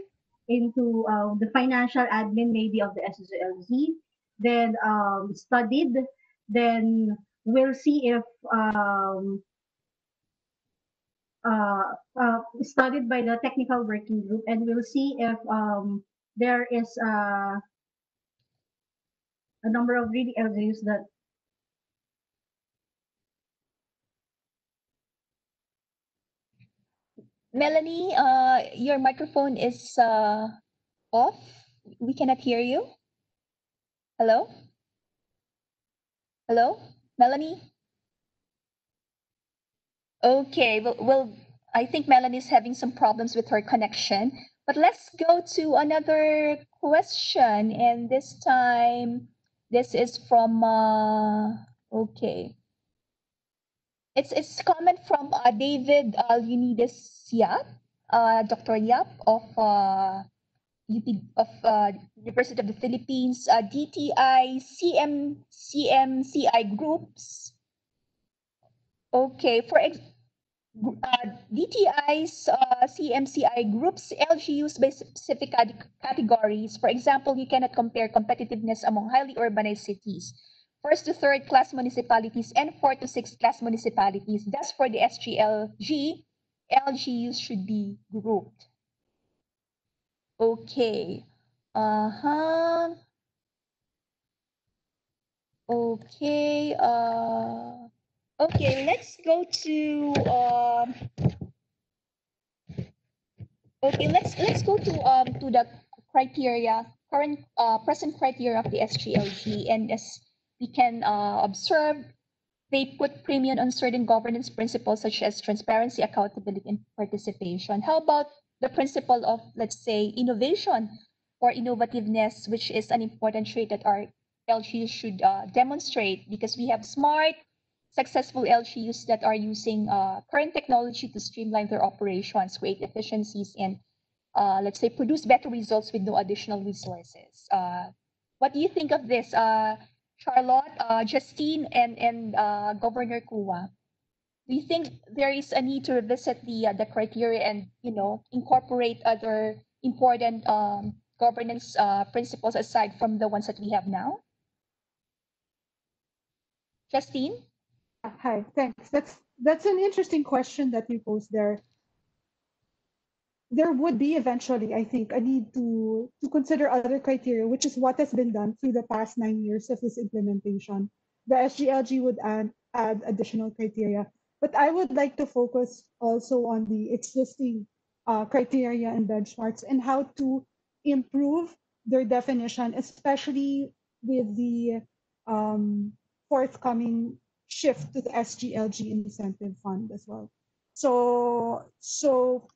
into uh, the financial admin maybe of the SGLG, then um studied, then we'll see if um uh, uh, studied by the technical working group and we'll see if um, there is uh, a number of really LGUs that Melanie, uh, your microphone is uh, off. We cannot hear you. Hello? Hello? Melanie? Okay, well, well, I think Melanie's having some problems with her connection. But let's go to another question. And this time, this is from, uh, okay. It's it's comment from uh, David uh, Leonidas Yap, uh, Dr. Yap of uh, of uh, University of the Philippines, uh, DTI CM CMCI groups. Okay, for ex- uh, DTI's uh, CMCI groups LGUs by specific categories. For example, you cannot compare competitiveness among highly urbanized cities, first to third class municipalities, and fourth to sixth class municipalities. Thus, for the SGLG, LGUs should be grouped. Okay. Uh-huh. Okay. Uh, okay, let's go to um Okay, let's let's go to um to the criteria, current uh present criteria of the SGLG and as we can uh observe they put premium on certain governance principles such as transparency, accountability, and participation. How about the principle of, let's say, innovation or innovativeness, which is an important trait that our LGUs should uh, demonstrate because we have smart, successful LGUs that are using uh, current technology to streamline their operations, create efficiencies, and uh, let's say produce better results with no additional resources. Uh, what do you think of this, uh, Charlotte, uh, Justine, and and uh, Governor Cua? Do you think there is a need to revisit the the criteria and you know incorporate other important um, governance principles aside from the ones that we have now? Justine? Hi, thanks. That's that's an interesting question that you posed there. There would be eventually, I think, a need to to consider other criteria, which is what has been done through the past nine years of this implementation. The SGLG would add add additional criteria, but I would like to focus also on the existing uh, criteria and benchmarks and how to improve their definition, especially with the um, forthcoming shift to the SGLG incentive fund as well. So, so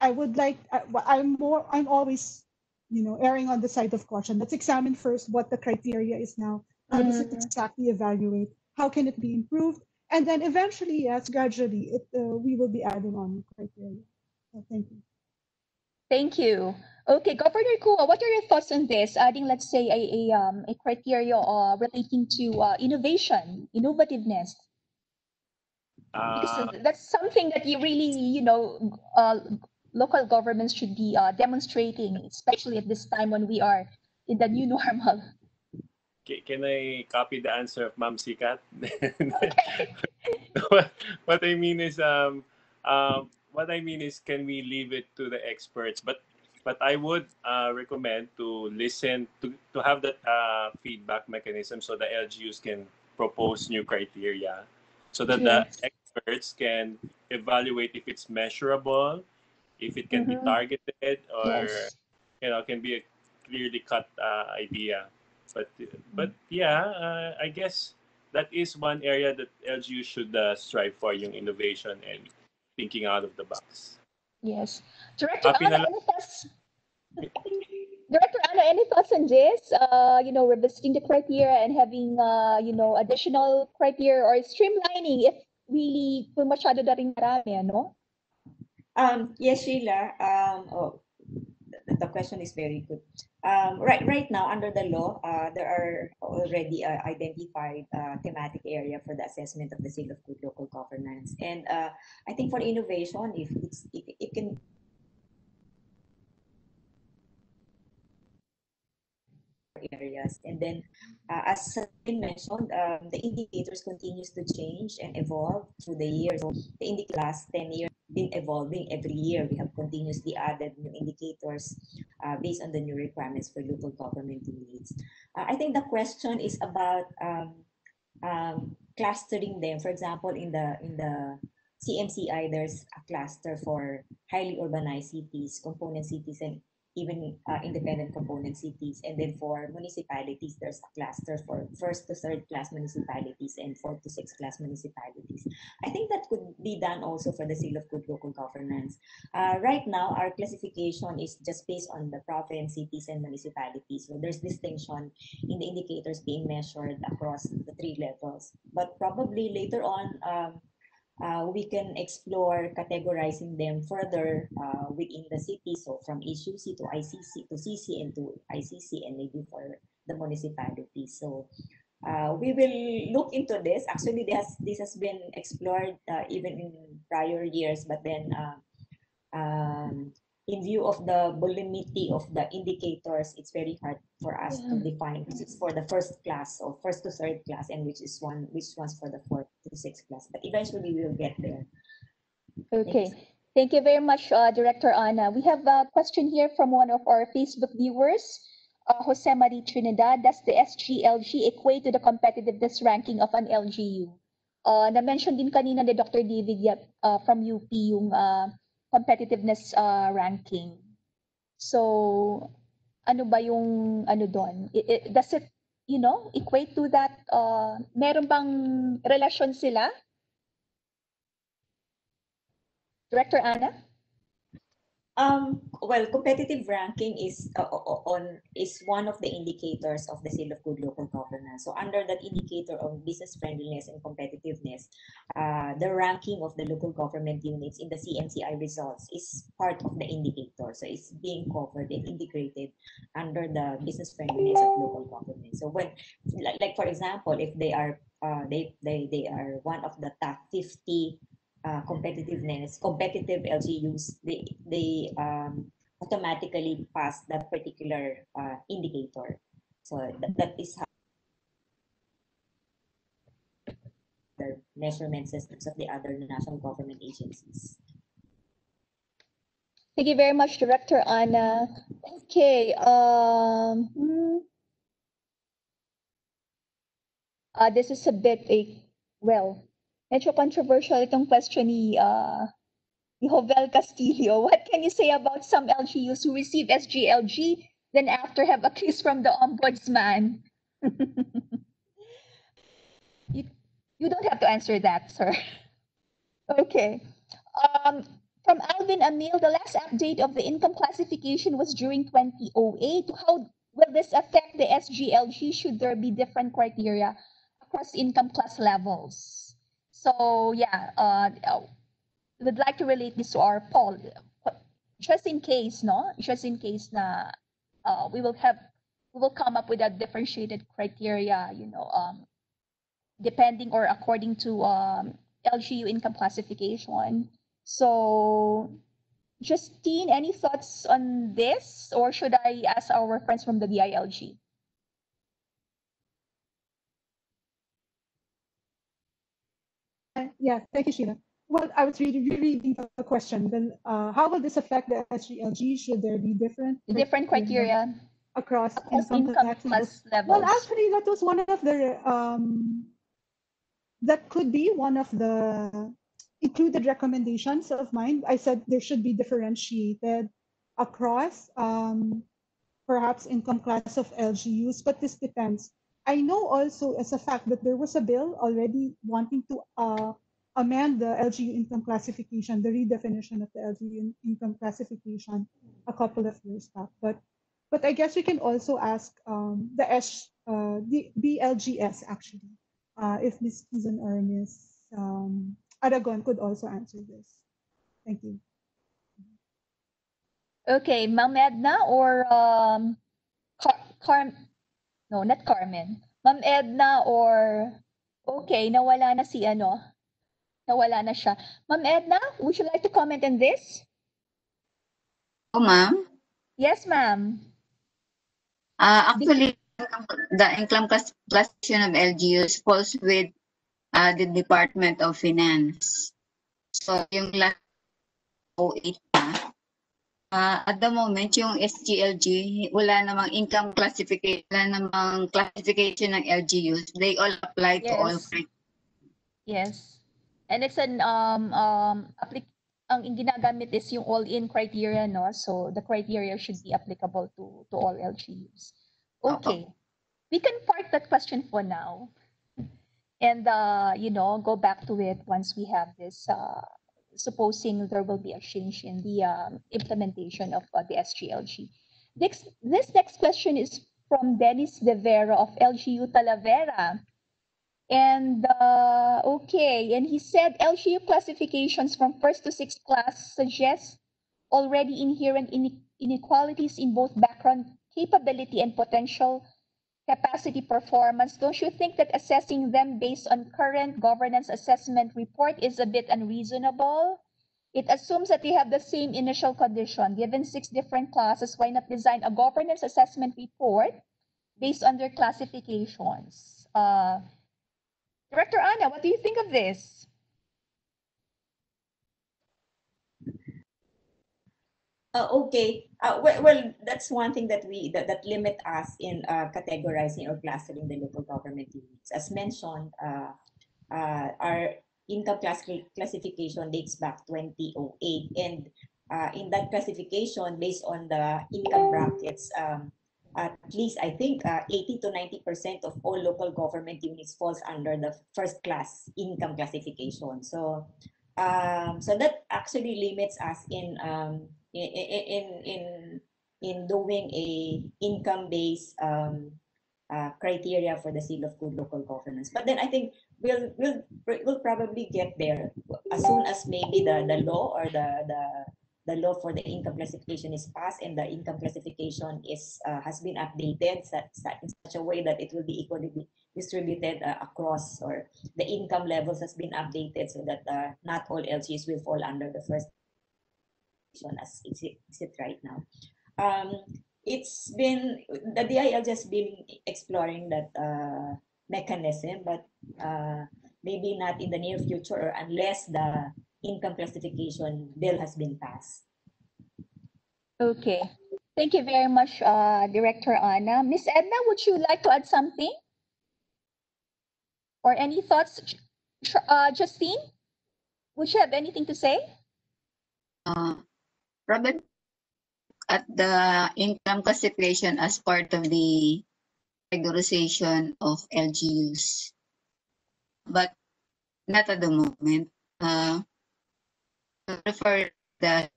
I would like, I, I'm more, I'm always, you know, erring on the side of caution. Let's examine first what the criteria is now. How does it Mm. exactly evaluate? How can it be improved? And then eventually, yes, gradually, it, uh, we will be adding on criteria. So thank you. Thank you. Okay, Governor Cua, what are your thoughts on this? Adding, let's say, a, a, um, a criteria uh, relating to uh, innovation, innovativeness, because Uh, that's something that you really, you know, uh, local governments should be uh, demonstrating, especially at this time when we are in the new normal. can I copy the answer of Ma'am Sicat? what, what I mean is, um, um, what I mean is, can we leave it to the experts? But but I would uh, recommend to listen to to have that uh, feedback mechanism so the LGUs can propose new criteria, so that Yes. the experts can evaluate if it's measurable, if it can be Mhm. targeted, or Yes. you know can be a clearly cut uh, idea. But but yeah, uh, I guess that is one area that LGU should uh, strive for, yung innovation and thinking out of the box. Yes. Director Happy na Anna, any thoughts? Director Anna, any thoughts on this? Uh, you know, revisiting the criteria and having, uh, you know, additional criteria or streamlining if really kung masyado na rin marami, ano? Um, yes, Sheila. Um, oh, the, question is very good. Um, right, right now, under the law, uh, there are already uh, identified uh, thematic area for the assessment of the seal of good local governance. And uh, I think for innovation, if it's it, it can areas. And then, uh, as Sabine mentioned, um, the indicators continues to change and evolve through the years. So the last 10 years been evolving every year. We have continuously added new indicators uh, based on the new requirements for local government needs. Uh, I think the question is about um, um, clustering them. For example, in the in the CMCI, there's a cluster for highly urbanized cities, component cities, and even uh, independent component cities. And then for municipalities, there's a cluster for first to third class municipalities and fourth to sixth class municipalities. I think that could be done also for the seal of good local governance. Uh, right now, our classification is just based on the province, cities, and municipalities. So there's distinction in the indicators being measured across the three levels. But probably later on, um, uh, we can explore categorizing them further uh, within the city. So from HUC to ICC to CC and to ICC and maybe for the municipality. So uh, we will look into this. Actually, this has, this has been explored uh, even in prior years, but then uh, um, in view of the voluminity of the indicators, it's very hard for us to define which is for the first class or first to third class and which is one which one's for the fourth to sixth class. But eventually we will get there. Okay. Thank you very much, uh, Director Anna. We have a question here from one of our Facebook viewers, uh, Jose Marie Trinidad. Does the SGLG equate to the competitiveness ranking of an LGU? Uh, na-mention din kanina ni Dr. David uh, from UP yung uh, competitiveness uh, ranking. So, ano ba yung ano doon? Does it, you know, equate to that? Uh, meron bang relasyon sila? Director Ana? Um, well, competitive ranking is uh, on is one of the indicators of the seal of good local governance. So under that indicator of business friendliness and competitiveness, uh, the ranking of the local government units in the CMCI results is part of the indicator. So it's being covered and integrated under the business friendliness of local government. So when, like, like for example, if they are uh, they, they they are one of the top 50 uh, competitiveness, competitive LGUs, they they um, automatically pass that particular uh, indicator. So that, that is how the measurement systems of the other national government agencies. Thank you very much, Director Anna. Okay, um, hmm. Uh, this is a bit a, well, medyo controversial itong question ni, uh, ni Jovel Castillo. What can you say about some LGUs who receive SGLG, then after have a kiss from the ombudsman? you, you don't have to answer that, sir. Okay. Um, from Alvin Amil, the last update of the income classification was during 2008. How will this affect the SGLG? Should there be different criteria across income class levels? So yeah, uh, would like to relate this to our poll, just in case, no, just in case na uh, we will have, we will come up with a differentiated criteria, you know, um, depending or according to um, LGU income classification. So, Justine, any thoughts on this, or should I ask our friends from the DILG? Uh, Yeah, thank you, Sheila. Well, I was reading, rereading the question. Then, uh, how will this affect the SGLG? Should there be different different criteria across across income income levels? Well, actually, that was one of the um, that could be one of the included recommendations of mine. I said there should be differentiated across um, perhaps income class of LGUs, but this depends. I know also as a fact that there was a bill already wanting to uh, amend the LGU income classification, the redefinition of the LGU income classification a couple of years back. But but I guess we can also ask um, the S, uh, the BLGS actually, uh, if Ms. Susan or Ms. Um, Aragon could also answer this. Thank you. Okay, Ma'am Edna or um, Car, Car no, not Carmen. Ma'am Edna or okay, nawala na si ano. Nawala na siya. Ma'am Edna, would you like to comment on this? Oh, ma'am. Yes, ma'am. Uh, actually, the income class classification of LGUs falls with uh, the Department of Finance. So, yung last 08 pa, uh, at the moment, yung SGLG, wala namang income classification, wala namang classification ng LGUs. They all apply to all Yes. Yes. And it's an um um applic ang ginagamit is yung all-in criteria, no? So the criteria should be applicable to, to all LGUs. Okay. We can park that question for now. And, uh, you know, go back to it once we have this, uh, supposing there will be a change in the um, implementation of uh, the SGLG. Next, this next question is from Dennis De Vera of LGU Talavera. And uh, okay, and he said LGU classifications from first to sixth class suggest already inherent inequalities in both background capability and potential capacity performance. Don't you think that assessing them based on current governance assessment report is a bit unreasonable? It assumes that they have the same initial condition. Given six different classes, why not design a governance assessment report based on their classifications? Uh, Director Anna, what do you think of this? Uh, okay. Uh, well, well, that's one thing that we that, that limit us in uh, categorizing or clustering the local government units. As mentioned, uh, uh, our income class classification dates back 2008, and uh, in that classification, based on the income brackets, um, at least I think uh, 80 to 90 percent of all local government units falls under the first class income classification. So, um, so that actually limits us in um, in in in in doing a income based um, uh, criteria for the seal of good local governance. But then I think we'll we'll we'll probably get there as soon as maybe the the law or the the the law for the income classification is passed and the income classification is uh, has been updated such, in such a way that it will be equally distributed uh, across or the income levels has been updated so that uh, not all LGs will fall under the first as it's it right now. Um, it's been the DIL just been exploring that uh, mechanism, but uh, maybe not in the near future or unless the income classification bill has been passed. Okay. Thank you very much, uh, Director Anna. Miss Edna, would you like to add something? Or any thoughts? Uh, Justine, would you have anything to say? Uh, Robert, at the income classification as part of the categorization of LGUs, but not at the moment. Uh, prefer the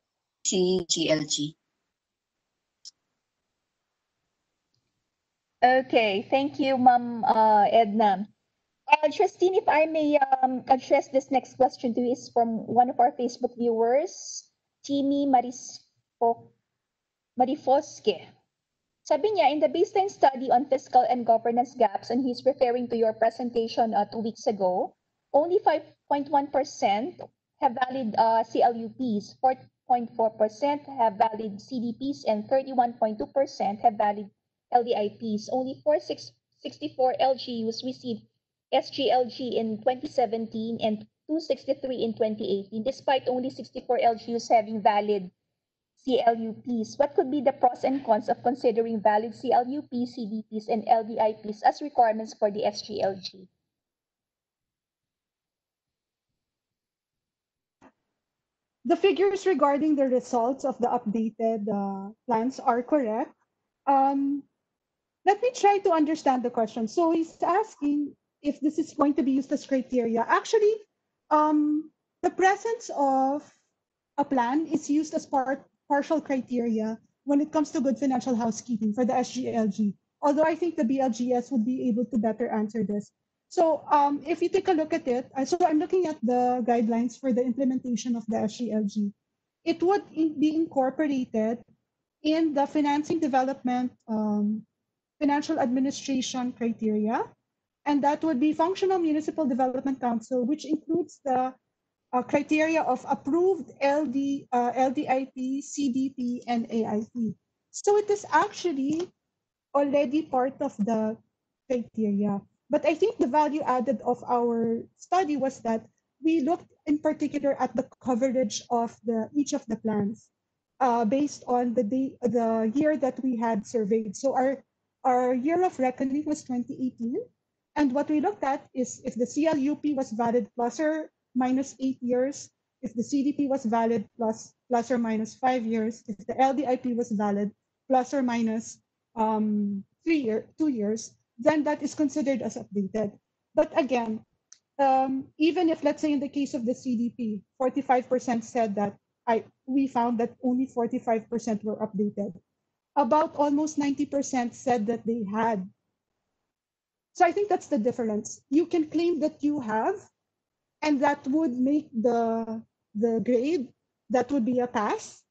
SGLG. Okay, thank you, Ma'am uh, Edna. Uh, Justine, if I may um, address this next question to you, is from one of our Facebook viewers, Timmy Marispo, Marifosque. Sabi niya, in the baseline study on fiscal and governance gaps, and he's referring to your presentation uh, two weeks ago, only 5.1% have valid uh, CLUPs, 4.4% have valid CDPs, and 31.2% have valid LDIPs. Only 464 LGUs received SGLG in 2017 and 263 in 2018, despite only 64 LGUs having valid CLUPs. What could be the pros and cons of considering valid CLUPs, CDPs, and LDIPs as requirements for the SGLG? the figures regarding the results of the updated uh, plans are correct. Um, let me try to understand the question. So he's asking if this is going to be used as criteria. Actually, um, the presence of a plan is used as part partial criteria when it comes to good financial housekeeping for the SGLG. Although I think the BLGS would be able to better answer this. So um, if you take a look at it, uh, so I'm looking at the guidelines for the implementation of the SGLG. It would in, be incorporated in the financing development um, financial administration criteria, and that would be functional municipal development council, which includes the uh, criteria of approved LD, uh, LDIP, CDP, and AIP. So it is actually already part of the criteria. But I think the value added of our study was that we looked in particular at the coverage of the each of the plans uh, based on the day, the year that we had surveyed. So our our year of reckoning was 2018, and what we looked at is if the CLUP was valid plus or minus eight years, if the CDP was valid plus plus or minus five years, if the LDIP was valid plus or minus um, three year, two years, then that is considered as updated. But again, um, even if let's say in the case of the CDP, 45% said that I we found that only 45% were updated. About almost 90% said that they had. So I think that's the difference. You can claim that you have, and that would make the the grade that would be a pass.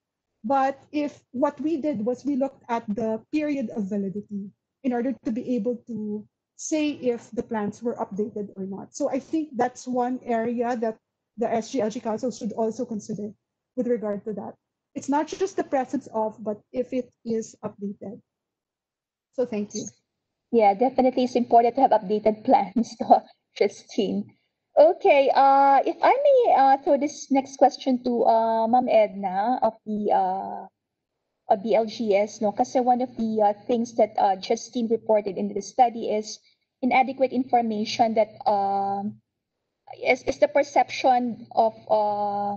But if what we did was we looked at the period of validity in order to be able to say if the plans were updated or not. So I think that's one area that the SGLG Council should also consider with regard to that. It's not just the presence of, but if it is updated. So thank you. Yeah, definitely it's important to have updated plans, Justine. Okay, uh, if I may uh, throw this next question to uh, Ma'am Edna of the uh, of the LGS, no? Kasi one of the uh, things that uh, Justine reported in the study is inadequate information that um is, is the perception of uh,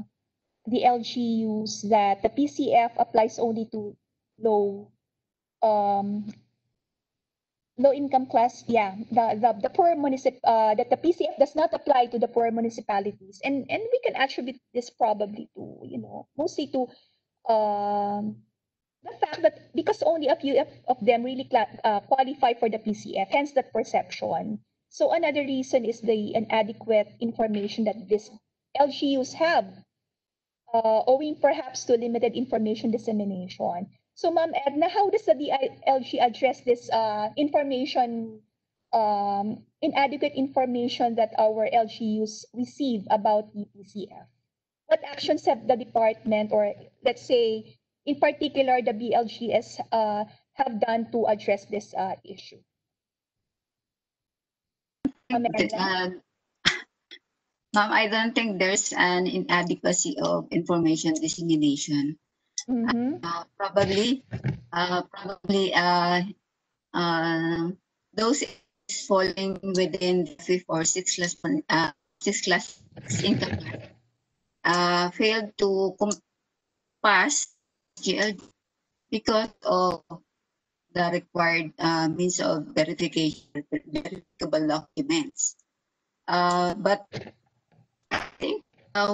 the LGUs that the PCF applies only to low um, low income class yeah the the, the poor municip uh, that the PCF does not apply to the poor municipalities. And and we can attribute this probably to you know mostly to um the fact that because only a few of, them really uh, qualify for the PCF hence that perception. So another reason is the inadequate information that these LGUs have uh, owing perhaps to limited information dissemination so, Ma'am Edna, how does the DILG address this uh, information, um, inadequate information that our LGUs receive about EPCF? What actions have the department, or let's say, in particular, the BLGS, uh, have done to address this uh, issue? Ma'am Edna? Um, Ma'am, I don't think there's an inadequacy of information dissemination. Mhm. Uh, probably, uh, probably, uh, uh, those falling within the fifth or sixth class, uh, class income uh, failed to pass GL because of the required uh, means of verification, verifiable documents. But I think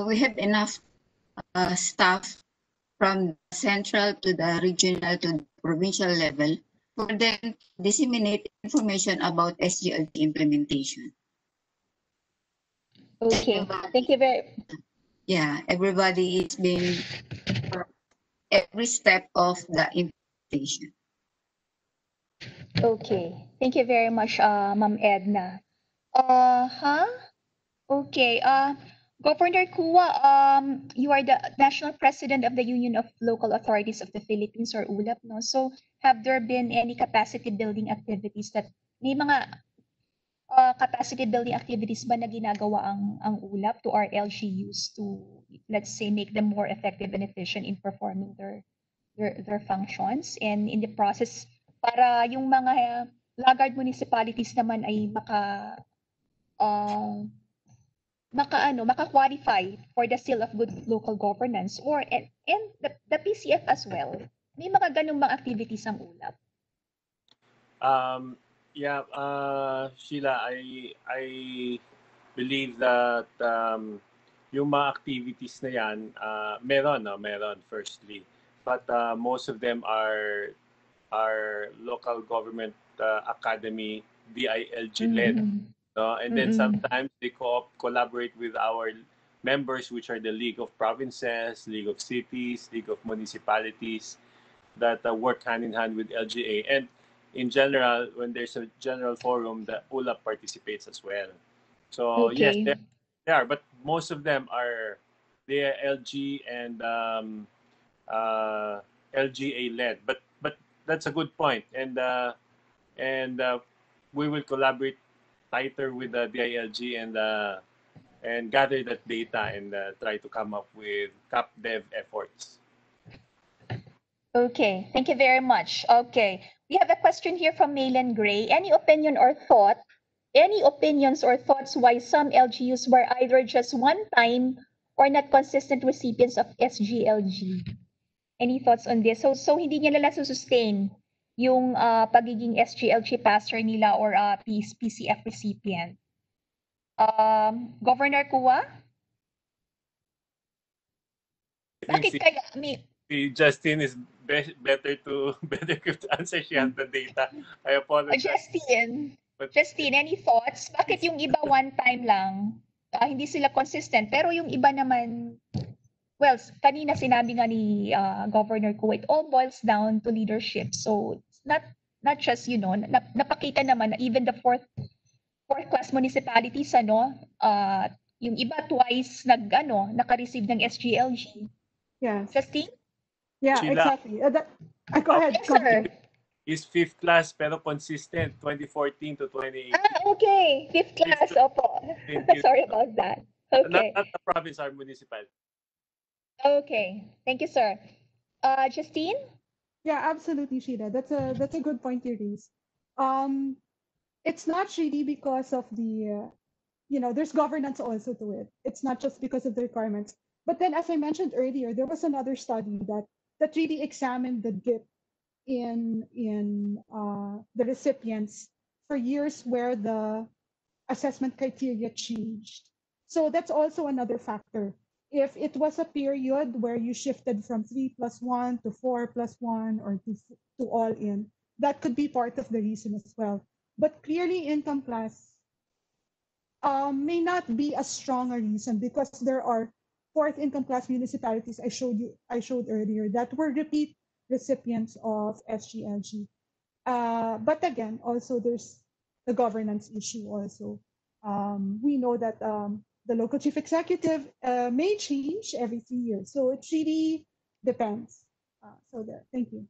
we have enough staff from central to the regional to the provincial level for them to disseminate information about SGLG implementation. Okay, thank you very Yeah, everybody is being every step of the implementation. Okay, thank you very much, uh, Ma'am Edna. Uh, huh? Okay, uh, Governor Cua, um, you are the National President of the Union of Local Authorities of the Philippines or ULAP, no? So, have there been any capacity building activities that may mga uh, capacity building activities ba na ginagawa ang ang ULAP to our LGUs to let's say make them more effective and efficient in performing their their their functions and in the process para yung mga laggard municipalities naman ay maka uh, maka ano maka-qualify for the seal of good local governance or and, and the, the PCF as well. May mga ganung mga activities ang ULAP. Um, yeah, uh, Sheila, I I believe that um, yung mga activities na yan, uh, meron, no? meron firstly. But uh, most of them are are local government uh, academy, DILG led. Mhm. No? And then Mm-mm. sometimes they co- collaborate with our members, which are the League of Provinces, League of Cities, League of Municipalities, that uh, work hand in hand with LGA. And in general, when there's a general forum, the ULAP participates as well. So yes, Okay. there, there are, but most of them are they are LG and um, uh, LGA led. But but that's a good point, and uh, and uh, we will collaborate tighter with the DILG and uh, and gather that data and uh, try to come up with cap dev efforts. Okay, thank you very much. Okay, we have a question here from Maylen Gray. Any opinion or thought, any opinions or thoughts why some LGUs were either just one time or not consistent recipients of SGLG. Any thoughts on this? So, so hindi niya nila sustain yung uh, pagiging SGLG passer nila or uh, PCF recipient. Um, Governor Kuwa? Bakit si, kaya, mean, si Justin is be- better to better to answer. She has the data. I uh, apologize. Justine, But Justine, any thoughts? Bakit yung iba one time lang? Ah, hindi sila consistent. Pero yung iba naman, well, kanina sinabi nga ni ah, Governor Kuwa, it all boils down to leadership. So, not not just, you know, na, napakita naman na even the fourth fourth class municipalities, ano, ah, yung iba twice nag, ano, naka-receive ng SGLG. Yes. Justine? Yeah, Sheila. exactly. Uh, that, uh, go ahead. Yes, sir. is fifth class pero consistent 2014 to 2018. Ah, okay. Fifth class, opo. Sorry about that. Okay. Not, not the province, our municipality. Okay, thank you, sir. Uh, Justine? Yeah, absolutely, Sheila. That's a that's a good point you raise. Um, it's not really because of the, uh, you know, there's governance also to it. It's not just because of the requirements. But then, as I mentioned earlier, there was another study that that really examined the dip in in uh, the recipients for years where the assessment criteria changed. So that's also another factor. If it was a period where you shifted from three plus one to four plus one or to, to all in, that could be part of the reason as well. But clearly, income class um, may not be a strong a reason because there are fourth income class municipalities I showed you I showed earlier that were repeat recipients of SGLG. Uh, but again, also there's the governance issue also. Um, we know that um, the local chief executive uh, may change every three years. So it really depends. Uh, so there, thank you.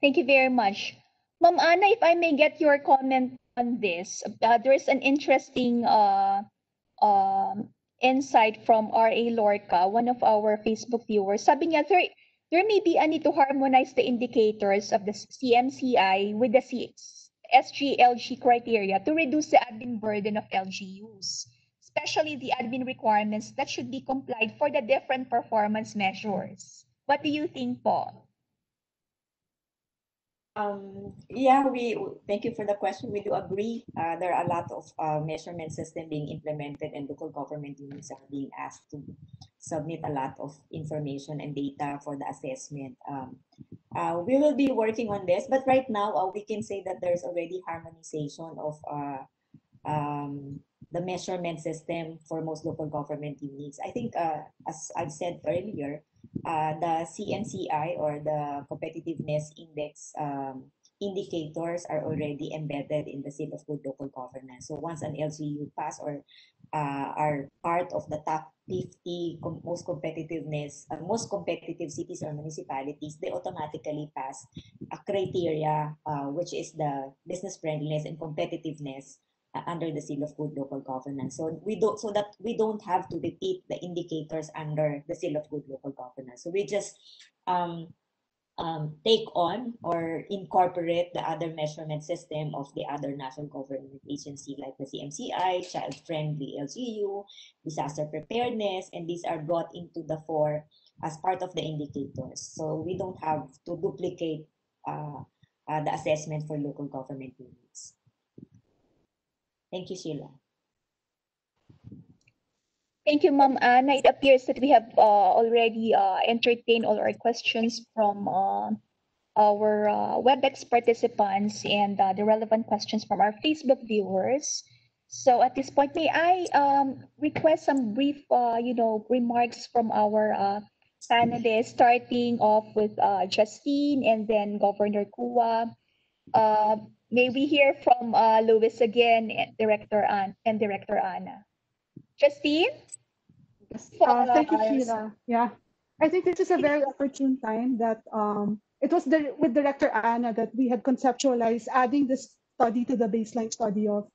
Thank you very much. Ma'am Anna, if I may get your comment on this, uh, there is an interesting uh, um, insight from R.A. Lorca, one of our Facebook viewers. Sabi niya, there, there may be a need to harmonize the indicators of the CMCI with the C- SGLG criteria to reduce the admin burden of LGUs, especially the admin requirements that should be complied for the different performance measures. What do you think Paul? Um, yeah, we thank you for the question. We do agree. Uh, there are a lot of uh, measurement system being implemented, and local government units are being asked to submit a lot of information and data for the assessment. Um, uh, we will be working on this, but right now uh, we can say that there's already harmonization of uh, um, the measurement system for most local government units. I think, uh, as I've said earlier, uh, the CMCI or the competitiveness index um, indicators are already embedded in the seal of good local governance. So once an LGU pass or uh, are part of the top 50 com- most competitiveness, uh, most competitive cities or municipalities, they automatically pass a criteria, uh, which is the business friendliness and competitiveness under the seal of good local governance. So we don't so that we don't have to repeat the indicators under the seal of good local governance. So we just um, um, take on or incorporate the other measurement system of the other national government agency like the CMCI, Child Friendly LGU, disaster preparedness, and these are brought into the fore as part of the indicators. So we don't have to duplicate uh, uh, the assessment for local government units. Thank you, Sheila. Thank you, Ma'am Anna. It appears that we have uh, already uh, entertained all our questions from uh, our uh, WebEx participants and uh, the relevant questions from our Facebook viewers. So at this point, may I um, request some brief, uh, you know, remarks from our uh, panelists, starting off with uh, Justine and then Governor Cua. Uh, may we hear from uh, Lewis again, and Director An and Director Anna. Justine? Uh, thank you. Sheila. Yeah, I think this is a very opportune time that um, it was the, with Director Anna that we had conceptualized adding this study to the baseline study of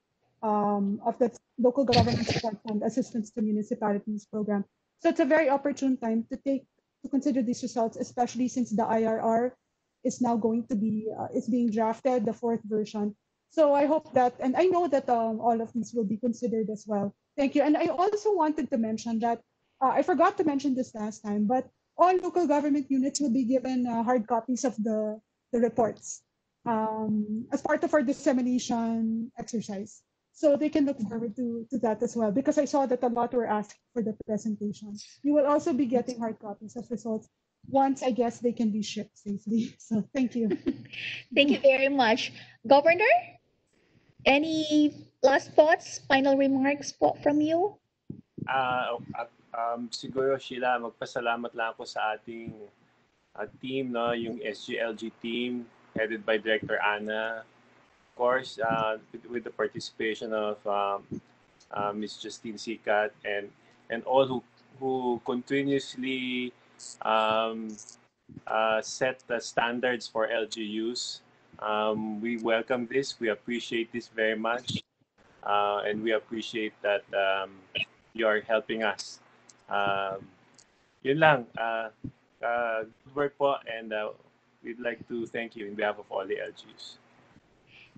um, of the local government support fund assistance to municipalities program. So it's a very opportune time to take to consider these results, especially since the IRR is now going to be uh, is being drafted, the fourth version. So I hope that, and I know that um, all of these will be considered as well. Thank you. And I also wanted to mention that uh, I forgot to mention this last time, but all local government units will be given uh, hard copies of the, the reports um, as part of our dissemination exercise. So they can look forward to, to that as well, because I saw that a lot were asked for the presentation. You will also be getting hard copies of results once I guess they can be shipped safely. So thank you. Thank you very much. Governor, any last thoughts, final remarks po from you? Ah, at um, siguro Sheila, magpasalamat lang ako sa ating uh, team, no, yung SGLG team headed by Director Anna. Of course, uh, with, with the participation of um, uh, Ms. Justine Sicat and and all who who continuously um, uh, set the standards for LGUs. Um, we welcome this. We appreciate this very much, uh, and we appreciate that um, you are helping us. Um, yun lang. Uh, uh, good work po, and uh, we'd like to thank you in behalf of all the LGUs.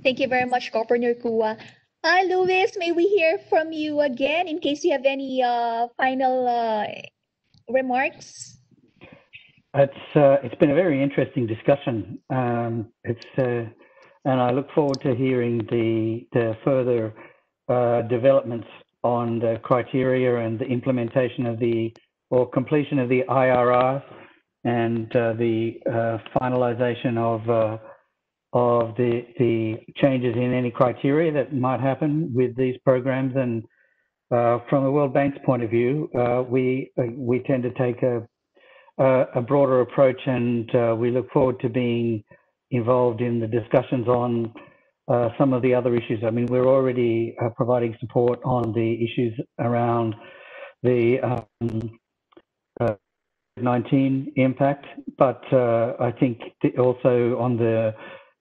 Thank you very much, Governor Cua. Hi, Lewis. May we hear from you again in case you have any uh, final uh, remarks? It's uh, it's been a very interesting discussion. Um, it's uh, and I look forward to hearing the the further uh, developments on the criteria and the implementation of the or completion of the IRR and uh, the uh, finalization of uh, of the the changes in any criteria that might happen with these programs. And from the World Bank's point of view, we we tend to take a a broader approach, and uh, we look forward to being involved in the discussions on uh, some of the other issues. I mean, we're already uh, providing support on the issues around the um, uh, 19 impact, but I think also on the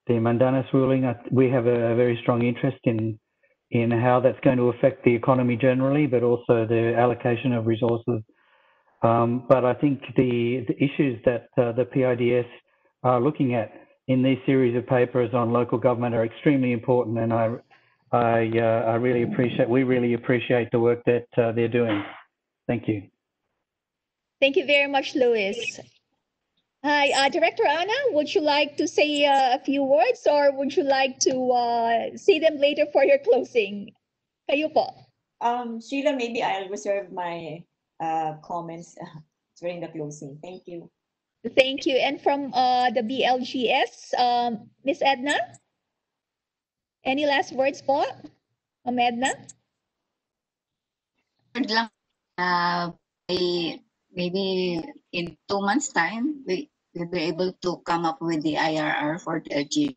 the Mandanas ruling, we have a very strong interest in in how that's going to affect the economy generally, but also the allocation of resources. Um, but I think the the issues that uh, the PIDS are looking at in these series of papers on local government are extremely important, and I I uh, I really appreciate we really appreciate the work that uh, they're doing. Thank you. Thank you very much, Lewis. Hi, uh, Director Anna, would you like to say uh, a few words or would you like to uh, say them later for your closing? Kayo po. Um, Sheila, maybe I'll reserve my uh, comments during the closing. Thank you. Thank you. And from uh, the BLGS, um, Miss Edna? Any last words po? Ma'am Edna? Third lang, uh, maybe in two months' time, we will be able to come up with the IRR for the LG.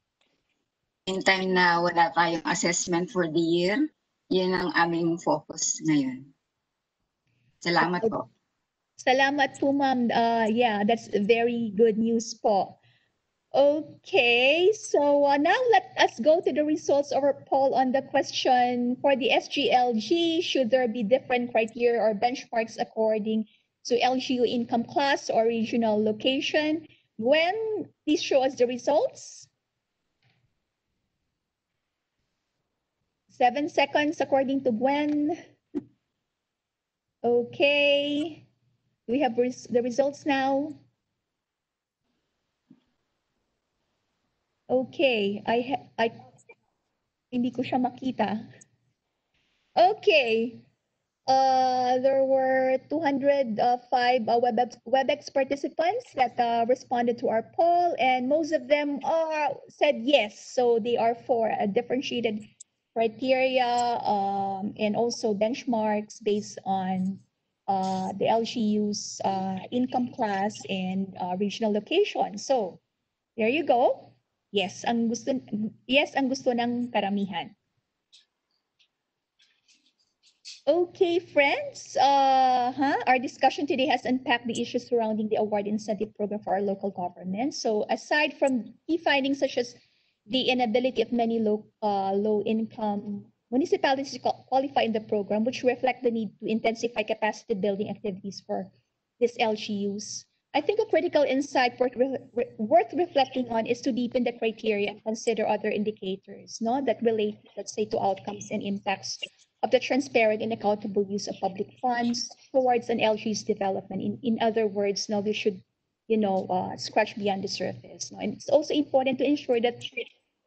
In time na wala tayong assessment for the year, yun ang aming focus ngayon. Salamat po. Salamat po, ma'am. Uh, yeah, that's very good news po. Okay, so uh, now let us go to the results of our poll on the question for the SGLG. Should there be different criteria or benchmarks according to LGU income class or regional location? When please show us the results. Seven seconds according to Gwen. Okay. We have res- the results now. Okay, I I hindi ko siya makita. Okay. Uh, there were 205 uh, WebEx, WebEx participants that uh, responded to our poll, and most of them uh, said yes. So they are for a differentiated criteria um, and also benchmarks based on uh, the LGU's uh, income class and uh, regional location. So there you go. Yes, ang gusto yes ang gusto ng karamihan. Okay, friends. Uh, huh? Our discussion today has unpacked the issues surrounding the award incentive program for our local government. So, aside from key findings such as the inability of many low, uh, low-income municipalities to qualify in the program, which reflect the need to intensify capacity building activities for these LGUs, I think a critical insight worth, re- worth reflecting on is to deepen the criteria and consider other indicators no, that relate, let's say, to outcomes and impacts of the transparent and accountable use of public funds towards an LG's development. In, in other words, now we should, you know, uh, scratch beyond the surface. no? And it's also important to ensure that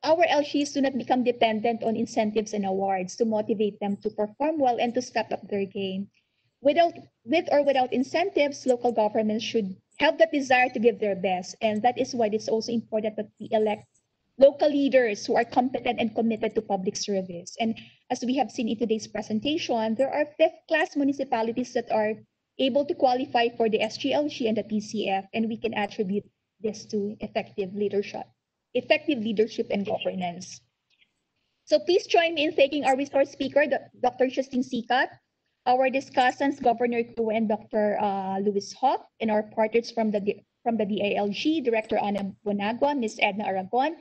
our LGs do not become dependent on incentives and awards to motivate them to perform well and to step up their game. Without, with or without incentives, local governments should have the desire to give their best. And that is why it's also important that we elect local leaders who are competent and committed to public service. And as we have seen in today's presentation, there are fifth class municipalities that are able to qualify for the SGLG and the PCF, and we can attribute this to effective leadership, effective leadership and governance. So please join me in thanking our resource speaker, Dr. Justine Sicat, our discussants, Governor Cua and Dr. Uh, Lewis Hawke, and our partners from the from the DILG, Director Anna Bonagua, Ms. Edna Aragon,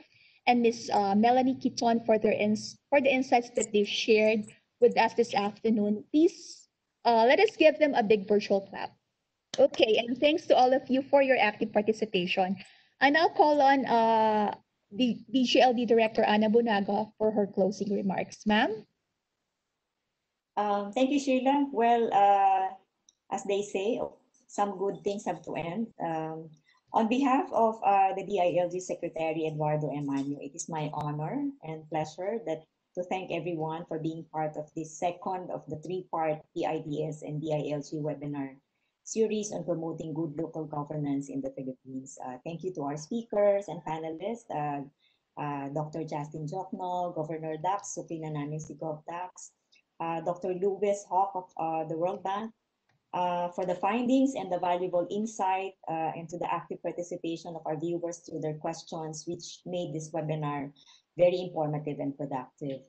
and Ms. Uh, Melanie Kiton for their ins- for the insights that they've shared with us this afternoon. Please uh, let us give them a big virtual clap. Okay, and thanks to all of you for your active participation. I now call on uh, the DGLD Director Anna Bonagua for her closing remarks. Ma'am? Um, thank you, Sheila. Well, uh, as they say, some good things have to end. Um, on behalf of uh, the DILG Secretary Eduardo Emanio, it is my honor and pleasure that to thank everyone for being part of this second of the three-part PIDS and DILG webinar series on promoting good local governance in the Philippines. Uh, thank you to our speakers and panelists, uh, uh, Dr. Justine Diokno, Governor Dax, Supina namin si Gov Dax, uh, Dr. Lewis Hawke of uh, the World Bank, uh, for the findings and the valuable insight uh, and to the active participation of our viewers through their questions, which made this webinar very informative and productive.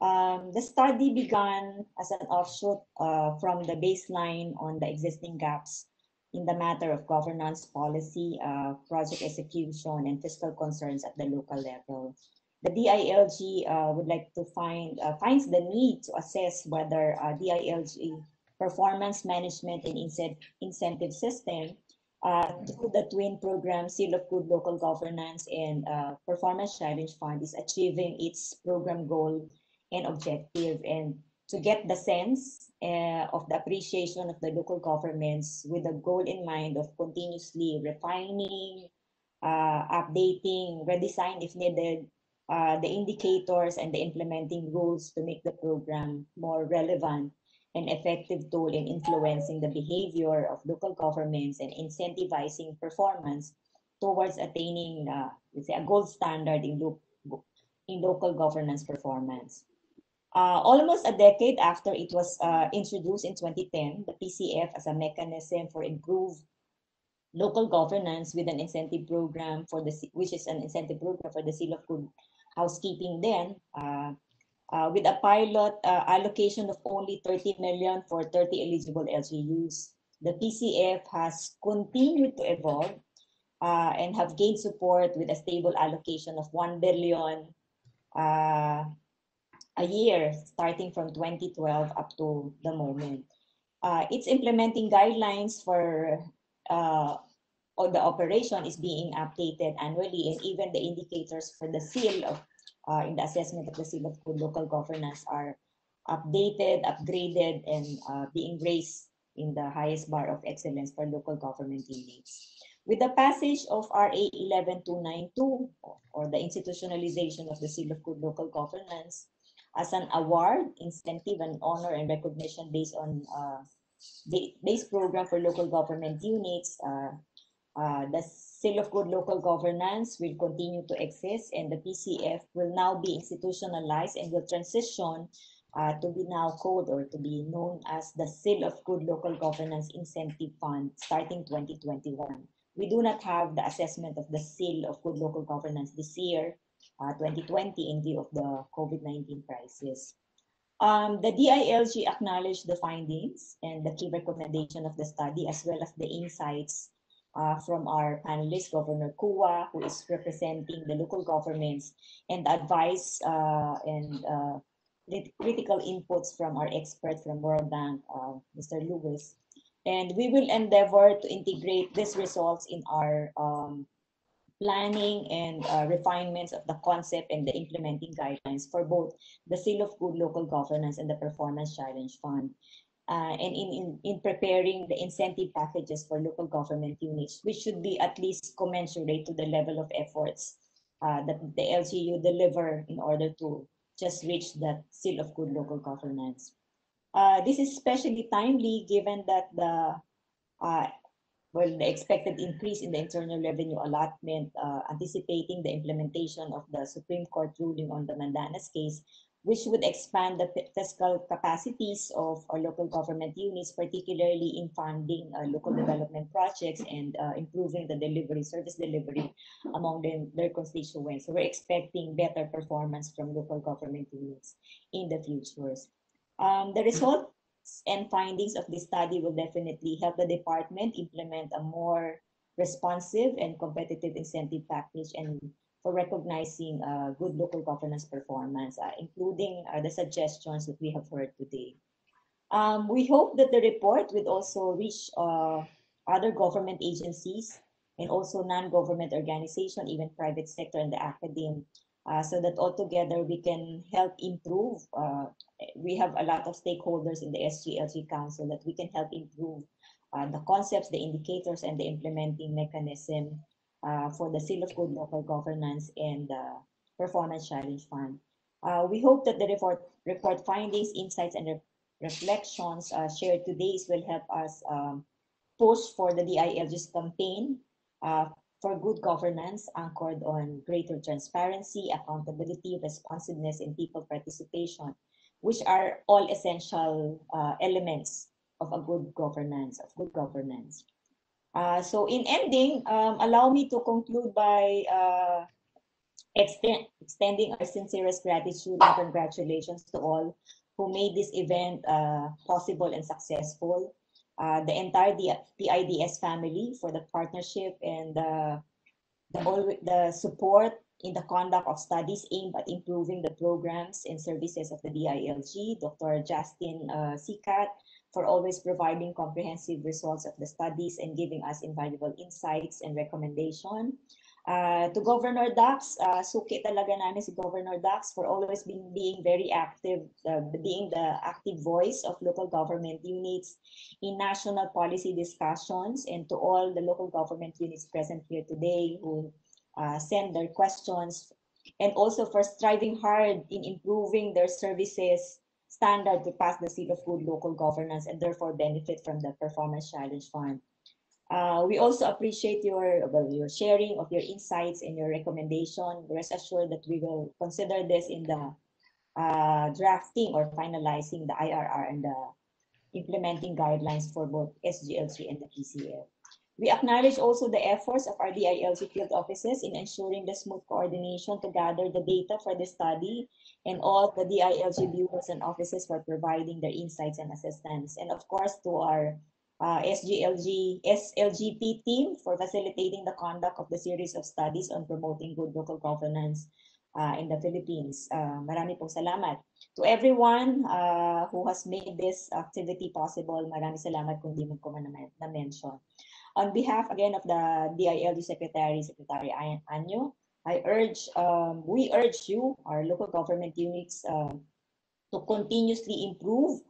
Um, the study began as an offshoot uh, from the baseline on the existing gaps in the matter of governance policy, uh, project execution, and fiscal concerns at the local level. The DILG uh, would like to find uh, finds the need to assess whether DILG performance management and incent- incentive system uh, through the twin program seal of good local governance and uh, performance challenge fund is achieving its program goal and objective and to get the sense uh, of the appreciation of the local governments with the goal in mind of continuously refining uh, updating redesign if needed uh, the indicators and the implementing rules to make the program more relevant an effective tool in influencing the behavior of local governments and incentivizing performance towards attaining uh, let's say a gold standard in, lo- in local governance performance. Uh, almost a decade after it was uh, introduced in 2010, the PCF as a mechanism for improved local governance with an incentive program for the which is an incentive program for the seal of good housekeeping then uh, with a pilot uh, allocation of only 30 million for 30 eligible LGUs. The PCF has continued to evolve uh, and have gained support with a stable allocation of 1 billion uh, a year starting from 2012 up to the moment. Uh, it's implementing guidelines for uh, the operation is being updated annually and even the indicators for the seal of uh, in the assessment of the of good local governance are updated, upgraded, and uh, being raised in the highest bar of excellence for local government units. With the passage of RA 11292, or the institutionalization of the seal of good local governance, as an award, incentive, and honor and recognition based on uh, base program for local government units, uh, uh, the Seal of Good Local Governance will continue to exist and the PCF will now be institutionalized and will transition uh, to be now called or to be known as the Seal of Good Local Governance Incentive Fund starting 2021. We do not have the assessment of the Seal of Good Local Governance this year, uh, 2020, in view of the COVID-19 crisis. Um, the DILG acknowledged the findings and the key recommendation of the study as well as the insights uh, from our panelist, Governor Cua, who is representing the local governments, and advice uh, and uh, critical inputs from our expert from World Bank, uh, Mr. Lewis. And we will endeavor to integrate these results in our um, planning and uh, refinements of the concept and the implementing guidelines for both the Seal of Good Local Governance and the Performance Challenge Fund. Uh, and in, in, in preparing the incentive packages for local government units, which should be at least commensurate to the level of efforts uh, that the LGU deliver in order to just reach that seal of good local governance. Uh, this is especially timely given that the uh, well, the expected increase in the internal revenue allotment, uh, anticipating the implementation of the Supreme Court ruling on the Mandanas case, which would expand the fiscal capacities of our local government units, particularly in funding uh, local development projects and uh, improving the delivery, service delivery among them, their constituents. So we're expecting better performance from local government units in the future. Um, the results and findings of this study will definitely help the department implement a more responsive and competitive incentive package and for recognizing uh, good local governance performance, uh, including uh, the suggestions that we have heard today. Um, we hope that the report would also reach uh, other government agencies and also non-government organization, even private sector and the academe, uh, so that altogether we can help improve. Uh, we have a lot of stakeholders in the SGLG Council that we can help improve the concepts, the indicators, and the implementing mechanism uh, for the Seal of Good Local Governance and the Performance Challenge Fund. Uh, we hope that the report, report findings, insights, and re reflections uh, shared today will help us um, push for the DILG's campaign uh, for good governance anchored on greater transparency, accountability, responsiveness, and people participation, which are all essential uh, elements of a good governance, of good governance. Uh, so in ending, um, allow me to conclude by uh, extend, extending our sincerest gratitude and congratulations to all who made this event uh, possible and successful. Uh, the entire PIDS family for the partnership and the, the, the support in the conduct of studies aimed at improving the programs and services of the DILG, Dr. Justine uh, Sicat, for always providing comprehensive results of the studies and giving us invaluable insights and recommendation. Uh, to Governor Dax, uh, suki talaga namin si Governor Dax for always being, being very active, uh, being the active voice of local government units in national policy discussions and to all the local government units present here today who uh, send their questions and also for striving hard in improving their services standard to pass the seal of good local governance and therefore benefit from the Performance Challenge Fund. Uh, we also appreciate your, well, your sharing of your insights and your recommendation. Rest assured that we will consider this in the uh, drafting or finalizing the IRR and the implementing guidelines for both SGLG and the PCL. We acknowledge also the efforts of our DILG field offices in ensuring the smooth coordination to gather the data for the study and all the DILG bureaus and offices for providing their insights and assistance. And of course, to our uh, SGLG, SLGP team for facilitating the conduct of the series of studies on promoting good local governance uh, in the Philippines. Uh, marami pong salamat. To everyone uh, who has made this activity possible, marami salamat kung di mo ko man na-mention. On behalf again of the DILG Secretary, Secretary Anyo, I urge, um, we urge you, our local government units, uh, to continuously improve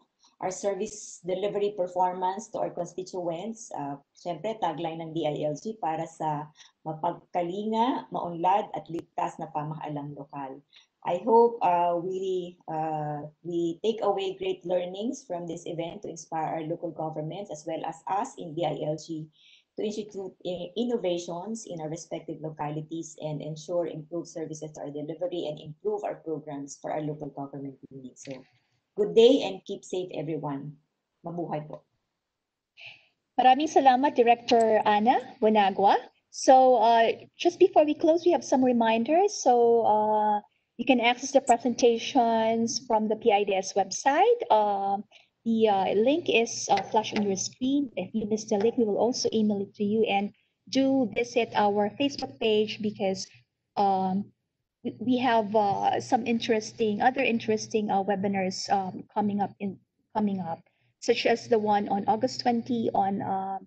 our service delivery performance to our constituents. Uh, Siyempre, tagline ng DILG para sa mapagkalinga, maunlad at ligtas na pamahalang lokal. I hope uh, we uh, we take away great learnings from this event to inspire our local governments as well as us in DILG to institute innovations in our respective localities and ensure improved services to our delivery and improve our programs for our local government units. So, good day and keep safe everyone. Mabuhay po. Maraming salamat, Director Anna Bonagua. So uh, just before we close, we have some reminders. So uh, you can access the presentations from the PIDS website. Uh, the uh, link is uh, flashed on your screen. If you missed the link, we will also email it to you. And do visit our Facebook page because um, we have uh, some interesting, other interesting uh, webinars um, coming up in coming up, such as the one on August 20 on uh,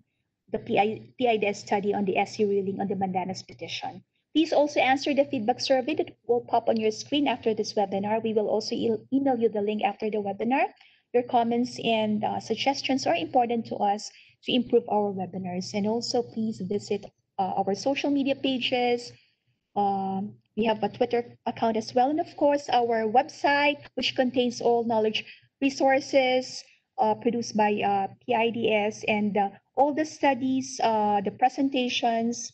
the PI, PIDS study on the SU ruling on the Mandanas petition. Please also answer the feedback survey that will pop on your screen after this webinar. We will also e- email you the link after the webinar. Your comments and uh, suggestions are important to us to improve our webinars. And also, please visit uh, our social media pages. Um, we have a Twitter account as well, and of course, our website, which contains all knowledge resources uh, produced by uh, PIDS and uh, all the studies, uh, the presentations,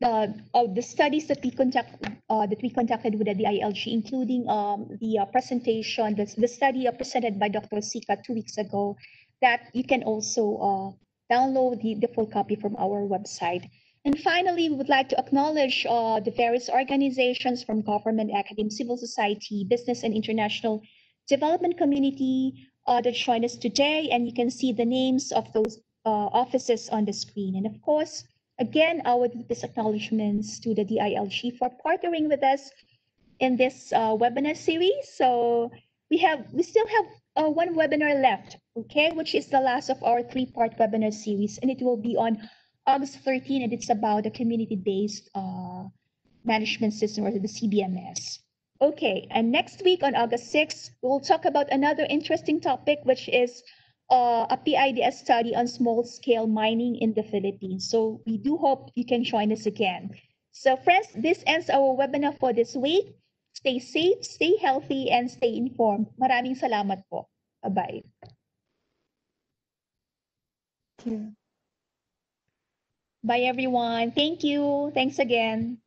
the of the studies that we conduct uh, that we conducted with the DILG, including um, the uh, presentation, the, the study uh, presented by Dr. Sika two weeks ago, that you can also uh, download the, the full copy from our website. And finally, we would like to acknowledge uh, the various organizations from government, academic, civil society, business, and international development community uh, that joined us today. And you can see the names of those uh, offices on the screen. And of course, again, our deepest acknowledgements to the DILG for partnering with us in this uh, webinar series. So we have, we still have uh, one webinar left, okay, which is the last of our three-part webinar series, and it will be on August 13, and it's about the community-based uh, management system or the CBMS. Okay, and next week on August 6th, we'll talk about another interesting topic, which is uh, a PIDS study on small-scale mining in the Philippines. So we do hope you can join us again. So friends, this ends our webinar for this week. Stay safe, stay healthy, and stay informed. Maraming salamat po. Bye-bye. Thank you. Bye everyone. Thank you. Thanks again.